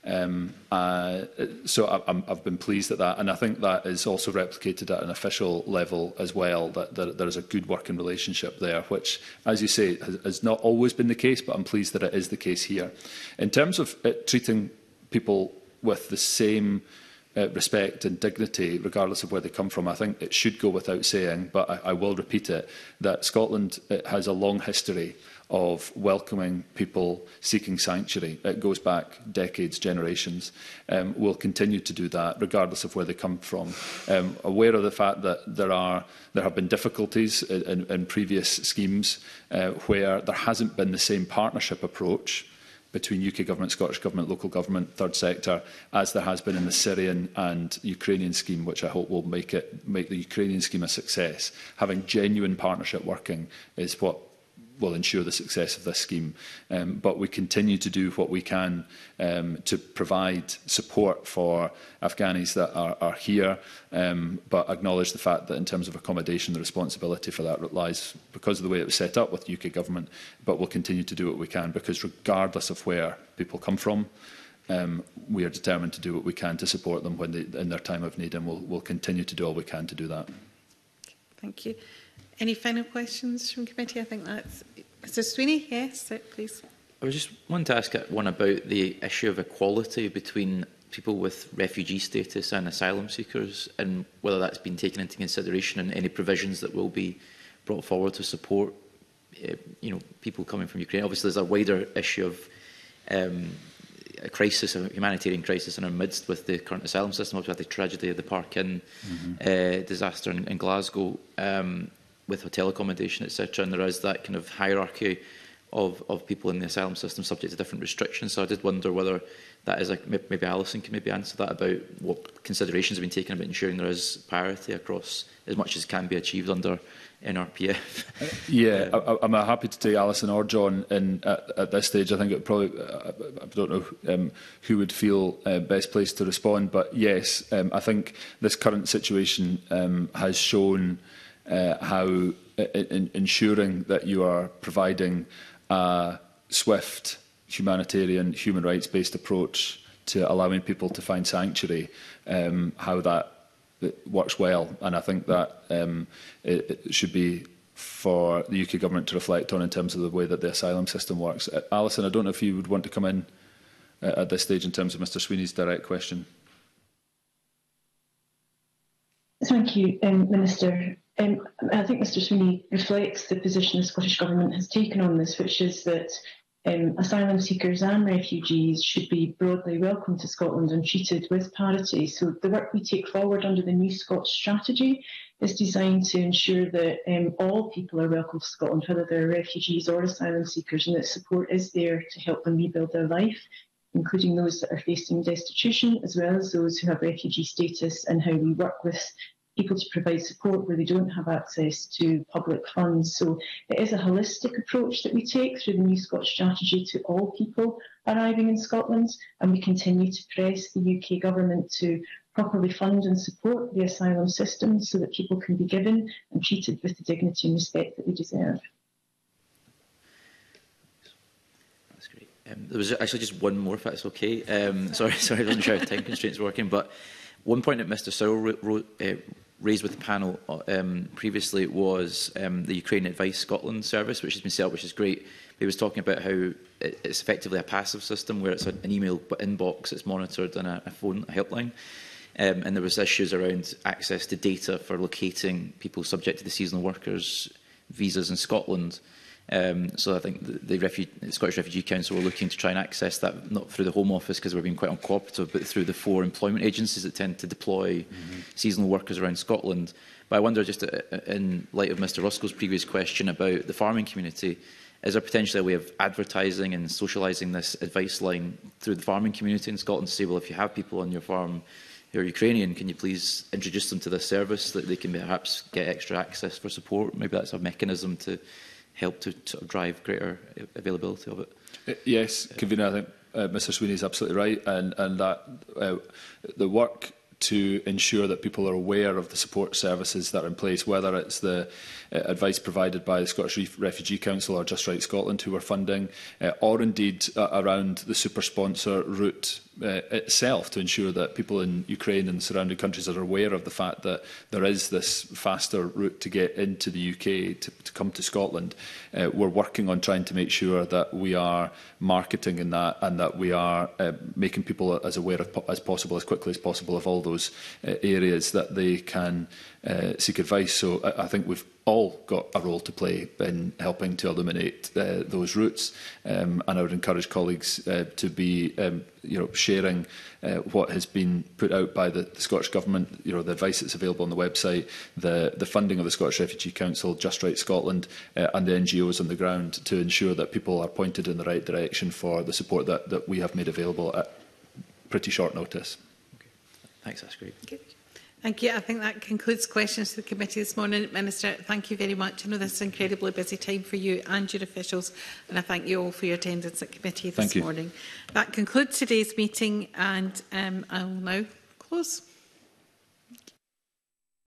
Um, uh, so I, I'm, I've been pleased at that, and I think that is also replicated at an official level as well, that, that there is a good working relationship there, which, as you say, has, has not always been the case, but I'm pleased that it is the case here. In terms of uh, treating people with the same uh, uh, respect and dignity, regardless of where they come from. I think it should go without saying, but I, I will repeat it, that Scotland it has a long history of welcoming people seeking sanctuary. It goes back decades, generations. Um, we'll continue to do that, regardless of where they come from. Um, aware of the fact that there are there have been difficulties in, in, in previous schemes uh, where there hasn't been the same partnership approach between UK government, Scottish government, local government, third sector, as there has been in the Syrian and Ukrainian scheme, which I hope will make, it, make the Ukrainian scheme a success. Having genuine partnership working is what will ensure the success of this scheme. Um, but we continue to do what we can um, to provide support for Afghanis that are, are here, um, but acknowledge the fact that in terms of accommodation, the responsibility for that lies because of the way it was set up with the UK government, but we'll continue to do what we can because regardless of where people come from, um, we are determined to do what we can to support them when they, in their time of need and we'll, we'll continue to do all we can to do that. Thank you. Any final questions from committee? I think that's... Mr Sweeney, yes, please. I was just wanting to ask one about the issue of equality between people with refugee status and asylum seekers and whether that's been taken into consideration in any provisions that will be brought forward to support uh, you know, people coming from Ukraine. Obviously, there's a wider issue of um, a crisis, a humanitarian crisis in our midst with the current asylum system, obviously the tragedy of the Park Inn mm -hmm. uh, eh, disaster in, in Glasgow. Um, with hotel accommodation, etc. And there is that kind of hierarchy of, of people in the asylum system subject to different restrictions. So I did wonder whether that is, a, maybe Alison can maybe answer that about what considerations have been taken about ensuring there is parity across as much as can be achieved under NRPF. yeah, I, I'm happy to take Alison or John in at, at this stage. I think it probably, I, I don't know um, who would feel uh, best placed to respond, but yes, um, I think this current situation um, has shown uh, how uh, uh, in, ensuring that you are providing a swift humanitarian human rights based approach to allowing people to find sanctuary um, how that uh, works well and I think that um, it, it should be for the UK government to reflect on in terms of the way that the asylum system works. Uh, Alison, I don't know if you would want to come in uh, at this stage in terms of Mr Sweeney's direct question. Thank you, um, Minister. Um, I think Mr Sweeney reflects the position the Scottish Government has taken on this, which is that um, asylum seekers and refugees should be broadly welcomed to Scotland and treated with parity. So the work we take forward under the new Scots strategy is designed to ensure that um, all people are welcome to Scotland, whether they're refugees or asylum seekers, and that support is there to help them rebuild their life, including those that are facing destitution, as well as those who have refugee status, and how we work with people to provide support where they don't have access to public funds. So it is a holistic approach that we take through the New Scottish Strategy to all people arriving in Scotland, and we continue to press the UK Government to properly fund and support the asylum system so that people can be given and treated with the dignity and respect that they deserve. That's great. Um, there was actually just one more, if that's okay. Um, sorry, sorry, I wasn't sure how time constraints working, but one point that Mr Sirel uh, raised with the panel uh, um, previously was um, the Ukraine Advice Scotland service, which has been set up, which is great. He was talking about how it's effectively a passive system where it's an email inbox that's monitored and a, a phone a helpline. Um, and there was issues around access to data for locating people subject to the seasonal workers visas in Scotland. Um, so I think the, the, Refu the, Scottish Refugee Council were looking to try and access that, not through the Home Office because we're being quite uncooperative, but through the four employment agencies that tend to deploy mm -hmm. seasonal workers around Scotland. But I wonder, just uh, uh, in light of Mr Ruskell's previous question about the farming community, is there potentially a way of advertising and socialising this advice line through the farming community in Scotland to say, well, if you have people on your farm who are Ukrainian, can you please introduce them to this service that they can perhaps get extra access for support? Maybe that's a mechanism to help to sort of drive greater availability of it. Uh, yes, convener, I think uh, Mr Sweeney is absolutely right, and, and that uh, the work to ensure that people are aware of the support services that are in place, whether it's the uh, advice provided by the Scottish Refugee Council or Just Right Scotland who are funding, uh, or indeed uh, around the super sponsor route uh, itself to ensure that people in Ukraine and surrounding countries are aware of the fact that there is this faster route to get into the UK, to, to come to Scotland. Uh, we're working on trying to make sure that we are marketing in that and that we are uh, making people as aware of, as possible, as quickly as possible, of all those uh, areas that they can uh, seek advice. So I, I think we've all got a role to play in helping to eliminate uh, those routes. Um, and I would encourage colleagues uh, to be um, you know, sharing uh, what has been put out by the, the Scottish Government, you know, the advice that's available on the website, the, the funding of the Scottish Refugee Council, Just Right Scotland uh, and the NGOs on the ground to ensure that people are pointed in the right direction for the support that, that we have made available at pretty short notice. Okay. Thanks, that's great. Okay. Thank you. I think that concludes questions to the committee this morning. Minister, thank you very much. I know this is an incredibly busy time for you and your officials, and I thank you all for your attendance at committee this morning. That concludes today's meeting, and um, I will now close.